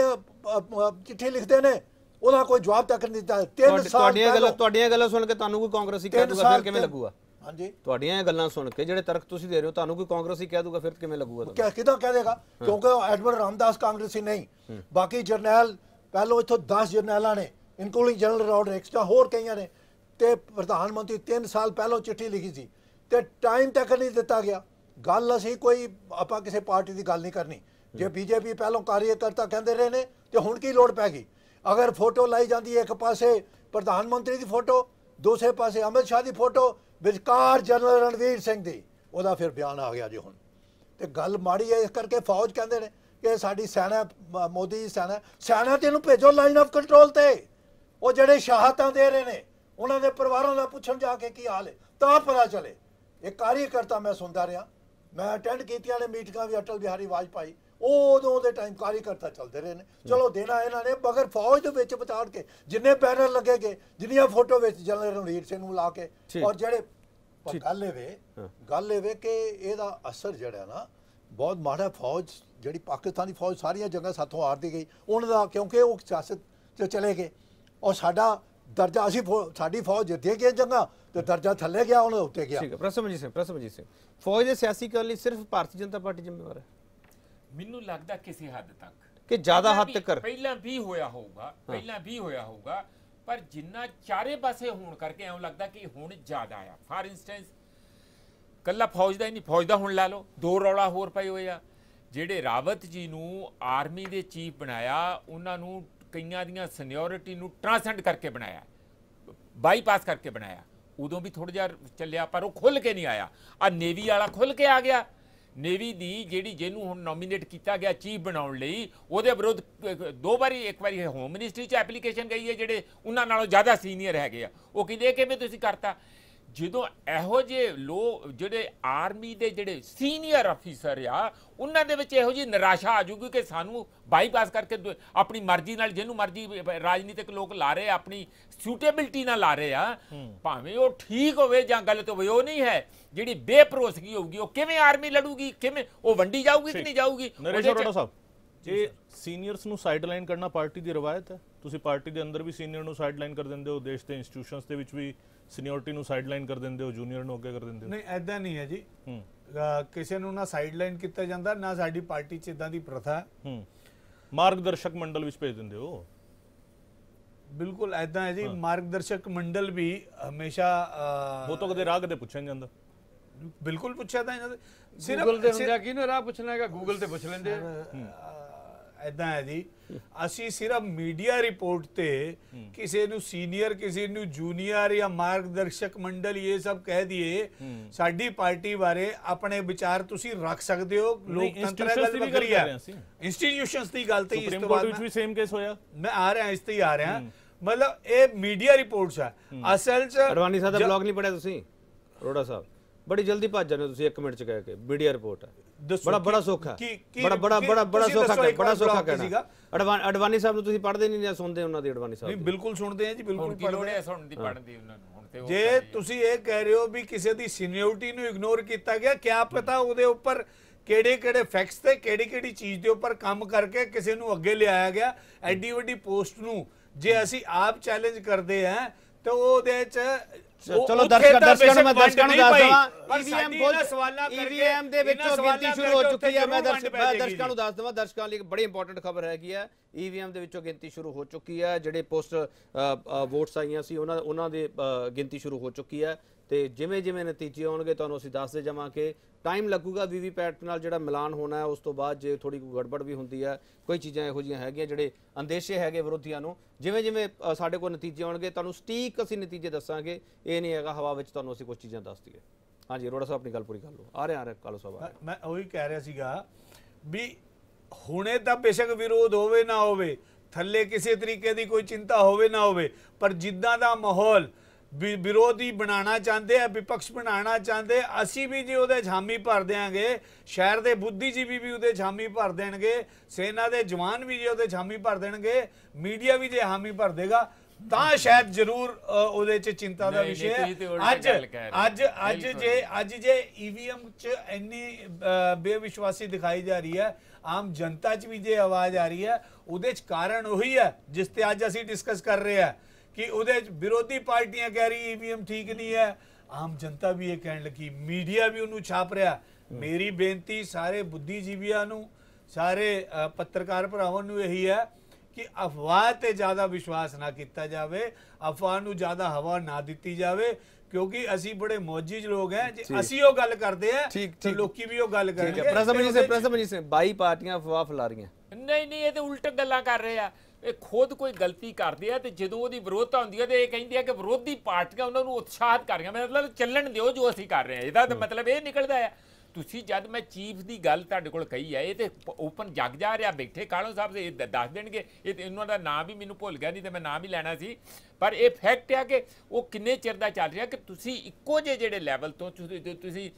ਚਿੱਠੀ ਲਿਖਦੇ ਨੇ ਉਹਦਾ ਕੋਈ ਜਵਾਬ ਤੱਕ ਨਹੀਂ ਦਿੱਤਾ। ਤਿੰਨ ਤੁਹਾਡੀ- ਸਾਲ ਤੁਹਾਡੀਆਂ ਗੱਲਾਂ ਤੁਹਾਡੀਆਂ ਗੱਲਾਂ ਸੁਣ ਕੇ ਤੁਹਾਨੂੰ ਕੋਈ ਕਾਂਗਰਸੀ ਕਹਿ ਦੂਗਾ ਫਿਰ ਕਿਵੇਂ ਲੱਗੂਗਾ? ਹਾਂਜੀ। ਤੁਹਾਡੀਆਂ ਇਹ ਗੱਲਾਂ ਸੁਣ ਕੇ ਜਿਹੜੇ ਤਰਕ ਤੁਸੀਂ ਦੇ ਰਹੇ ਹੋ ਤੁਹਾਨੂੰ ਕੋਈ ਕਾਂਗਰਸੀ ਕਹਿ ਦੂਗਾ ਫਿਰ ਕਿਵੇਂ ਲੱਗੂਗਾ ਤੁਹਾਨੂੰ? ਕਿਦਾਂ ਕਹਿ ਦੇਗਾ? ਕਿਉਂਕਿ ਉਹ ਐਡਮਿਰਲ ਰਾਮਦਾਸ ਕਾਂਗਰਸੀ ਨਹੀਂ। ਬਾਕੀ ਜਰਨੈਲ ਪਹਿਲੋਂ ਇੱਥੋਂ 10 ਜਰਨੈਲਾਂ ਨੇ ਇਨਕਲੂਡਿੰਗ ਜਨਰਲ ਰੋਡਰਿਕਸ ਜਾਂ ਹੋਰ ਕਈਆਂ ਨੇ। ਤੇ ਪ੍ਰਧਾਨ ਮੰਤਰੀ 3 ਸਾਲ ਪਹਿਲੋਂ ਚਿੱਠੀ ਲਿਖੀ ਸੀ। ਤੇ ਟਾਈਮ ਤੱਕ ਨਹੀਂ ਦਿੱਤਾ ਗਿਆ। ਗੱਲ ਅਸੀਂ ਕੋਈ ਆਪਾਂ ਕਿਸੇ ਪਾਰਟੀ ਦੀ ਗੱਲ ਨਹੀਂ ਕਰਨੀ। ਜੇ ਬੀਜੇਪੀ ਪਹਿਲੋਂ ਕਾਰਜਕਰਤਾ ਕਹਿੰਦੇ ਰਹੇ ਨੇ ਤੇ ਹੁਣ ਕੀ ਲੋੜ ਪੈ ਗਈ? ਅਗਰ ਫੋਟੋ ਲਾਈ ਜਾਂਦੀ ਹੈ ਇੱਕ ਪਾਸੇ ਪ੍ਰਧਾਨ ਮੰਤਰੀ ਦੀ ਫੋਟੋ ਦੂਸਰੇ ਪਾਸੇ ਅਮਿਤ ਸ਼ਾਹ ਦੀ ਫੋਟੋ ਵਿਚਕਾਰ ਜਨਰਲ ਰਣਵੀਰ ਸਿੰਘ ਦੀ ਉਹਦਾ ਫਿਰ ਬਿਆਨ ਆ ਗਿਆ ਜੀ ਹੁਣ। ਤੇ ਗੱਲ ਮਾੜੀ ਹੈ ਇਸ ਕਰਕੇ ਫੌਜ ਕਹਿੰਦੇ ਨੇ ਕਿ ਸਾਡੀ ਸੈਨਾ ਮੋਦੀ ਸੈਨਾ ਸੈਨਾ ਤੇ ਇਹਨੂੰ ਭੇਜੋ ਲਾਈਨ ਆਫ ਕੰਟਰੋਲ ਤੇ। ਉਹ ਜਿਹੜੇ ਸ਼ਹਾਦਤਾਂ ਦੇ ਰਹੇ ਨੇ ਉਹਨਾਂ ਦੇ ਪਰਿਵਾਰਾਂ ਦਾ ਪੁੱਛਣ ਜਾ ਕੇ ਕੀ ਹਾਲ ਹੈ ਤਾਂ ਪਤਾ ਚਲੇ। ਇਹ ਕਾਰਜਕਰਤਾ ਮੈਂ ਸੁਣਦਾ ਰਿਹਾ। ਮੈਂ ਅਟੈਂਡ ਕੀਤੀਆਂ ਨੇ ਮੀਟਿੰਗਾਂ ਵੀ ਅਟਲ ਬਿਹਾਰੀ ਵਾਜਪਾਈ। ਉਹ ਉਦੋਂ ਦੇ ਟਾਈਮ ਕਾਰਜਕਰਤਾ ਚੱਲਦੇ ਰਹੇ ਨੇ। ਚਲੋ ਦੇਣਾ ਇਹਨਾਂ ਨੇ ਮਗਰ ਫੌਜ ਦੇ ਵਿੱਚ ਬਤਾੜ ਕੇ ਜਿੰਨੇ ਬੈਨਰ ਲੱਗੇਗੇ ਜਿੰਨੀਆਂ ਫੋਟੋ ਵਿੱਚ ਜਨਰਲ ਰਣਵੀਰ ਸਿੰਘ ਨੂੰ ਲਾ ਕੇ। ਔਰ ਜਿਹੜੇ ਗੱਲ ਇਹ ਵੇ ਗੱਲ ਇਹ ਵੇ ਕਿ ਇਹਦਾ ਅਸਰ ਜਿਹੜਾ ਨਾ ਬਹੁਤ ਮਾੜਾ ਫੌਜ ਜਿਹੜੀ ਪਾਕਿਸਤਾਨੀ ਫੌਜ ਸਾਰੀਆਂ ਜਗ੍ਹਾ ਸਾਥੋਂ ਹਾਰਦੀ ਗਈ। ਉਹਨਾਂ ਦਾ ਕਿਉਂਕਿ ਉਹ ਸਿਆਸਤ 'ਚ ਚਲੇ ਗਏ। ਔਰ ਸਾਡਾ ਦਰਜਾ ਅਸੀਂ ਸਾਡੀ ਫੌਜ ਜਿੱਤੇ ਗਈ ਜੰਗਾਂ ਤੇ ਦਰਜਾ ਥੱਲੇ ਗਿਆ ਉਹਨਾਂ ਉੱਤੇ ਗਿਆ। ਠੀਕ ਹੈ ਪ੍ਰਸਮਜੀਤ ਸਿੰਘ ਪ੍ਰਸਮਜੀਤ ਸਿੰਘ। ਫੌਜ ਦੇ ਸਿਆਸੀਕਰਨ ਲਈ ਸਿਰਫ ਭਾਰਤੀ ਜਨਤਾ ਪਾਰਟੀ ਜ਼ਿੰਮੇਵਾਰ ਹੈ? ਮੈਨੂੰ ਲੱਗਦਾ ਕਿਸੇ ਹੱਦ ਤੱਕ। ਕਿ ਜ਼ਿਆਦਾ ਹੱਦ ਤੱਕ ਪਹਿਲਾਂ ਵੀ ਹੋਇਆ ਹੋਊਗਾ ਪਹਿਲਾਂ ਵੀ ਹੋਇਆ ਹੋਊਗਾ ਪਰ ਜਿੰਨਾ ਚਾਰੇ ਪਾਸੇ ਹੋਣ ਕਰਕੇ ਐਂ ਲੱਗਦਾ ਕਿ ਹੁਣ ਜ਼ਿਆਦਾ ਆ। ਫਾਰ ਇਨਸਟੈਂਸ ਕੱਲਾ ਫੌਜ ਦਾ ਹੀ ਨਹੀਂ ਫੌਜ ਦਾ ਹੁਣ ਲਾ ਲਓ ਦੋ ਰੌਲਾ ਹੋਰ ਪਏ ਹੋਏ ਆ। ਜਿਹੜੇ ਰਾਵਤ ਜੀ ਨੂੰ ਆਰਮੀ ਦੇ ਚੀਫ ਬਣਾਇਆ ਉਹਨਾਂ ਨੂੰ ਕਈਆਂ ਦੀਆਂ ਸੀਨੀਅਰਿਟੀ ਨੂੰ ਟ੍ਰਾਂਸੈਂਡ ਕਰਕੇ ਬਣਾਇਆ ਬਾਈਪਾਸ ਕਰਕੇ ਬਣਾਇਆ। ਉਦੋਂ ਵੀ ਥੋੜਾ ਜਿਹਾ ਚੱਲਿਆ, ਪਰ ਉਹ ਖੁੱਲ ਕੇ ਨਹੀਂ ਆਇਆ। ਆ ਨੇਵੀ ਵਾਲਾ ਖੁੱਲ ਕੇ ਆ ਗਿਆ। ਨੇਵੀ ਦੀ ਜਿਹੜੀ ਜਿਹਨੂੰ ਹੁਣ ਨੋਮੀਨੇਟ ਕੀਤਾ ਗਿਆ ਚੀਫ ਬਣਾਉਣ ਲਈ, ਉਹਦੇ ਵਿਰੁੱਧ ਦੋ ਵਾਰੀ, ਇੱਕ ਵਾਰੀ ਹੋਮ ਮਿਨਿਸਟਰੀ ਚ ਐਪਲੀਕੇਸ਼ਨ ਗਈ ਹੈ, ਜਿਹੜੇ ਉਹਨਾਂ ਨਾਲੋਂ ਜ਼ਿਆਦਾ ਸੀਨੀਅਰ ਹੈਗੇ ਆ। ਉਹ ਕਹਿੰਦੇ, ਇਹ ਕਿਵੇਂ ਤੁਸੀਂ ਕਰਤਾ? ਜਦੋਂ ਇਹੋ ਜਿਹੇ ਲੋ ਜਿਹੜੇ ਆਰਮੀ ਦੇ ਜਿਹੜੇ ਸੀਨੀਅਰ ਅਫੀਸਰ ਆ ਉਹਨਾਂ ਦੇ ਵਿੱਚ ਇਹੋ ਜਿਹੀ ਨਿਰਾਸ਼ਾ ਆ ਜੂਗੀ ਕਿ ਸਾਨੂੰ ਬਾਈਪਾਸ ਕਰਕੇ ਆਪਣੀ ਮਰਜ਼ੀ ਨਾਲ ਜਿਹਨੂੰ ਮਰਜ਼ੀ ਰਾਜਨੀਤਿਕ ਲੋਕ ਲਾ ਰਹੇ ਆਪਣੀ ਸੂਟੇਬਿਲਟੀ ਨਾਲ ਲਾ ਰਹੇ ਆ ਭਾਵੇਂ ਉਹ ਠੀਕ ਹੋਵੇ ਜਾਂ ਗਲਤ ਹੋਵੇ ਉਹ ਨਹੀਂ ਹੈ। ਜਿਹੜੀ ਬੇਭਰੋਸਗੀ ਹੋਊਗੀ ਉਹ ਕਿਵੇਂ ਆਰਮੀ ਲੜੂਗੀ ਕਿਵੇਂ ਉਹ ਵੰਡੀ ਜਾਊਗੀ ਕਿ ਨਹੀਂ ਜਾਊਗੀ ਨਰੇਸ਼ ਉਹਦੇ 'ਚ- ਅਰੋੜਾ ਸਾਹਿਬ ਇਹ ਸੀਨੀਅਰਸ ਨੂੰ ਸਾਈਡਲਾਈਨ ਕਰਨਾ ਪਾਰਟੀ ਦੀ ਰਵਾਇਤ ਹੈ ਤੁਸੀਂ ਪਾਰਟੀ ਦੇ ਅੰਦਰ ਵੀ ਸੀਨੀਅਰ ਨੂੰ ਸਾਈਡਲਾਈਨ ਕਰ ਦਿੰਦੇ ਹੋ ਦੇਸ਼ ਦੇ ਇੰਸਟੀਟਿਊਸ਼ਨਸ ਦੇ ਵਿੱਚ ਵੀ ਸੀਨੀਅਰਿਟੀ ਨੂੰ ਸਾਈਡਲਾਈਨ ਕਰ ਦਿੰਦੇ ਹੋ ਜੂਨੀਅਰ ਨੂੰ ਅੱਗੇ ਕਰ ਦਿੰਦੇ ਹੋ? ਨਹੀਂ ਐਦਾਂ ਨਹੀਂ ਹੈ ਜੀ। ਕਿਸੇ ਨੂੰ ਨਾ ਸਾਈਡਲਾਈਨ ਕੀਤਾ ਜਾਂਦਾ ਨਾ ਸਾਡੀ ਪਾਰਟੀ 'ਚ ਇਦਾਂ ਦੀ ਪ੍ਰਥਾ। ਹੈ। ਮਾਰਗਦਰਸ਼ਕ ਮੰਡਲ ਵਿੱਚ ਭੇਜ ਦਿੰਦੇ ਹੋ? ਬਿਲਕੁਲ ਐਦਾਂ ਹੈ ਜੀ। ਮਾਰਗਦਰਸ਼ਕ ਮੰਡਲ ਵੀ ਹਮੇਸ਼ਾ ਉਹ ਤਾਂ ਕਦੇ ਰਾਹ ਕਦੇ ਪੁੱਛਿਆ ਜਾਂਦਾ? ਬਿਲਕੁਲ ਪੁੱਛਿਆ ਤਾਂ ਇਹਨਾਂ ਦੇ ਗੂਗਲ ਤੇ ਹੁੰਦਿਆ ਕੀ ਨਾ ਰਾਹ ਪੁੱਛਣਾ ਹੈਗਾ ਗੂਗਲ ਤੇ ਪੁੱਛ ਲੈਂਦੇ ਆ। ਐਦਾਂ ਹੈ ਜੀ। ਅਸੀਂ ਸਿਰਫ ਮੀਡੀਆ ਰਿਪੋਰਟ ਤੇ ਕਿਸੇ ਨੂੰ ਸੀਨੀਅਰ ਕਿਸੇ ਨੂੰ ਜੂਨੀਅਰ ਜਾਂ ਮਾਰਗਦਰਸ਼ਕ ਮੰਡਲ ਇਹ ਸਭ ਕਹਿ ਦਈਏ ਸਾਡੀ ਪਾਰਟੀ ਬਾਰੇ ਆਪਣੇ ਵਿਚਾਰ ਤੁਸੀਂ ਰੱਖ ਸਕਦੇ ਹੋ। ਲੋਕਤੰਤਰ ਗੱਲ ਦੀ ਵੀ ਗੱਲ ਵੱਖਰੀ ਕਰ ਹੈ ਰਹੇ ਹਾਂ ਅਸੀਂ। ਇੰਸਟੀਟਿਊਸ਼ਨਸ ਦੀ ਗੱਲ ਤੇ ਇਸ ਤੋਂ ਬਾਅਦ ਵੀ ਸੇਮ ਕੇਸ ਹੋਇਆ। ਮੈਂ ਆ ਰਿਹਾ ਇਸ ਤੇ ਹੀ ਆ ਰਿਹਾ। ਮਤਲਬ ਇਹ ਮੀਡੀਆ ਰਿਪੋਰਟਸ ਹੈ। ਅਸਲ ਚ ਅਡਵਾਨੀ ਸਾਹਿਬ ਦਾ ਬਲੌਗ ਨਹੀਂ ਪੜਿਆ ਤੁਸੀਂ? ਅਰੋੜਾ ਸਾਹਿਬ ਬੜੀ ਜਲਦੀ ਭੱਜ ਜਾਂਦੇ ਤੁਸੀਂ 1 ਮਿੰਟ ਚ ਕਹਿ ਕੇ। ਮੀਡੀਆ ਰਿਪੋਰਟ ਹੈ। ਬੜਾ ਬੜਾ ਸੌਖਾ ਬੜਾ ਬੜਾ ਬੜਾ ਬੜਾ ਸੌਖਾ ਬੜਾ ਸੌਖਾ ਕਹਿਣਾ। ਅਡਵਾਨੀ ਅਡਵਾਨੀ ਸਾਹਿਬ ਨੂੰ ਤੁਸੀਂ ਪੜ੍ਹਦੇ ਨਹੀਂ ਜਾਂ ਸੁਣਦੇ ਉਹਨਾਂ ਦੀ ਅਡਵਾਨੀ ਸਾਹਿਬ ਨਹੀਂ? ਬਿਲਕੁਲ ਸੁਣਦੇ ਆ ਜੀ ਬਿਲਕੁਲ ਕੀ ਲੋੜ ਪੜ੍ਹਦੇ ਹੈ ਆ ਸੁਣਨ ਦੀ ਪੜਨ ਦੀ ਉਹਨਾਂ ਨੂੰ ਹੁਣ ਤੇ ਜੇ। ਤੁਸੀਂ ਇਹ ਕਹਿ ਰਹੇ ਹੋ ਵੀ ਕਿਸੇ ਦੀ ਸੀਨੀਅਰਿਟੀ ਨੂੰ ਇਗਨੋਰ ਕੀਤਾ ਗਿਆ ਕਿਆ ਪਤਾ ਉਹਦੇ ਉੱਪਰ ਕਿਹੜੇ ਕਿਹੜੇ ਫੈਕਟਸ ਤੇ ਕਿਹੜੀ ਕਿਹੜੀ ਚੀਜ਼ ਦੇ ਉੱਪਰ ਕੰਮ ਕਰਕੇ ਕਿਸੇ ਨੂੰ ਅੱਗੇ ਲਿਆਇਆ ਗਿਆ ਐਡੀ ਵੱਡੀ ਪੋਸਟ ਨੂੰ ਜੇ ਅਸੀਂ ਆਪ ਚੈਲੰਜ ਕਰਦੇ ਆ ਤਾਂ ਉਹਦੇ ਚ ਚਲੋ ਦਰਸ਼ਕਾਂ ਦਰਸ਼ਕਾਂ ਨੂੰ ਮੈਂ ਦਰਸ਼ਕਾਂ ਨੂੰ ਦੱਸ ਦਵਾਂ ਈਵੀਐਮ ਕਰਕੇ ਈਵੀਐਮ ਦੇ ਵਿੱਚੋਂ ਗਿਣਤੀ ਸ਼ੁਰੂ ਹੋ ਚੁੱਕੀ ਹੈ। ਮੈਂ ਦਰਸ਼ਕ ਨੂੰ ਦੱਸ ਦਵਾਂ ਦਰਸ਼ਕਾਂ ਲਈ ਬੜੀ ਇੰਪੋਰਟੈਂਟ ਖਬਰ ਹੈਗੀ ਹੈ। ਈਵੀਐਮ ਦੇ ਵਿੱਚੋਂ ਗਿਣਤੀ ਸ਼ੁਰੂ ਹੋ ਚੁੱਕੀ ਹੈ। ਜਿਹੜੇ ਪੋਸਟ ਵੋਟਸ ਆਈਆਂ ਸੀ ਉਹਨਾਂ ਉਹਨਾਂ ਦੇ ਗਿਣਤੀ ਸ਼ੁਰੂ ਹੋ ਚੁੱਕੀ ਹੈ। ਤੇ ਜਿਵੇਂ ਜਿਵੇਂ ਨਤੀਜੇ ਆਉਣਗੇ, ਤੁਹਾਨੂੰ ਅਸੀਂ ਦੱਸਦੇ ਜਾਵਾਂਗੇ। ਟਾਈਮ ਲੱਗੂਗਾ ਵੀਵੀਪੈਟ ਨਾਲ ਜਿਹੜਾ ਮਿਲਾਨ ਹੋਣਾ ਹੈ, ਉਸ ਤੋਂ ਬਾਅਦ ਜੇ ਥੋੜੀ ਕੋਈ ਗੜਬੜ ਵੀ ਹੁੰਦੀ ਹੈ, ਕੋਈ ਚੀਜ਼ਾਂ ਇਹੋ ਜਿਹੀਆਂ ਹੈਗੀਆਂ ਜਿਹੜੇ ਅੰਦੇਸ਼ੇ ਹੈਗੇ ਵਿਰੋਧੀਆਂ ਨੂੰ, ਜਿਵੇਂ ਜਿਵੇਂ ਸਾਡੇ ਕੋਲ ਨਤੀਜੇ ਆਉਣਗੇ, ਤੁਹਾਨੂੰ ਸਟੀਕ ਅਸੀਂ ਨਤੀਜੇ ਦੱਸਾਂਗੇ। ਇਹ ਨਹੀਂ ਹੈਗਾ ਹਵਾ ਵਿੱਚ ਤੁਹਾਨੂੰ ਅਸੀਂ ਕੁਝ ਚੀਜ਼ਾਂ ਦੱਸ ਦਈਏ। ਹਾਂਜੀ, ਅਰੋੜਾ ਸਾਹਿਬ, ਆਪਣੀ ਗੱਲ ਪੂਰੀ ਕਰ ਲਓ। ਆ ਰਹੇ ਆ ਰਹੇ ਕਾਲੋ ਸਾਹਿਬ ਮੈਂ- ਉਹੀ ਕਹਿ ਰਿਹਾ ਸੀਗਾ ਵੀ ਹੁਣੇ ਤਾਂ ਬੇਸ਼ੱਕ ਵਿਰੋਧ ਹੋਵੇ ਨਾ ਹੋਵੇ, ਥੱਲੇ ਕਿਸੇ ਤਰੀਕੇ ਦੀ ਕੋਈ ਚਿੰਤਾ ਹੋਵੇ ਨਾ ਹੋਵੇ, ਪਰ ਜਿੱਦਾਂ ਦਾ ਮਾਹੌਲ ਵਿਰੋਧੀ ਬਣਾਉਣਾ ਚਾਹੁੰਦੇ ਆ ਵਿਪਕਸ਼ ਬਣਾਉਣਾ ਚਾਹੁੰਦੇ ਅਸੀਂ ਵੀ ਜੇ ਉਹਦੇ ਹਾਮੀ ਭਰ ਦਿਆਂਗੇ। ਸ਼ਹਿਰ ਦੇ ਬੁੱਧੀਜੀਵੀ ਵੀ ਉਹਦੇ ਹਾਮੀ ਭਰ ਦੇਣਗੇ। ਸੈਨਾ ਦੇ ਜਵਾਨ ਵੀ ਜੇ ਉਹਦੇ ਹਾਮੀ ਭਰ ਦੇਣਗੇ। ਮੀਡੀਆ ਵੀ ਜੇ ਹਾਮੀ ਭਰ ਦੇਗਾ ਤਾਂ ਸ਼ਾਇਦ ਜ਼ਰੂਰ ਉਹਦੇ 'ਚ ਚਿੰਤਾ ਦਾ ਵਿਸ਼ੇ ਅੱਜ। ਅੱਜ ਅੱਜ। ਜੇ ਅੱਜ ਜੇ ਈਵੀਐਮ ਚ ਇੰਨੀ ਬੇਵਿਸ਼ਵਾਸੀ ਦਿਖਾਈ ਜਾ ਰਹੀ ਹੈ ਆਮ ਜਨਤਾ ਚ ਵੀ ਜੇ ਆਵਾਜ਼ ਆ ਰਹੀ ਹੈ ਉਹਦੇ ਚ ਕਾਰਨ ਉਹੀ ਹੈ ਜਿਸ ਤੇ ਅੱਜ ਅਸੀਂ ਡਿਸਕਸ ਕਰ ਰਹੇ ਹਾਂ। ਕਿ ਉਹਦੇ ਚ ਵਿਰੋਧੀ ਪਾਰਟੀਆਂ ਕਹਿ ਰਹੀ ਈਵੀਐਮ ਠੀਕ ਨਹੀਂ ਹੈ। ਆਮ ਜਨਤਾ ਵੀ ਇਹ ਕਹਿਣ ਲੱਗੀ ਮੀਡੀਆ ਵੀ ਉਹਨੂੰ ਛਾਪ ਰਿਹਾ। ਮੇਰੀ ਬੇਨਤੀ ਸਾਰੇ ਬੁੱਧੀਜੀਵੀਆਂ ਨੂੰ ਸਾਰੇ ਪੱਤਰਕਾਰ ਭਰਾਵਾਂ ਨੂੰ ਇਹੀ ਹੈ ਕਿ ਅਫਵਾਹ ਤੇ ਜ਼ਿਆਦਾ ਵਿਸ਼ਵਾਸ ਨਾ ਕੀਤਾ ਜਾਵੇ ਅਫਵਾਹ ਨੂੰ ਜ਼ਿਆਦਾ ਹਵਾ ਨਾ ਦਿੱਤੀ ਜਾਵੇ ਕਿਉਂਕਿ ਅਸੀਂ ਬੜੇ ਮੌਜੀਜ ਲੋਕ ਹੈ। ਜੇ ਅਸੀਂ ਉਹ ਗੱਲ ਕਰਦੇ ਆ ਠੀਕ, ਤਾਂ ਠੀਕ। ਲੋਕੀ ਵੀ ਉਹ ਗੱਲ ਕਰਨਗੇ। ਪ੍ਰਸਮਜੀ ਸੇ ਪ੍ਰਸਮਜੀ ਸੇ 22 ਪਾਰਟੀਆਂ ਅਫਵਾਹ ਫੈਲਾ ਰਹੀਆਂ। ਨਹੀਂ ਨਹੀਂ ਇਹ ਤੇ ਉਲਟ ਗੱਲਾਂ ਕਰ ਰਹੇ ਆ। ਇਹ ਖੁਦ ਕੋਈ ਗਲਤੀ ਕਰਦੇ ਆ ਤੇ ਜਦੋਂ ਉਹਦੀ ਵਿਰੋਧਤਾ ਹੁੰਦੀ ਹੈ ਤੇ ਇਹ ਕਹਿੰਦੇ ਆ ਕਿ ਵਿਰੋਧੀ ਪਾਰਟੀਆਂ ਉਹਨਾਂ ਨੂੰ ਉਤਸ਼ਾਹਿਤ ਕਰ ਰਹੀਆਂ ਮਤਲਬ ਚੱਲਣ ਦਿਓ ਜੋ ਅਸੀਂ ਕਰ ਰਹੇ ਆ। ਇਹਦਾ ਤਾਂ ਮਤਲਬ ਇਹ ਨਿਕਲਦਾ ਆ। ਤੁਸੀਂ ਜਦ ਮੈਂ ਚੀਫ ਦੀ ਗੱਲ ਤੁਹਾਡੇ ਕੋਲ ਕਹੀ ਹੈ ਇਹ ਤੇ ਓਪਨ ਜਗ ਜਾ ਰਿਹਾ ਬੈਠੇ। ਕਾਲੋ ਸਾਹਿਬ ਦੇ ਇਹ ਦੱਸ ਦੇਣਗੇ। ਇਹ ਤੇ ਉਹਨਾਂ ਦਾ ਨਾਮ ਵੀ ਮੈਨੂੰ ਭੁੱਲ ਗਿਆ ਨਹੀਂ ਤੇ ਮੈਂ ਨਾਮ ਹੀ ਲੈਣਾ ਸੀ। ਪਰ ਇਹ ਫੈਕਟ ਆ ਕਿ ਉਹ ਕਿੰਨੇ ਚਿਰ ਦਾ ਚੱਲ ਰਿਹਾ ਕਿ ਤੁਸੀਂ ਇੱਕੋ ਜਿਹੇ ਜਿਹੜੇ ਲੈਵਲ ਤੋਂ ਤੁਸੀਂ ਜੇ ਤੁਸੀਂ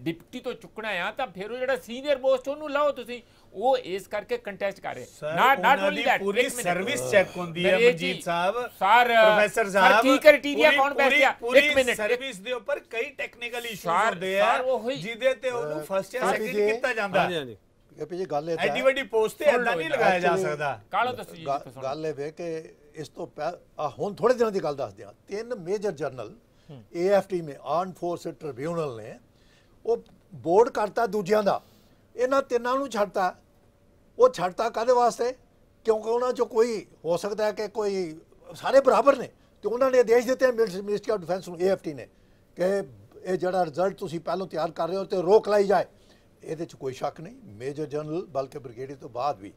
ਡਿਪਟੀ ਤੋਂ ਚੁੱਕਣਾ ਆ ਤਾਂ ਫਿਰ ਉਹ ਜਿਹੜਾ ਸੀਨੀਅਰ ਮੋਸਟ ਉਹਨੂੰ ਲਾਓ ਤੁਸੀਂ। ਉਹ ਇਸ ਕਰਕੇ ਕੰਟੈਸਟ ਕਰ ਰਹੇ। Sir, ਨਾਟ ਓਨਲੀ ਦੈਟ ਪੂਰੀ service check ਹੁੰਦੀ ਹੈ ਮਨਜੀਤ ਜੀ, ਸਾਹਿਬ, ਸਰ ਪ੍ਰੋਫੈਸਰ ਸਾਹਿਬ ਕੀ ਕ੍ਰਾਈਟੇਰੀਆ ਕੌਣ ਬੈਠਿਆ ਇੱਕ ਮਿੰਟ ਸਰਵਿਸ ਦੇ ਉੱਪਰ ਕਈ ਟੈਕਨੀਕਲ ਇਸ਼ੂਜ਼ ਹੁੰਦੇ ਆ ਜਿਹਦੇ ਤੇ ਉਹਨੂੰ ਫਸਟ ਜਾਂ ਸੈਕਿੰਡ ਜੀ, ਕੀਤਾ ਜਾਂਦਾ। ਹਾਂਜੀ ਹਾਂਜੀ। ਇਹ ਵੀ ਜੀ ਗੱਲ ਇਹ ਐਡੀ ਵੱਡੀ ਪੋਸਟ ਤੇ ਐਦਾਂ ਨਹੀਂ ਲਗਾਇਆ ਜਾ ਸਕਦਾ। ਕਾਲੋ ਜੀ ਸੁਣੋ। ਗੱਲ ਇਹ ਵੇ ਕਿ ਇਸ ਤੋਂ ਪਹਿ ਹੁਣ ਥੋੜੇ ਦਿਨਾਂ ਦੀ ਗੱਲ ਦੱਸਦੇ ਦਿਆਂ। ਤਿੰਨ ਮੇਜਰ ਜਰਨਲ ਏਐਫਟੀ ਮੇ ਆਰਮ ਫੋਰਸ ਟ੍ਰਿਬਿਊਨਲ ਨੇ, ਉਹ ਬੋਰਡ ਕਰਤਾ ਦੂਜਿਆਂ ਦਾ। ਇਹਨਾਂ ਤਿੰਨਾਂ ਨੂੰ ਛੱਡਤਾ। ਉਹ ਛੱਡਤਾ ਕਾਦੇ ਵਾਸਤੇ? ਕਿਉਂਕਿ ਉਹਨਾਂ ਚੋਂ ਕੋਈ ਹੋ ਸਕਦਾ ਹੈ ਕਿ ਕੋਈ ਸਾਰੇ ਬਰਾਬਰ ਨੇ। ਤੇ ਉਹਨਾਂ ਨੇ ਆਦੇਸ਼ ਦਿੱਤੇ ਮਿਨਿਸਟਰੀ ਆਫ ਡਿਫੈਂਸ ਨੂੰ ਏਐਫਟੀ ਨੇ, ਕਿ ਇਹ ਜਿਹੜਾ ਰਿਜ਼ਲਟ ਤੁਸੀਂ ਪਹਿਲਾਂ ਤਿਆਰ ਕਰ ਰਹੇ ਹੋ ਤੇ ਰੋਕ ਲਾਈ ਜਾਏ। ਇਹਦੇ 'ਚ ਕੋਈ ਸ਼ੱਕ ਨਹੀਂ। ਮੇਜਰ ਜਨਰਲ ਬਲਕਿ ਬ੍ਰਿਗੇਡੀਅਰ ਤੋਂ ਬਾਅਦ ਵੀ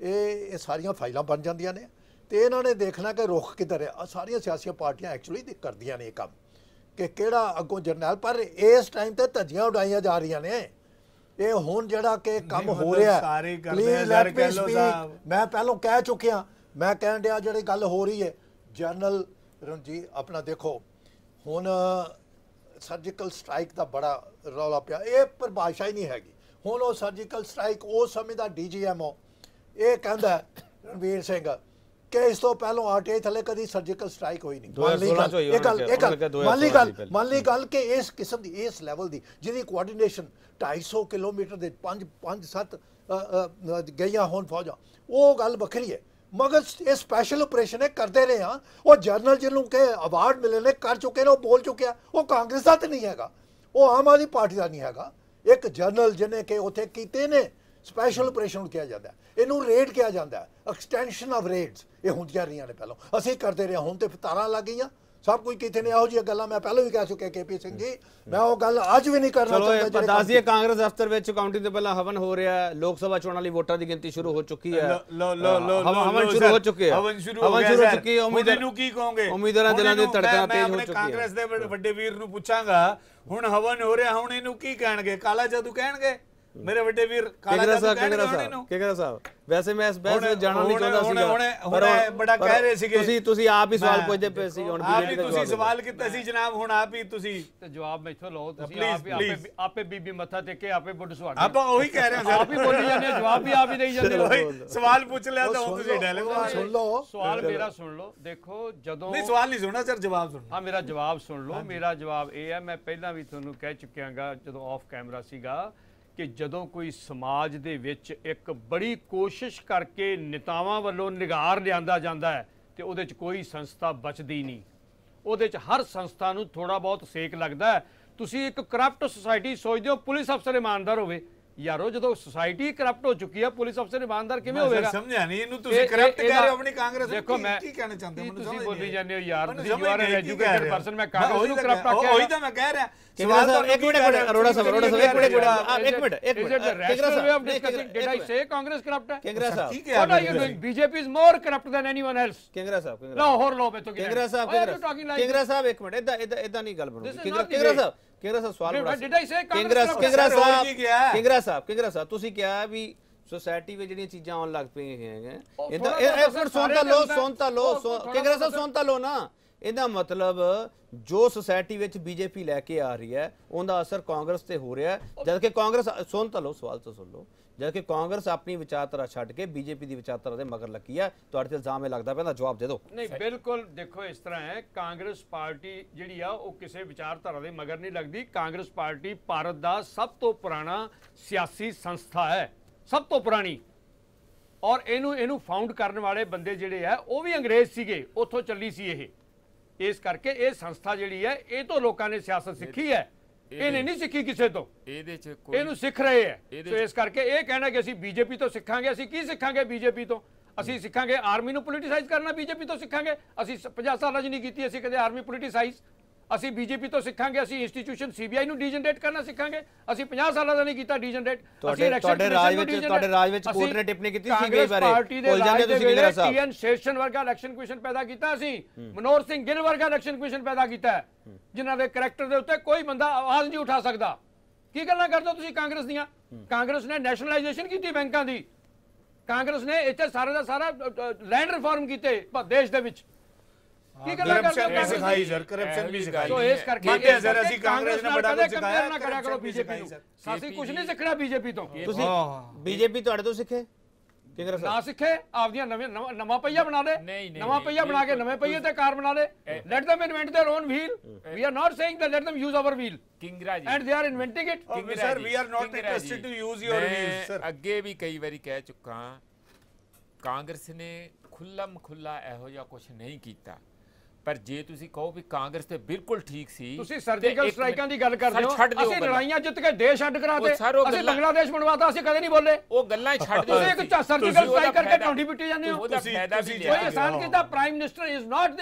ਇਹ ਇਹ ਸਾਰੀਆਂ ਫਾਈਲਾਂ ਬਣ ਜਾਂਦੀਆਂ ਨੇ। ਤੇ ਇਹਨਾਂ ਨੇ ਦੇਖਣਾ ਕਿ ਰੁਖ ਕਿੱਧਰ ਹੈ। ਸਾਰੀਆਂ ਸਿਆਸੀ ਪਾਰਟੀਆਂ ਐਕਚੁਅਲੀ ਕਰਦੀਆਂ ਨੇ ਇਹ ਕੰਮ। ਕਿ ਕਿਹੜਾ ਅੱਗੋਂ ਜਰਨੈਲ ਪਰ ਇਸ ਟਾਈਮ ਤੇ ਧੱਜੀਆਂ ਉਡਾਈਆਂ ਜਾ ਰਹੀਆਂ ਨੇ। ਇਹ ਹੁਣ ਜਿਹੜਾ ਕਿ ਕੰਮ ਹੋ ਰਿਹਾ ਸਾਰੇ ਕਰਦੇ me ਕਹਿ. ਸਾਹਿਬ। ਮੈਂ ਪਹਿਲਾਂ ਕਹਿ ਚੁੱਕਿਆ ਮੈਂ ਕਹਿਣ ਡਿਆ ਜਿਹੜੀ ਗੱਲ ਹੋ ਰਹੀ ਹੈ। ਜਨਰਲ ਰਣਜੀਤ ਆਪਣਾ ਦੇਖੋ ਹੁਣ ਸਰਜੀਕਲ ਸਟ੍ਰਾਈਕ ਦਾ ਬੜਾ ਰੌਲਾ ਪਿਆ। ਇਹ ਪਰਿਭਾਸ਼ਾ ਹੀ ਨਹੀਂ ਹੈਗੀ। ਹੁਣ ਉਹ ਸਰਜੀਕਲ ਸਟ੍ਰਾਈਕ ਉਸ ਸਮੇਂ ਦਾ ਡੀਜੀਐਮਓ ਇਹ ਕਹਿੰਦਾ ਰਣਵੀਰ ਸਿੰਘ ਕਿ ਇਸ ਤੋਂ ਪਹਿਲਾਂ ਆਰਟੀਆਈ ਥੱਲੇ ਕਦੀ ਸਰਜੀਕਲ ਸਟ੍ਰਾਈਕ ਹੋਈ ਨਹੀਂ ਮੰਨ ਲਈ 2016 ਚ ਹੋਈ, ਗੱਲ ਇਹ ਗੱਲ ਉਹਨੇ ਇਹ ਕਿਹਾ- ਗੱਲ ਉਹਨੇ ਮੰਨ ਲਈ ਕਿਹਾ ਗੱਲ 2016 ਮੰਨ ਲਈ ਗੱਲ ਕਿ ਇਸ ਕਿਸਮ ਦੀ ਇਸ ਲੈਵਲ ਦੀ ਜਿਹਦੀ ਕੋਆਰਡੀਨੇਸ਼ਨ 250 ਕਿਲੋਮੀਟਰ ਦੇ 5 5 7 ਗਈਆਂ ਹੋਣ ਫੌਜਾਂ ਉਹ ਗੱਲ ਵੱਖਰੀ ਹੈ ਮਗਰ ਇਹ ਸਪੈਸ਼ਲ ਆਪਰੇਸ਼ਨ ਇਹ ਕਰਦੇ ਰਹੇ ਆ ਉਹ ਜਰਨਲ ਜਿਹਨੂੰ ਕਿ ਅਵਾਰਡ ਮਿਲੇ ਨੇ ਕਰ ਚੁੱਕੇ ਨੇ ਉਹ ਬੋਲ ਚੁੱਕਿਆ ਉਹ ਕਾਂਗਰਸ ਦਾ ਤੇ ਨਹੀਂ ਹੈਗਾ ਉਹ ਆਮ ਆਦਮੀ ਪਾਰਟੀ ਦਾ ਨਹੀਂ ਹੈਗਾ ਇੱਕ ਜਰਨਲ ਜਿਹਨੇ ਕਿ ਉੱਥੇ ਕੀਤੇ ਨੇ ਸਪੈਸ਼ਲ ਆਪਰੇਸ਼ਨ ਕਿਹਾ ਜਾਂਦਾ ਹੈ। ਇਹਨੂੰ ਰੇਡ ਕਿਹਾ ਜਾਂਦਾ ਹੈ। ਐਕਸਟੈਂਸ਼ਨ ਆਫ ਰੇਡਸ ਇਹ ਹੁੰਦੀਆਂ ਰਹੀਆਂ ਨੇ ਪਹਿਲਾਂ। ਅਸੀਂ ਕਰਦੇ ਰਹੇ ਹੁਣ ਤੇ ਤਾਰਾਂ ਲੱਗ ਗਈਆਂ। ਸਭ ਕੁਝ ਕੀਤੇ ਨੇ ਇਹੋ ਜਿਹੀਆਂ ਗੱਲਾਂ ਮੈਂ ਪਹਿਲਾਂ ਵੀ ਕਹਿ ਚੁੱਕਿਆ ਕੇਪੀ ਸਿੰਘ ਜੀ। ਮੈਂ ਉਹ ਗੱਲ ਅੱਜ ਵੀ ਨਹੀਂ ਕਰਨਾ ਚਲੋ ਇਹ ਚਾਹੁੰਦਾ ਜਿਹੜੇ ਦੱਸ ਦਈਏ ਕਾਂਗਰਸ ਦਫ਼ਤਰ ਵਿੱਚ ਕਾਊਂਟਿੰਗ ਤੋਂ ਪਹਿਲਾਂ ਹਵਨ ਹੋ ਰਿਹਾ ਹੈ। ਲੋਕ ਸਭਾ ਚੋਣਾਂ ਲਈ ਵੋਟਾਂ ਦੀ ਗਿਣਤੀ ਸ਼ੁਰੂ ਹੋ ਚੁੱਕੀ ਹੈ। ਲੋ ਲੋ ਲੋ ਹਵਨ- ਸ਼ੁਰੂ ਹੋ ਚੁੱਕੇ ਹੈ। ਹਵਨ ਸ਼ੁਰੂ ਹੋ ਹੋ। ਚੁੱਕੀ ਹੈ। ਉਮੀਦ ਇਹਨੂੰ ਕੀ ਕਹੋਗੇ? ਉਮੀਦਵਾਰਾਂ ਹੁਣ ਦਿਲਾਂ ਦੇ ਧੜਕਣਾਂ ਤੇਜ਼ ਹੋ ਮੈਂ ਆਪਣੇ ਚੁੱਕੀਆਂ ਕਾਂਗਰਸ ਦੇ ਵੱਡੇ- ਵੱਡੇ ਵੀਰ ਨੂੰ ਪੁੱਛਾਂਗਾ। ਹੁਣ ਹਵਨ ਹੋ ਰਿਹਾ। ਹੁਣ ਇਹਨੂੰ ਕੀ ਕਹਿਣਗੇ? ਕਾਲਾ ਜਾਦੂ ਕਹਿਣਗੇ? ਮੇਰੇ ਵੱਡੇ ਵੀਰ ਕਾਲਾ ਜਾਦੂ ਸਾਹਿਬ ਕਹਿਣਗੇ ਇਹਨੂੰ? ਕਿੰਗਰਾ ਸਾਹਿਬ। ਵੈਸੇ ਮੈਂ ਇਸ ਬਹਿਸ ਵਿੱਚ ਜਾਣਾ ਨਹੀਂ ਚਾਹੁੰਦਾ ਸੀਗਾ ਹੁਣ- ਪਰ ਹੁਣ ਬੜਾ ਕਹਿ ਰਹੇ ਸੀਗੇ। ਤੁਸੀਂ ਤੁਸੀਂ ਆਪ ਹੀ ਸਵਾਲ ਪੁੱਛਦੇ ਪਏ ਸੀ ਹੁਣ ਆਪ ਹੀ ਤੁਸੀਂ ਜਵਾਬ ਸਵਾਲ ਕੀਤਾ ਸੀ ਜਨਾਬ ਹੁਣ ਆਪ ਹੀ ਤੁਸੀਂ ਤੇ ਜਵਾਬ ਮੈਥੋਂ ਲਓ ਤੁਸੀਂ ਆਪ ਹੀ ਆਪੇ. ਆਪੇ ਬੀਬੀ ਮੱਥਾ ਟੇਕੇ ਆਪੇ ਬੁੱਢ ਸੁਹਾਗੇ ਆਪਾਂ ਉਹੀ ਕਹਿ ਰਹੇ ਹਾਂ ਆਪ ਹੀ ਬੋਲੀ ਜਾਂਦੇ ਹੋ, ਜਵਾਬ ਵੀ ਆਪ ਹੀ ਦੇਈ ਜਾਂਦੇ ਸਵਾਲ ਪੁੱਛ ਲਿਆ ਤਾਂ ਹੁਣ ਸੁਣ ਤੁਸੀਂ ਡਾਇਲੌਗ ਸੁਣ ਲਓ। ਸਵਾਲ ਮੇਰਾ ਸੁਣ ਲਓ। ਦੇਖੋ ਜਦੋਂ ਨਹੀਂ ਸਵਾਲ ਨਹੀਂ ਸੁਣਨਾ ਸਰ ਜਵਾਬ ਸੁਣਨਾ। ਹਾਂ ਮੇਰਾ ਜਵਾਬ ਸੁਣ ਲਓ। ਮੇਰਾ ਜਵਾਬ ਇਹ ਹੈ ਮੈਂ ਪਹਿਲਾਂ ਵੀ ਤੁਹਾਨੂੰ ਕਹਿ ਚੁੱਕਿਆਗਾ ਜਦੋਂ ਆਫ ਕੈਮਰਾ ਸੀਗਾ ਕਿ ਜਦੋਂ ਕੋਈ ਸਮਾਜ ਦੇ ਵਿੱਚ ਇੱਕ ਬੜੀ ਕੋਸ਼ਿਸ਼ ਕਰਕੇ ਨੇਤਾਵਾਂ ਵੱਲੋਂ ਨਿਗਾਰ ਲਿਆਂਦਾ ਜਾਂਦਾ ਹੈ ਤੇ ਉਹਦੇ 'ਚ ਕੋਈ ਸੰਸਥਾ ਬਚਦੀ ਨਹੀਂ। ਉਹਦੇ 'ਚ ਹਰ ਸੰਸਥਾ ਨੂੰ ਥੋੜਾ ਬਹੁਤ ਸੇਕ ਲੱਗਦਾ ਹੈ। ਤੁਸੀਂ ਇੱਕ ਕਰਪਟ ਸੁਸਾਇਟੀ ਸੋਚਦੇ ਹੋ, ਪੁਲਿਸ ਅਫਸਰ ਇਮਾਨਦਾਰ ਹੋਵੇ। ਯਾਰੋ ਜਦੋਂ ਸੁਸਾਇਟੀ ਕਰਪਟ ਹੋ ਚੁੱਕੀ ਹੈ ਪੁਲਿਸ ਅਫਸਰ ਇਮਾਨਦਾਰ ਕਿਵੇਂ ਹੋਵੇਗਾ ਸਮਝਿਆ ਨਹੀਂ ਇਹਨੂੰ ਤੁਸੀਂ ਕਰਪਟ ਕਹਿ ਰਹੇ ਹੋ ਆਪਣੀ ਕਾਂਗਰਸ ਨੂੰ ਦੇਖੋ ਮੈਂ ਕੀ ਕਹਿਣਾ ਚਾਹੁੰਦੇ ਹੋ? ਮੈਨੂੰ ਤੁਸੀਂ ਸਮਝ ਬੋਲੀ ਜਾਂਦੇ ਹੋ ਯਾਰ ਤੁਸੀਂ ਯੂ ਆਰ ਆਈ ਐਜੂਕੇਟਡ ਹੋ। ਪਰਸਨ ਮੈਂ ਕਾਂਗਰਸ ਉਹੀ ਨੂੰ ਤਾਂ ਕਰਪਟ ਕਹਿ- ਆਖਿਆ ਉਹੀ ਤਾਂ ਮੈਂ ਕਹਿ ਰਿਹਾ ਕਿੰਗਰਾ ਸਾਹਿਬ ਇੱਕ ਮਿੰਟ ਇੱਕ ਮਿੰਟ ਅਰੋੜਾ ਸਾਹਿਬ ਅਰੋੜਾ ਸਾਹਿਬ ਇੱਕ ਮਿੰਟ ਇੱਕ ਮਿੰਟ ਇੱਕ ਮਿੰਟ ਇੱਕ Is minute it the Kingra rational way of ਸਾਹਿਬ ਨਹੀਂ, discussing? Did I say Congress corrupt है? ਕਿੰਗਰਾ ਸਾਹਿਬ ਕੀ ਕਿਹਾ What are you ਤੁਸੀਂ? doing? BJP is more corrupt than anyone else. Kingra ਸਾਹਿਬ ਲਾਹੌਰ ਲੋ ਮੈਂ ਤੋਂ ਕਿੰਗਰਾ ਸਾਹਿਬ Why are you talking like Kingra this? ਸਾਹਿਬ ਇੱਕ ਮਿੰਟ ਇਦਾਂ ਇਦਾਂ ਇਦਾਂ ਨਹੀਂ ਗੱਲ ਬਣੂਗੀ is Kingra not the Kingra way. ਸਾਹਿਬ ਕਿੰਗਰਾ ਸਾਹਿਬ ਸਵਾਲ ਬੜਾ I say Congress Kingra? Kingra ਸਾਹਿਬ? ਕਿੰਗਰਾ ਸਾਹਿਬ ਕਿੰਗਰਾ ਸਾਹਿਬ ਤੁਸੀਂ ਕਿਹਾ ਵੀ ਸੋਸਾਇਟੀ ਵਿੱਚ ਜਿਹੜੀਆਂ ਚੀਜ਼ਾਂ ਆਉਣ ਲੱਗ ਪਈਆਂ ਹੈਗੀਆਂ ਇਹ ਬਹੁਤ ਫਿਰ ਸਰ ਸੁਣ ਤਾਂ ਸਾਰੇ ਲੋ ਦੇ ਸੁਣ ਤਾਂ ਲੋ ਕਿੰਗਰਾ ਸਾਹਿਬ ਬਹੁਤ ਸੁਣ ਤਾਂ ਲੋ ਨਾ ਇਹਦਾ ਮਤਲਬ ਜੋ ਸੋਸਾਇਟੀ ਵਿੱਚ ਬੀਜੇਪੀ ਲੈ ਕੇ ਆ ਰਹੀ ਹੈ, ਉਹਦਾ ਅਸਰ ਕਾਂਗਰਸ ਤੇ ਹੋ ਰਿਹਾ ਹੈ। ਜਦ ਕਿ ਕਾਂਗਰਸ, ਸੁਣ ਤਾਂ ਲਓ, ਸਵਾਲ ਤਾਂ ਸੁਣ ਲਓ। ਜਦ ਕਿ ਕਾਂਗਰਸ ਆਪਣੀ ਵਿਚਾਰਧਾਰਾ ਛੱਡ ਕੇ ਬੀਜੇਪੀ ਦੀ ਵਿਚਾਰਧਾਰਾ ਦੇ ਮਗਰ ਲੱਗੀ ਹੈ, ਤੁਹਾਡੇ ਤੇ ਇਲਜ਼ਾਮ ਇਹ ਲੱਗਦਾ ਪਿਆ ਜਵਾਬ ਦੇ ਦਿਓ। ਨਹੀਂ, ਬਿਲਕੁਲ ਦੇਖੋ, ਇਸ ਤਰ੍ਹਾਂ ਹੈ, ਕਾਂਗਰਸ ਪਾਰਟੀ ਜਿਹੜੀ ਆ, ਉਹ ਕਿਸੇ ਵਿਚਾਰਧਾਰਾ ਦੇ ਮਗਰ ਨਹੀਂ ਲੱਗਦੀ। ਕਾਂਗਰਸ ਪਾਰਟੀ ਭਾਰਤ ਦਾ ਸਭ ਤੋਂ ਪੁਰਾਣਾ ਸਿਆਸੀ ਸੰਸਥਾ ਹੈ, ਸਭ ਤੋਂ ਪੁਰਾਣੀ। ਔਰ ਇਹਨੂੰ ਇਹਨੂੰ ਫਾਊਂਡ ਕਰਨ ਵਾਲੇ ਬੰਦੇ ਜਿਹੜੇ ਆ, ਉਹ ਵੀ ਅੰਗਰੇਜ਼ ਸੀਗੇ, ਉੱਥੋਂ ਚੱਲੀ ਸੀ ਇਹ। ਇਸ ਕਰਕੇ ਇਹ ਸੰਸਥਾ ਜਿਹੜੀ ਹੈ ਇਹ ਤੋਂ ਲੋਕਾਂ ਨੇ ਸਿਆਸਤ ਸਿੱਖੀ ਹੈ। ਇਹਨੇ ਨਹੀਂ ਸਿੱਖੀ ਕਿਸੇ ਤੋਂ। ਇਹਦੇ ਚ ਕੋਈ ਇਹਨੂੰ ਸਿੱਖ ਰਹੇ ਹੈ। ਸੋ ਇਸ ਕਰਕੇ ਇਹ ਕਹਿਣਾ ਕਿ ਅਸੀਂ ਬੀਜੇਪੀ ਤੋਂ ਸਿੱਖਾਂਗੇ ਅਸੀਂ ਕੀ ਸਿੱਖਾਂਗੇ ਬੀਜੇਪੀ ਤੋਂ? ਅਸੀਂ ਸਿੱਖਾਂਗੇ ਆਰਮੀ ਨੂੰ ਪੋਲਿਟਿਸਾਈਜ਼ ਕਰਨਾ ਬੀਜੇਪੀ ਤੋਂ ਸਿੱਖਾਂਗੇ। ਅਸੀਂ ਸ- 50 ਸਾਲਾਂ 'ਚ ਨਹੀਂ ਕੀਤੀ ਅਸੀਂ ਕਦੇ ਆਰਮੀ ਪੋਲਿਟਿਸਾਈਜ਼ ਅਸੀਂ ਬੀਜੇਪੀ ਤੋਂ ਸਿੱਖਾਂਗੇ ਅਸੀਂ ਇੰਸਟੀਟਿਊਸ਼ਨ ਸੀਬੀਆਈ ਨੂੰ ਡੀਜਨਰੇਟ ਕਰਨਾ ਸਿੱਖਾਂਗੇ। ਅਸੀਂ 50 ਸਾਲਾਂ ਦਾ ਨਹੀਂ ਕੀਤਾ ਡੀਜਨਰੇਟ ਤੁਹਾਡੇ- ਤੁਹਾਡੇ ਰਾਜ ਵਿੱਚ- ਤੁਹਾਡੇ ਰਾਜ ਵਿੱਚ ਕੋਰਟ ਨੇ ਟਿੱਪਣੀ ਕੀਤੀ ਸੀ ਕਈ ਵਾਰੀ। ਪਾਰਟੀ ਦੇ ਭੁੱਲ ਜਾਂਦੇ ਤੁਸੀਂ ਵੇਲੇ ਸਾਹਿਬ। ਟੀਐਨ ਸੈਸ਼ਨ ਵਰਗਾ ਇਲੈਕਸ਼ਨ ਕਮਿਸ਼ਨ ਪੈਦਾ ਕੀਤਾ ਸੀ ਮਨੋਹਰ ਸਿੰਘ ਗਿੱਲ ਵਰਗਾ ਇਲੈਕਸ਼ਨ ਕਮਿਸ਼ਨ ਪੈਦਾ ਕੀਤਾ ਜਿਨ੍ਹਾਂ ਦੇ ਕਰੈਕਟਰ ਦੇ ਉੱਤੇ ਕੋਈ ਬੰਦਾ ਆਵਾਜ਼ ਨਹੀਂ ਉਠਾ ਸਕਦਾ। ਕੀ ਗੱਲਾਂ ਕਰਦੇ ਹੋ ਤੁਸੀਂ ਕਾਂਗਰਸ ਦੀਆਂ? ਕਾਂਗਰਸ ਨੇ ਨੈਸ਼ਨਲਾਈਜੇਸ਼ਨ ਕੀਤੀ ਬੈਂਕਾਂ ਦੀ। ਕਾਂਗਰਸ ਨੇ ਇੱਥੇ ਸਾਰੇ ਦਾ ਸਾਰਾ ਲੈਂਡ ਰਿਫਾਰਮ ਕੀਤੇ ਦੇਸ਼ ਦੇ ਵਿੱਚ। ਬੀਜੇਪੀ ਨੂੰ ਸਿਖਾਈ ਅਸੀਂ ਕੁਝ ਨਹੀਂ ਸਿੱਖਣਾ ਬੀਜੇਪੀ ਤੋਂ ਤੁਸੀਂ ਬੀਜੇਪੀ ਤੁਹਾਡੇ ਤੋਂ ਸਿੱਖੇ ਕਿੰਗਰਾ ਨਾ ਸਾਹਿਬ ਸਿੱਖੇ ਆਪਦੀਆਂ ਨਵੇਂ ਨਵਾਂ- ਨਵਾਂ ਪਈਆ ਬਣਾ ਲੈ ਨਹੀਂ, ਨਹੀਂ, ਨਵਾਂ ਨਹੀਂ, ਪਈਆ ਬਣਾ ਕੇ ਬਿਲਕੁਲ। ਨਵੇਂ ਪਈਏ ਤੇ ਕਾਰ ਬਣਾ ਲੈ let them invent their own wheel. we are not saying that let them use our wheel. Kingra ji and they are inventing it. Kingra sir ji, we are not Kingra interested ji, to use your ਮੈਂ ਵੀਲਸ ਸਰ ਅੱਗੇ ਵੀ ਕਈ ਵਾਰੀ ਕਹਿ ਚੁੱਕਾ ਕਾਂਗਰਸ ਨੇ ਖੁੱਲਮ ਖੁੱਲਾ ਇਹੋ ਜਿਹਾ ਕੁਝ ਨਹੀਂ ਕੀਤਾ ਪਰ ਜੇ ਤੁਸੀਂ ਕਹੋ ਵੀ ਕਾਂਗਰਸ ਤੇ ਬਿਲਕੁਲ ਠੀਕ ਸੀ ਤੁਸੀਂ ਸਰਜੀਕਲ ਸਟ੍ਰਾਈਕਾਂ ਦੀ ਗੱਲ ਕਰਦੇ ਹੋ ਛੱਡ ਦਿਓ ਅਸੀਂ। ਲੜਾਈਆਂ ਜਿੱਤ ਕੇ ਦੇਸ਼ ਅੱਡ ਕਰਾਤੇ ਉਹ ਸਰ, ਉਹ ਅਸੀਂ ਗੱਲਾਂ- ਬੰਗਲਾਦੇਸ਼ ਬਣਵਾਤਾ ਅਸੀਂ ਕਦੇ ਨਹੀਂ ਬੋਲੇ ਉਹ ਗੱਲਾਂ ਹੀ ਛੱਡ ਦਿਓ ਤੁਸੀਂ ਇੱਕ। ਸਰਜੀਕਲ ਸਟ੍ਰਾਈਕ ਕਰਕੇ ਟੌਂਡੀ ਪਿੱਟੀ ਜਾਂਦੇ ਹੋ ਉਹਦਾ ਤੁਸੀਂ- ਫਾਇਦਾ ਵੀ ਤੁਸੀਂ ਲਿਆ ਕੋਈ ਆਸਾਨ ਕੀਤਾ prime minister is not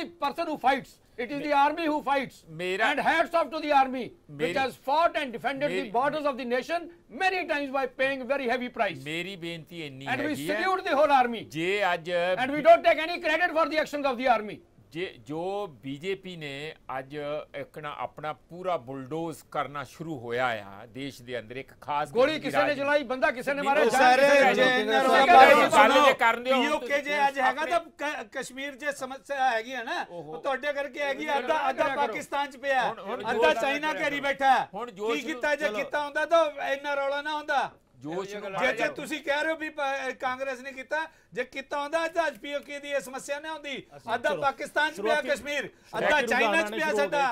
fights it is the army who fights ਮੇਰਾ- and hats off to the army which ਮੇਰੀ- has fought and defended the ਮੇਰੀ- borders of the nation many times by paying very heavy price ਮੇਰੀ ਬੇਨਤੀ ਇੰਨੀ and we ਹੈਗੀ ਹੈ salute the whole army ਜੇ ਅੱਜ and we don't take any credit for the actions of the army ਜੇ ਜੋ ਬੀਜੇਪੀ ਨੇ ਅੱਜ ਇੱਕ ਨਾ ਆਪਣਾ ਪੂਰਾ ਬੁਲਡੋਜ਼ ਕਰਨਾ ਸ਼ੁਰੂ ਹੋਇਆ ਆ ਦੇਸ਼ ਦੇ ਅੰਦਰ ਇੱਕ ਖਾਸ ਗੋਲੀ ਕਿਸੇ ਨੇ। ਚਲਾਈ ਬੰਦਾ ਕਿਸੇ ਨੇ ਮਾਰਿਆ ਸਾਰੇ ਜੇ ਜੇ ਕਰਨ ਦਿਓ, ਜੇ ਅੱਜ ਹੈਗਾ ਤਾਂ ਕਸ਼ਮੀਰ 'ਚ ਸਮੱਸਿਆ ਹੈਗੀ ਹੈ ਨਾ ਉਹ ਤੁਹਾਡੇ ਕਰਕੇ ਹੈਗੀ। ਅੱਧਾ ਅੱਧਾ ਪਾਕਿਸਤਾਨ 'ਚ ਪਿਆ ਅੱਧਾ ਚਾਈਨਾ ਘੇਰੀ ਬੈਠਾ ਕੀ ਕੀਤਾ ਜੇ। ਕੀਤਾ ਹੁੰਦਾ ਤਾਂ ਇੰਨਾ ਰੌਲਾ ਨਾ ਹੁੰਦਾ ਜੋਸ਼ ਨੂੰ ਜੇ ਜੇ ਤੁਸੀਂ ਕਹਿ ਰਹੇ ਹੋ ਵੀ ਕਾਂਗਰਸ ਨੇ ਕੀਤਾ ਜੇ ਕੀਤਾ ਹੁੰਦਾ ਤਾਂ ਅੱਜ ਪੀਓਕੇ ਦੀ ਇਹ ਸਮੱਸਿਆ ਨਾ ਹੁੰਦੀ ਅੱਧਾ ਪਾਕਿਸਤਾਨ 'ਚ ਪਿਆ ਕਸ਼ਮੀਰ ਅੱਧਾ ਚਾਈਨਾ 'ਚ ਪਿਆ ਸਾਡਾ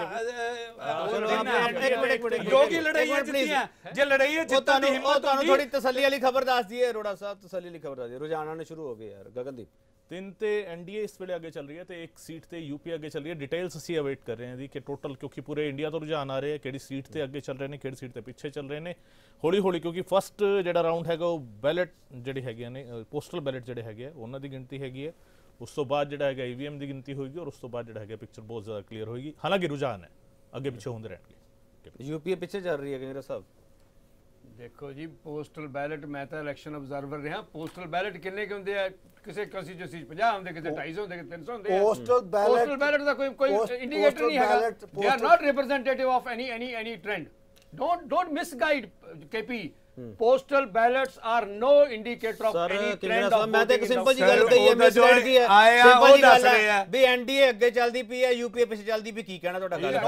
ਚਲੋ ਇੱਕ ਮਿੰਟ ਇੱਕ ਮਿੰਟ ਇੱਕ ਮਿੰਟ। ਜੋ ਕੀ ਲੜਾਈਆਂ। ਜਿੱਤੀਆਂ ਜੇ ਲੜਾਈਆਂ ਜਿੱਤਣ ਦੀ ਹਿੰਮਤ ਤੁਹਾਨੂੰ ਥੋੜੀ ਤਸੱਲੀ ਵਾਲੀ ਖਬਰ ਦੱਸ ਦਈਏ ਅਰੋੜਾ ਸਾਹਿਬ ਤਸੱਲੀ ਵਾਲੀ ਖਬਰ ਦੱਸ ਦਈਏ। ਰੁਝਾਨਾਂ ਨੇ ਸ਼ੁਰੂ ਹੋ ਗਏ ਯਾਰ ਗਗਨਦੀਪ। ਤਿੰਨ ਤੇ ਐਨਡੀਏ ਇਸ ਵੇਲੇ ਅੱਗੇ ਚੱਲ ਰਹੀ ਹੈ ਤੇ ਇੱਕ ਸੀਟ ਤੇ ਯੂਪੀ ਅੱਗੇ ਚੱਲ ਰਹੀ ਹੈ। ਡਿਟੇਲਸ ਅਸੀਂ ਅਵੇਟ ਕਰ ਰਹੇ ਹਾਂ ਦੀ ਕਿ ਟੋਟਲ ਕਿਉਂਕਿ ਪੂਰੇ ਇੰਡੀਆ ਤੋਂ ਰੁਝਾਨ ਆ ਰਹੇ ਹੈ, ਕਿਹੜੀ ਸੀਟ ਤੇ ਅੱਗੇ ਚੱਲ ਰਹੇ ਨੇ, ਕਿਹੜੀ ਸੀਟ ਤੇ ਪਿੱਛੇ ਚੱਲ ਰਹੇ ਨੇ। ਹੌਲੀ ਹੌਲੀ ਕਿਉਂਕਿ ਫਸਟ ਜਿਹੜਾ ਰਾਊਂਡ ਹੈਗਾ ਉਹ ਬੈਲਟ ਜਿਹੜੇ ਹੈਗੇ ਨੇ ਪੋਸਟਲ ਬੈਲਟ ਜਿਹੜੇ ਹੈਗੇ ਆ, ਉਹਨਾਂ ਦੀ ਗਿਣਤੀ ਹੈਗੀ ਹੈ। ਉਸ ਤੋਂ ਬਾਅਦ ਜਿਹੜਾ ਹੈਗਾ ਈਵੀਐਮ ਦੀ ਗਿਣਤੀ ਹੋਏਗੀ ਔਰ ਉਸ ਤੋਂ ਬਾਅਦ ਜਿਹੜਾ ਹੈਗਾ ਪਿਕਚਰ ਬਹੁਤ ਜ਼ਿਆਦਾ ਕਲੀਅਰ ਹੋਏਗੀ। ਹਾਲਾਂਕਿ ਰੁਝਾਨ ਹੈ, ਅੱਗੇ ਪਿੱਛੇ ਹੁੰਦੇ ਰਹਿਣਗੇ। ਯੂਪੀਏ ਪਿੱਛੇ। ਚੱਲ ਰਹੀ ਹੈ ਕੰਗਰਾ ਸਾਹਿਬ? ਦੇਖੋ ਜੀ ਪੋਸਟਲ ਬੈਲਟ ਮੈਂ ਤਾਂ ਇਲੈਕਸ਼ਨ ਅਬਜ਼ਰਵਰ ਰਿਹਾ। ਪੋਸਟਲ ਬੈਲਟ ਕਿੰਨੇ ਕੁ ਹੁੰਦੇ ਆ? ਕਿਸੇ ਕੰਸਟੀਚੂਐਂਸੀ 'ਚ 50 ਹੁੰਦੇ ਕਿਸੇ 250 ਹੁੰਦੇ ਕਿਸੇ 300 ਹੁੰਦੇ ਆ। Postal ballot- ਪੋਸਟਲ ਬੈਲਟ ਦਾ ਕੋਈ ਕੋਈ ਇੰਡੀਕੇਟਰ ਨਹੀਂ ਹੈਗਾ। They are not representative of any any any trend don't don't misguide KP postal ballots are no indicator of any trend ਸਾਹਿਬ ਮੈਂ ਤਾਂ ਇੱਕ ਸਿੰਪਲ ਜੀ ਗੱਲ ਕਹੀ ਹੈ ਜੋ ਮਿਸਲੈਡ ਕੀ ਹੈ? ਆਇਆ, ਸਿੰਪਲ ਉਹ ਜੀ ਗੱਲ ਦੱਸ ਰਹੇ ਹੈ। ਵੀ ਐਨਡੀਏ ਅੱਗੇ ਚੱਲਦੀ ਪਈ ਹੈ ਯੂਪੀਏ ਪਿੱਛੇ ਚੱਲਦੀ ਪਈ ਕੀ ਕਹਿਣਾ ਤੁਹਾਡਾ ਗੱਲ.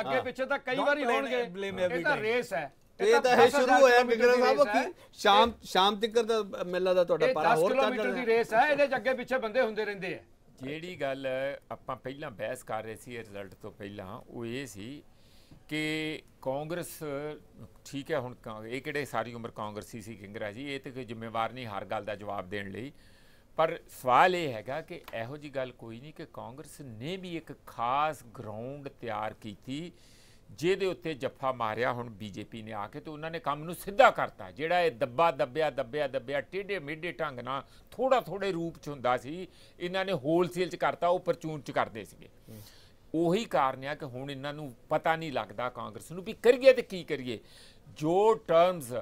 ਅੱਗੇ ਪਿੱਛੇ ਤਾਂ ਕਈ ਵਾਰੀ ਹੋਣਗੇ। ਇਹ ਤਾਂ. ਰੇਸ ਹੈ। ਇਹ ਤਾਂ ਇਹ ਸ਼ੁਰੂ ਹੋਇਆ ਦੀ ਸਾਹਿਬ। ਕੀ ਸ਼ਾਮ ਸ਼ਾਮ ਤੱਕ ਦਾ ਮੇਲਾ ਦਾ ਤੁਹਾਡਾ ਪਾਰਾ 10 ਹੋਰ ਚੱਲ ਕਿਲੋਮੀਟਰ ਦੀ ਰੇਸ ਹੈ ਇਹਦੇ ਚ ਅੱਗੇ ਪਿੱਛੇ ਬੰਦੇ ਹੁੰਦੇ ਰਹਿੰਦੇ ਆ। ਜਿਹੜੀ ਗੱਲ ਆਪਾਂ ਪਹਿਲਾਂ ਬਹਿਸ ਕਰ ਰਹੇ ਸੀ ਇਹ ਰਿਜ਼ਲਟ ਤੋਂ ਪਹਿਲਾਂ ਉਹ ਇਹ ਸੀ ਕਿ ਕਾਂਗਰਸ ਠੀਕ ਹੈ ਹੁਣ ਇਹ ਕਿਹੜੇ ਸਾਰੀ ਉਮਰ ਕਾਂਗਰਸੀ ਸੀ ਕਿੰਗਰਾ ਜੀ ਇਹ ਤੇ ਕੋਈ ਜ਼ਿੰਮੇਵਾਰ ਨਹੀਂ ਹਰ ਗੱਲ ਦਾ ਜਵਾਬ ਦੇਣ ਲਈ। ਪਰ ਸਵਾਲ ਇਹ ਹੈਗਾ ਕਿ ਇਹੋ ਜੀ ਗੱਲ ਕੋਈ ਨਹੀਂ ਕਿ ਕਾਂਗਰਸ ਨੇ ਵੀ ਇੱਕ ਖਾਸ ਗਰਾਊਂਡ ਤਿਆਰ ਕੀਤੀ ਜਿਹਦੇ ਉੱਤੇ ਜੱਫਾ ਮਾਰਿਆ ਹੁਣ ਬੀਜੇਪੀ ਨੇ ਆ ਕੇ ਤੇ ਉਹਨਾਂ ਨੇ ਕੰਮ ਨੂੰ ਸਿੱਧਾ ਕਰਤਾ। ਜਿਹੜਾ ਇਹ ਦੱਬਾ ਦੱਬਿਆ ਦੱਬਿਆ ਦੱਬਿਆ, ਟੇਢੇ ਮੇਢੇ ਢੰਗ ਨਾਲ ਥੋੜਾ ਥੋੜੇ ਰੂਪ ਚ ਹੁੰਦਾ ਸੀ, ਇਹਨਾਂ ਨੇ ਹੋਲਸੇਲ ਚ ਕਰਤਾ, ਉਹ ਪਰਚੂਨ ਚ ਕਰਦੇ ਸੀਗੇ। ਉਹੀ ਕਾਰਨ ਆ ਕਿ ਹੁਣ ਇਹਨਾਂ ਨੂੰ ਪਤਾ ਨਹੀਂ ਲੱਗਦਾ ਕਾਂਗਰਸ ਨੂੰ ਵੀ ਕਰੀਏ ਤੇ ਕੀ ਕਰੀਏ। ਜੋ ਟਰਮਸ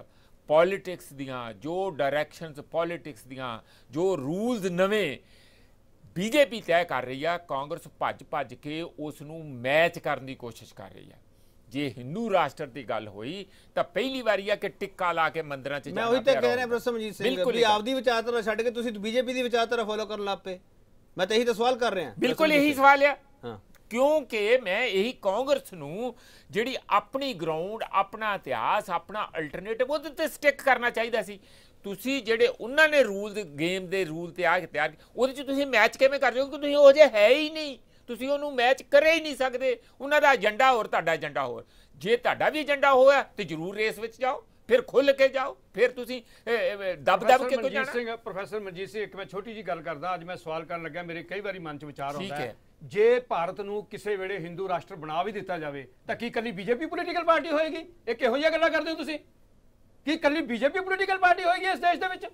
ਪੋਲਿਟਿਕਸ ਦੀਆਂ, ਜੋ ਡਾਇਰੈਕਸ਼ਨਸ ਪੋਲਿਟਿਕਸ ਦੀਆਂ, ਜੋ ਰੂਲਸ ਨਵੇਂ ਬੀਜੇਪੀ ਤੈਅ ਕਰ ਰਹੀ ਆ, ਕਾਂਗਰਸ ਭੱਜ ਭੱਜ ਕੇ ਉਸ ਨੂੰ ਮੈਚ ਕਰਨ ਦੀ ਕੋਸ਼ਿਸ਼ ਕਰ ਰਹੀ ਆ। ਜੇ ਹਿੰਦੂ ਰਾਸ਼ਟਰ ਦੀ ਗੱਲ ਹੋਈ ਤਾਂ ਪਹਿਲੀ ਵਾਰੀ ਆ ਕਿ ਟਿੱਕਾ ਲਾ ਕੇ ਮੰਦਰਾਂ 'ਚ ਮੈਂ ਜਾਣਾ ਉਹੀ ਤਾਂ ਕਹਿ ਰਿਹਾ ਰਹੂਗਾ। ਪ੍ਰਸਮਜੀਤ ਸਿੰਘ ਬਿਲਕੁਲ ਵੀ। ਆਪਦੀ ਵਿਚਾਰਧਾਰਾ ਛੱਡ ਕੇ ਤੁਸੀਂ ਬੀਜੇਪੀ ਦੀ ਵਿਚਾਰਧਾਰਾ ਫੋਲੋ ਕਰਨ ਲੱਗ ਪਏ। ਮੈਂ ਤਾਂ ਇਹੀ ਤਾਂ ਸਵਾਲ ਕਰ ਰਿਹਾ। ਬਿਲਕੁਲ ਇਹੀ ਸਵਾਲ ਆ। ਕਿਉਂਕਿ ਮੈਂ ਇਹੀ ਕਾਂਗਰਸ ਨੂੰ ਜਿਹੜੀ ਆਪਣੀ ਗਰਾਊਂਡ ਆਪਣਾ ਇਤਿਹਾਸ ਆਪਣਾ ਅਲਟਰਨੇਟਿਵ ਉਹਦੇ ਤੇ ਸਟਿਕ ਕਰਨਾ ਚਾਹੀਦਾ ਸੀ। ਤੁਸੀਂ ਜਿਹੜੇ ਉਹਨਾਂ ਨੇ ਰੂਲ ਗੇਮ ਦੇ ਰੂਲ ਤੇ ਆ ਕੇ ਤਿਆਰ ਉਹਦੇ ਚ ਤੁਸੀਂ ਮੈਚ ਕਿਵੇਂ ਕਰ ਰਹੇ ਹੋ? ਕਿ ਤੁਸੀਂ ਉਹ ਜੇ ਹੈ ਹੀ ਨਹੀਂ। ਤੁਸੀਂ ਉਹਨੂੰ ਮੈਚ ਕਰੇ ਹੀ ਨਹੀਂ ਸਕਦੇ। ਉਹਨਾਂ ਦਾ ਏਜੰਡਾ ਹੋਰ ਤੁਹਾਡਾ ਏਜੰਡਾ ਹੋਰ। ਜੇ ਤੁਹਾਡਾ ਵੀ ਏਜੰਡਾ ਹੋਇਆ ਤੇ ਜ਼ਰੂਰ ਰੇਸ ਵਿੱਚ ਜਾਓ ਫਿਰ ਖੁੱਲ ਕੇ ਜਾਓ ਫਿਰ ਤੁਸੀਂ ਦਬ ਦਬ ਕੇ ਪ੍ਰੋਫੈਸਰ ਕੋ ਮਨਜੀਤ ਜਾਣਾ। ਸਿੰਘ ਪ੍ਰੋਫੈਸਰ ਮਨਜੀਤ ਸਿੰਘ ਇੱਕ ਮੈਂ ਛੋਟੀ ਜੀ ਗੱਲ ਕਰਦਾ ਅੱਜ ਮੈਂ ਸਵਾਲ ਕਰਨ ਲੱਗਾ ਮੇਰੇ ਕਈ ਵਾਰੀ ਮਨ 'ਚ ਵਿਚਾਰ ਆਉਂਦਾ ਹੈ। ਜੇ ਭਾਰਤ ਨੂੰ ਕਿਸੇ ਵੇਲੇ ਹਿੰਦੂ ਰਾਸ਼ਟਰ ਬਣਾ ਵੀ ਦਿੱਤਾ ਜਾਵੇ ਤਾਂ ਕੀ ਕੱਲੀ ਬੀਜੇਪੀ ਪੋਲੀਟੀਕਲ ਪਾਰਟੀ ਹੋਏਗੀ? ਇਹ ਕਿਹੋ ਜਿਹੀਆਂ ਗੱਲਾਂ ਕਰਦੇ ਹੋ ਤੁਸੀਂ? ਕੀ ਕੱਲੀ ਬੀਜੇਪੀ ਪੋਲੀਟੀਕਲ ਪਾਰਟੀ ਹੋਏਗੀ ਇਸ ਦੇਸ਼ ਦੇ ਵਿੱਚ?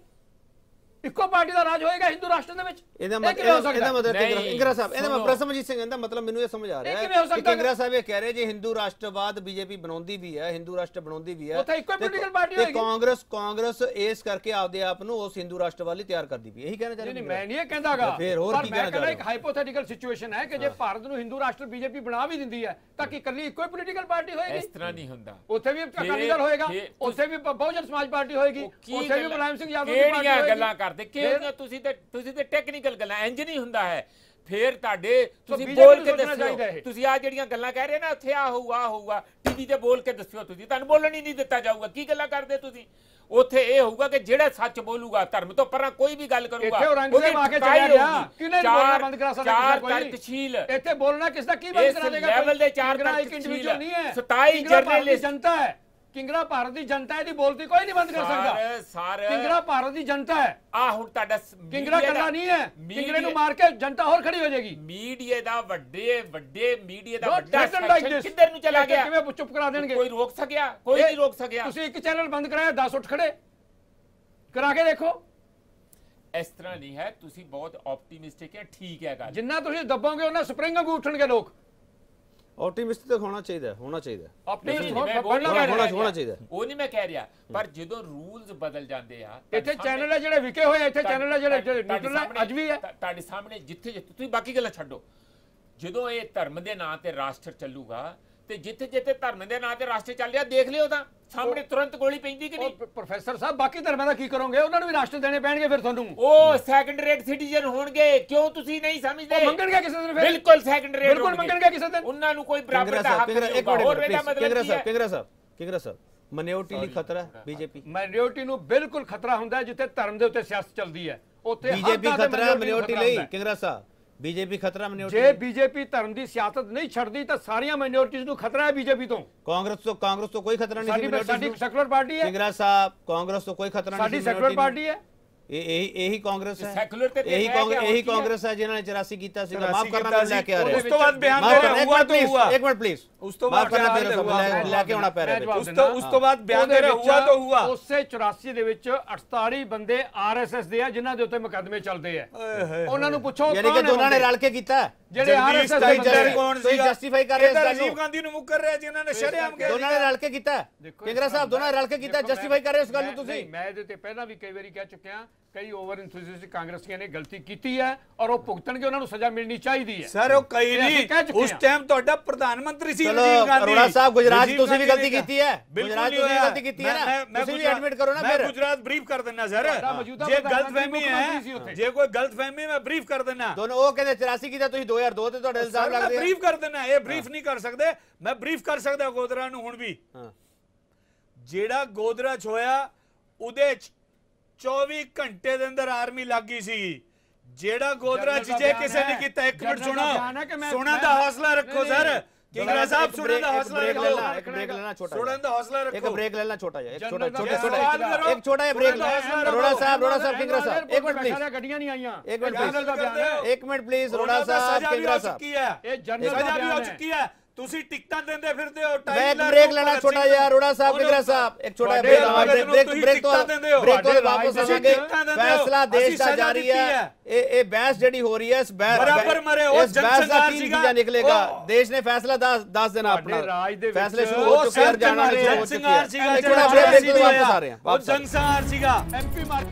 ਇੱਕੋ ਪਾਰਟੀ ਦਾ ਰਾਜ ਹੋਏਗਾ ਹਿੰਦੂ ਰਾਸ਼ਟਰ ਦੇ ਵਿੱਚ ਇਹਦਾ ਇਹ ਮਤਲਬ ਇਹਦਾ ਸਕਦਾ? ਮਤਲਬ ਇੰਗਰਾ ਸਾਹਿਬ ਇਹਦਾ। ਮਤਲਬ ਪ੍ਰਸਮਜੀਤ ਸਿੰਘ ਇਹਦਾ ਮਤਲਬ ਮੈਨੂੰ ਇਹ ਸਮਝ ਆ ਰਿਹਾ ਹੋ ਕਿ ਕਿੰਗਰਾ ਸਾਹਿਬ ਇਹ ਕਹਿ ਰਹੇ ਜੇ ਹਿੰਦੂ ਰਾਸ਼ਟਰਵਾਦ ਬੀਜੇਪੀ ਬਣਾਉਂਦੀ ਵੀ ਹੈ ਹਿੰਦੂ ਰਾਸ਼ਟਰ ਬਣਾਉਂਦੀ ਵੀ ਹੈ ਉੱਥੇ ਇੱਕੋ party ਤੇ ਹੋਏਗੀ। ਕਾਂਗਰਸ ਕਾਂਗਰਸ ਇਸ ਕਰਕੇ ਆਪਦੇ ਆਪ ਨੂੰ ਉਸ ਹਿੰਦੂ ਰਾਸ਼ਟਰ ਵਾਲੀ ਤਿਆਰ ਕਰਦੀ ਵੀ ਹੈ। ਇਹੀ ਕਹਿਣਾ ਚਾਹ ਰਹੇ ਨਹੀਂ ਮੈਂ ਨਹੀਂ ਇਹ ਕਹਿੰਦਾਗਾ ਫਿਰ ਹੋਰ ਪਰ ਮੈਂ ਕਹਿਣਾ ਕਹਿੰਦਾ ਇੱਕ ਹਾਈਪੋਥੈਟੀਕਲ ਸਿਚੁਏਸ਼ਨ ਹੈ ਕਿ ਜੇ ਭਾਰਤ ਨੂੰ ਹਿੰਦੂ ਰਾਸ਼ਟਰ ਬੀਜੇਪੀ ਬਣਾ ਵੀ ਦਿੰਦੀ ਹੈ ਤਾਂ ਕੀ ਕੱਲੀ ਇੱਕੋ ਪੋਲੀਟੀਕਲ ਪਾਰਟੀ ਇਸ ਹੋਏਗੀ ਤਰ੍ਹਾਂ ਨਹੀਂ ਹੁੰਦਾ ਉੱਥੇ ਵੀ ਅਕਾਲੀ ਦਲ ਹੋਏਗਾ ਉੱਥੇ ਵੀ ਬਹੁਜਨ ਸਮਾਜ ਪਾਰਟੀ ਹੋਏਗੀ ਉੱਥੇ ਵੀ ਮੁਲਾਇਮ ਸਿੰਘ ਯਾਦਵ ਦੀ ਪਾਰਟੀ ਕਿਹੜੀਆਂ ਹੋਏਗੀ ਗੱਲਾਂ ਕਰਦੇ। ਕਿਹੜੀਆਂ ਤੁਸੀਂ ਤੇ ਤੁਸੀਂ ਤੇ ਟੈਕਨੀਕਲ ਗੱਲਾਂ ਇੰਜ ਨਹੀਂ ਹੁੰਦਾ ਹੈ। ਫਿਰ ਤੁਹਾਡੇ ਤੁਸੀਂ ਬੋਲ ਕੇ ਦੱਸਿਓ। ਤੁਸੀਂ ਆ ਜਿਹੜੀਆਂ ਗੱਲਾਂ ਕਹਿ ਰਹੇ ਨਾ ਉੱਥੇ ਆ ਹੋਊਗਾ ਆ ਹੋਊਗਾ ਟੀਵੀ ਤੇ ਬੋਲ ਕੇ ਦੱਸਿਓ ਤੁਸੀਂ। ਤੁਹਾਨੂੰ ਬੋਲਣ ਹੀ ਨਹੀਂ ਦਿੱਤਾ ਜਾਊਗਾ। ਕੀ ਗੱਲਾਂ ਕਰਦੇ ਤੁਸੀਂ? ਉੱਥੇ ਇਹ ਹੋਊਗਾ ਕਿ ਜਿਹੜਾ ਸੱਚ ਬੋਲੂਗਾ ਧਰਮ ਤੋਂ ਪਰਾਂ ਕੋਈ ਵੀ ਗੱਲ ਕਰੂਗਾ ਇੱਥੇ ਔਰੰਗਜ਼ੇਬ ਆ ਕੇ ਚਲਿਆ ਗਿਆ। ਚਾਰ- ਬੋਲਣਾ ਬੰਦ ਕਰਾ ਸਕਦਾ ਚਾਰ ਤਰਕਸ਼ੀਲ। ਇੱਥੇ ਬੋਲਣਾ ਕਿਸ ਦਾ ਕੀ ਬੰਦ ਕਰਾ ਦੇਗਾ level ਦੇ ਚਾਰ ਇੱਕ ਤਰਕਸ਼ੀਲ। ਇੰਡੀਵਿਜੂਅਲ ਨਹੀਂ ਹੈ। 27 ਕਿੰਗਰਾ ਭਾਰਤ ਦੀ journalist- ਜਨਤਾ ਹੈ। ਕਿੰਗਰਾ ਭਾਰਤ ਦੀ ਜਨਤਾ ਇਹਦੀ ਬੋਲਤੀ ਕੋਈ ਨਹੀਂ ਬੰਦ ਕਰ ਸਕਦਾ। ਸਰ। ਕਿੰਗਰਾ ਭਾਰਤ ਦੀ ਜਨਤਾ ਹੈ। ਆ ਹੁਣ ਤੁਹਾਡਾ media ਕੱਲਾ ਨਹੀਂ ਹੈ। ਕਿੰਗਰੇ ਨੂੰ ਮਾਰ ਕੇ ਜਨਤਾ ਹੋਰ ਖੜੀ ਹੋ ਜਾਏਗੀ। ਮੀਡੀਆ ਦਾ ਵੱਡੇ ਵੱਡੇ ਮੀਡੀਆ ਦਾ ਵੱਡਾ this. ਕਿੱਧਰ ਨੂੰ ਚਲਾ ਗਿਆ? ਕਿਵੇਂ ਚੁੱਪ ਕਰਾ ਦੇਣਗੇ? ਕੋਈ ਰੋਕ ਸਕਿਆ? ਕੋਈ ਨਹੀਂ ਰੋਕ ਸਕਿਆ। ਤੁਸੀਂ ਇੱਕ ਚੈਨਲ ਬੰਦ ਕਰਾਇਆ 10 ਉੱਠ ਖੜੇ। ਕਰਾ ਕੇ ਦੇਖੋ। ਇਸ ਤਰ੍ਹਾਂ ਨਹੀਂ ਹੈ। ਤੁਸੀਂ ਬਹੁਤ ਆਪਟੀਮਿਸਟਿਕ ਹੈ। ਠੀਕ ਹੈ ਗੱਲ। ਜਿੰਨਾ ਤੁਸੀਂ ਦੱਬੋਗੇ ਉਹਨਾਂ ਸਪਰਿੰਗ ਵਾਂਗੂ ਉੱਠਣਗੇ ਲੋਕ। ਆਪਟੀਮਿਸਟਿਕ ਹੋਣਾ ਚਾਹੀਦਾ ਹੈ, ਹੋਣਾ ਚਾਹੀਦਾ ਹੈ। ਆਪਟੀਮਿਸਟ ਹੋਣਾ- ਹੋਣਾ। ਚਾਹੀਦਾ। ਉਹ ਨਹੀਂ ਮੈਂ ਕਹਿ ਰਿਹਾ ਪਰ ਜਦੋਂ ਰੂਲਸ ਬਦਲ ਜਾਂਦੇ ਆ ਇੱਥੇ ਚੈਨਲ ਹੈ ਜਿਹੜੇ ਵਿਕੇ ਹੋਏ ਆ, ਇੱਥੇ ਚੈਨਲ ਹੈ ਜਿਹੜੇ ਤੁਹਾਡੇ ਨਿਊਟਰਲ ਅੱਜ ਵੀ ਹੈ ਤੁਹਾ- ਤੁਹਾਡੇ ਸਾਹਮਣੇ ਜਿੱਥੇ ਜਿੱਥੇ ਤੁਸੀਂ ਬਾਕੀ ਗੱਲਾਂ ਛੱਡੋ ਜਦੋਂ ਇਹ ਧਰਮ ਦੇ ਨਾਂ ਤੇ ਰਾਸ਼ਟਰ ਚੱਲੂਗਾ ਤੇ ਜਿੱਥੇ ਜਿੱਥੇ ਧਰਮ ਦੇ ਨਾਂ ਤੇ ਰਾਸ਼ਟਰ ਚੱਲ ਰਿਹਾ ਦੇਖ ਲਿਓ ਤਾਂ। ਸਾਹਮਣੇ ਤੁਰੰਤ ਗੋਲੀ ਪੈਂਦੀ ਕਿ ਨਹੀਂ? ਪ੍ਰੋਫੈਸਰ ਸਾਹਿਬ ਬਾਕੀ ਧਰਮਾਂ ਦਾ ਕੀ ਕਰੋਗੇ? ਉਹਨਾਂ ਨੂੰ ਵੀ ਰਾਸ਼ਟਰ ਦੇਣੇ ਪੈਣਗੇ ਫਿਰ ਤੁਹਾਨੂੰ। ਉਹ ਸੈਕੰਡ ਰੇਟ ਸਿਟੀਜ਼ਨ ਹੋਣਗੇ। ਕਿਉਂ ਤੁਸੀਂ ਨਹੀਂ ਸਮਝਦੇ? ਉਹ ਮੰਗਣਗੇ ਕਿਸੇ ਦਿਨ ਫਿਰ? ਬਿਲਕੁਲ ਸੈਕੰਡ ਰੇਟ ਬਿਲਕੁਲ ਮੰਗਣਗੇ ਕਿਸੇ ਦਿਨ? ਉਹਨਾਂ ਨੂੰ ਕੋਈ ਬਰਾਬਰ ਦਾ ਹੱਕ ਨਹੀਂ ਹੋਊਗਾ। ਹੋਰ ਇਹਦਾ ਮਤਲਬ ਕਿੰਗਰਾ ਕੀ ਸਾਹਿਬ ਹੈ? ਕਿੰਗਰਾ ਸਾਹਿਬ ਕਿੰਗਰਾ ਸਾਹਿਬ ਮਨਿਓਰਟੀ ਲਈ ਖਤਰਾ ਹੈ ਬੀਜੇਪੀ? ਮਾਈਨੋਰਟੀ ਨੂੰ ਬਿਲਕੁਲ ਖਤਰਾ ਹੁੰਦਾ ਹੈ ਜਿੱਥੇ ਧਰਮ ਦੇ ਉੱਤੇ ਸਿਆਸਤ ਚੱਲਦੀ ਹੈ। ਉੱਥੇ ਬੀਜੇਪੀ ਖਤਰਾ ਮਨਿਓਰਟੀ ਲਈ। ਕਿੰਗਰਾ ਸਾਹਿਬ? ਬੀਜੇਪੀ ਖਤਰਾ ਮਨਿਓਰਟੀ ਜੇ ਬੀਜੇਪੀ ਧਰਮ ਦੀ ਸਿਆਸਤ ਨਹੀਂ ਛੱਡਦੀ ਤਾਂ ਸਾਰੀਆਂ ਮਾਈਨੋਰਟੀਜ਼ ਨੂੰ ਖਤਰਾ ਹੈ ਬੀਜੇਪੀ ਤੋਂ ਕਾਂਗਰਸ ਤੋਂ ਕਾਂਗਰਸ ਤੋਂ ਕੋਈ ਖਤਰਾ ਨਹੀਂ ਸਾਡੀ ਸੈਕੂਲਰ ਪਾਰਟੀ। ਹੈ ਕਿੰਗਰਾ ਸਾਹਿਬ ਕਾਂਗਰਸ ਤੋਂ ਕੋਈ ਖਤਰਾ ਨਹੀਂ ਸਾਡੀ ਸੈਕੂਲਰ। ਪਾਰਟੀ ਹੈ ਇਹ ਇਹੀ ਇਹੀ ਕਾਂਗਰਸ ਹੈ। Secular ਤੇ ਇਹੀ ਹੈ ਕਾਂਗਰਸ ਇਹੀ? ਕਾਂਗਰਸ ਹੈ ਜਿਨ੍ਹਾਂ ਨੇ 84 ਕੀਤਾ ਸੀਗਾ। 84 ਮਾਫ ਕਰਨਾ ਮੈਨੂੰ ਲੈ ਕੇ ਆ ਸੀ, ਰਹੇ ਉਸ ਤੋਂ ਬਾਅਦ ਬਿਆਨ ਦੇ ਰਿਹਾ ਹੁਆ ਤਾਂ ਹੁਆ ਇੱਕ ਮਿੰਟ ਪਲੀਜ਼ ਉਸ ਤੋਂ ਮਾਫ ਬਾਅਦ ਕਰਨਾ ਬਿਆਨ ਦੇ। ਲੈ ਕੇ ਆਉਣਾ ਪੈ ਰਿਹਾ ਉਸ ਤੋਂ ਉਸ ਤੋਂ ਬਾਅਦ ਬਿਆਨ ਦੇ ਰਿਹਾ ਹੁਆ ਤਾਂ ਹੁਆ ਉਸੇ 84 ਦੇ ਵਿੱਚ 48 ਬੰਦੇ ਆਰਐਸਐਸ ਦੇ ਆ ਜਿਨ੍ਹਾਂ ਦੇ ਉੱਤੇ ਮੁਕੱਦਮੇ ਚੱਲਦੇ ਆ। ਉਹਨਾਂ ਨੂੰ ਪੁੱਛੋ ਯਾਨੀ ਕਿ ਦੋਨਾਂ ਨੇ? ਰਲ ਕੇ ਕੀਤਾ। ਜਿਹੜੇ ਆਰਐਸਐਸ ਦੇ ਬੰਦੇ। ਕੌਣ ਤੁਸੀਂ ਸੀਗਾ? justify ਕਰ ਰਹੇ ਹੋ ਇਸ ਗੱਲ ਨੂੰ। ਰਾਜੀਵ ਗਾਂਧੀ ਨੂੰ ਮੁੱਕਰ ਰਿਹਾ ਜਿਨ੍ਹਾਂ ਨੇ ਸ਼ਰੇਆਮ ਕਿਹਾ ਦੋਨਾਂ ਨੇ ਰਲ ਕੇ ਕੀਤਾ। ਕਿੰਗਰਾ ਸਾਹਿਬ ਦੋਨਾਂ ਨੇ ਰਲ ਕੇ ਕੀਤਾ। ਜਸਟੀਫਾਈ ਕਰ ਰਹੇ ਹੋ ਇਸ ਗੱਲ ਨੂੰ ਤੁਸੀਂ। ਮੈਂ ਇਹਦੇ ਤੇ ਪਹਿਲਾਂ ਵੀ ਕਈ ਵਾਰੀ ਕਹਿ ਚੁੱਕਿਆ ਕਈ ਓਵਰ ਇੰਥੂਸੀਅਸਟਿਕ ਕਾਂਗਰਸੀਆਂ ਨੇ ਗਲਤੀ ਕੀਤੀ ਹੈ ਔਰ ਉਹ ਭੁਗਤਣਗੇ ਉਹਨਾਂ ਨੂੰ ਸਜ਼ਾ ਮਿਲਣੀ ਚਾਹੀਦੀ ਹੈ। ਸਰ ਉਹ ਕਈ ਨਹੀਂ। ਉਸ। ਟਾਈਮ ਤੁਹਾਡਾ ਪ੍ਰਧਾਨ ਮੰਤਰੀ ਸੀ ਰਾਜੀਵ ਗਾਂਧੀ। ਅਰੋੜਾ ਸਾਹਿਬ ਗੁਜਰਾਤ ਤੁਸੀਂ ਵੀ ਗਲਤੀ ਕੀਤੀ ਹੈ। ਗੁਜਰਾਤ ਤੁਸੀਂ ਹੋਇਆ। ਗਲਤੀ ਕੀਤੀ ਹੈ ਮੈਂ- ਨਾ। ਮੈਂ- ਮੈਂ ਤੁਸੀਂ ਵੀ ਐਡਮਿਟ ਕਰੋ ਨਾ ਮੈਂ ਫਿਰ। ਗੁਜਰਾਤ ਬਰੀਫ ਕਰ ਦਿੰਨਾ ਸਰ। ਜੇ ਗਲਤਫਹਿਮੀ ਹੈ। ਜੇ ਕੋਈ ਗਲਤਫਹਿਮੀ ਮੈਂ ਬਰੀਫ ਕਰ ਦਿੰਨਾ ਦੋਨੋਂ ਉਹ ਕਹਿੰਦੇ 84 ਕੀਤਾ ਤੁਸੀਂ 2002 ਤੇ ਤੁਹਾਡੇ ਇਲਜ਼ਾਮ ਮੈਂ ਲੱਗਦੇ ਆ। ਬਰੀਫ ਕਰ ਦਿੰਨਾ ਇਹ ਬਰੀਫ ਨਹੀਂ ਕਰ ਸਕਦੇ। ਮੈਂ ਬਰੀਫ ਕਰ ਸਕਦਾ ਗੋਦਰਾ ਨੂੰ ਹੁਣ ਵੀ। ਜਿਹੜਾ ਗੋਦਰਾ ਚ ਹੋਇਆ ਉਹਦੇ ਚ 24 ਘੰਟੇ ਦੇ ਅੰਦਰ ਆਰਮੀ ਲੱਗੀ ਸੀ ਜਿਹੜਾ ਗੋਦਰਾ ਚ ਜਨਰਲ ਦਾ ਜੇ ਬਿਆਨ ਕਿਸੇ ਨੇ ਹੈ। ਕੀਤਾ ਇੱਕ ਮਿੰਟ ਜਨਰਲ ਦਾ ਬਿਆਨ ਹੈ ਕਿ ਸੁਣੋ ਮੈਂ- ਸੁਣਨ ਮੈਂ- ਦਾ ਹੌਸਲਾ ਰੱਖੋ ਨਹੀਂ, ਸਰ ਨਹੀਂ। ਕਿੰਗਰਾ ਸਾਹਿਬ ਇੱਕ ਸੁਣਨ ਦਾ break- ਹੌਸਲਾ ਇੱਕ break ਰੱਖੋ ਲੈਣਾ ਇੱਕ ਬ੍ਰੇਕ ਲੈਣਾ ਛੋਟਾ ਸੁਣਨ ਦਾ ਹੌਸਲਾ ਇੱਕ ਰੱਖੋ ਬ੍ਰੇਕ ਲੈਣਾ ਛੋਟਾ ਜਿਹਾ ਇੱਕ ਛੋਟਾ ਜਨਰਲ ਦਾ ਛੋਟਾ ਬਿਆਨ ਛੋਟਾ ਸਵਾਲ ਕਰੋ। ਇੱਕ ਛੋਟਾ ਜਿਹਾ ਬ੍ਰੇਕ ਸੁਣਨ ਦਾ ਹੌਸਲਾ ਅਰੋੜਾ ਰੱਖੋ। ਸਾਹਿਬ ਅਰੋੜਾ ਸਾਹਿਬ ਕਿੰਗਰਾ ਸਾਹਿਬ ਇੱਕ ਮਿੰਟ ਪਲੀਜ਼ ਗੱਡੀਆਂ ਨਹੀਂ ਆਈਆਂ ਇੱਕ ਤੁਸੀਂ ਟਿਕਟਾਂ ਦਿੰਦੇ ਫਿਰਦੇ ਹੋ ਮੈਂ ਇੱਕ ਬ੍ਰੇਕ ਲੈਣਾ ਛੋਟਾ ਜਿਹਾ ਅਰੋੜਾ ਸਾਹਿਬ ਕਿੰਗਰਾ ਸਾਹਿਬ ਇੱਕ ਛੋਟਾ ਬ੍ਰੇਕ ਤੁਸੀਂ ਬ੍ਰੇਕ ਤੋਂ। ਬ੍ਰੇਕ ਤੋਂ ਵਾਪਸ ਆਵਾਂਗੇ। ਫੈਸਲਾ ਦੇਸ਼ ਦਾ ਜਾਰੀ ਹੈ। ਇਹ ਇਹ ਬਹਿਸ ਜਿਹੜੀ ਹੋ ਰਹੀ ਹੈ ਇਸ ਬਹਿਸ ਬਰਾਬਰ ਮਰੇ, ਉਹ ਕੀ ਸੀਗਾ। ਨਤੀਜਾ ਨਿਕਲੇਗਾ ਦੇਸ਼ ਨੇ ਫੈਸਲਾ 10 10 ਦਿਨ ਆਪਣਾ ਰਾਜ ਦੇ ਵਿੱਚ ਫੈਸਲੇ ਸ਼ੁਰੂ ਉਹ ਹੋ ਚੁੱਕੇ ਹਨ ਸਰ ਜਾਣਾ ਜਨ ਸ਼ੁਰੂ ਹੋ ਚੁੱਕੀ ਸੰਘਾਰ ਸੀਗਾ ਬ੍ਰੇਕ ਤੋਂ ਵਾਪਸ ਆ ਰਹੇ ਹਾਂ ਉਹ ਵਾਪਸ ਆ ਰਹੇ ਹਾਂ। ਜਨ ਸੰਘਾਰ ਸੀਗਾ ਐਮਪੀ ਮਾਰ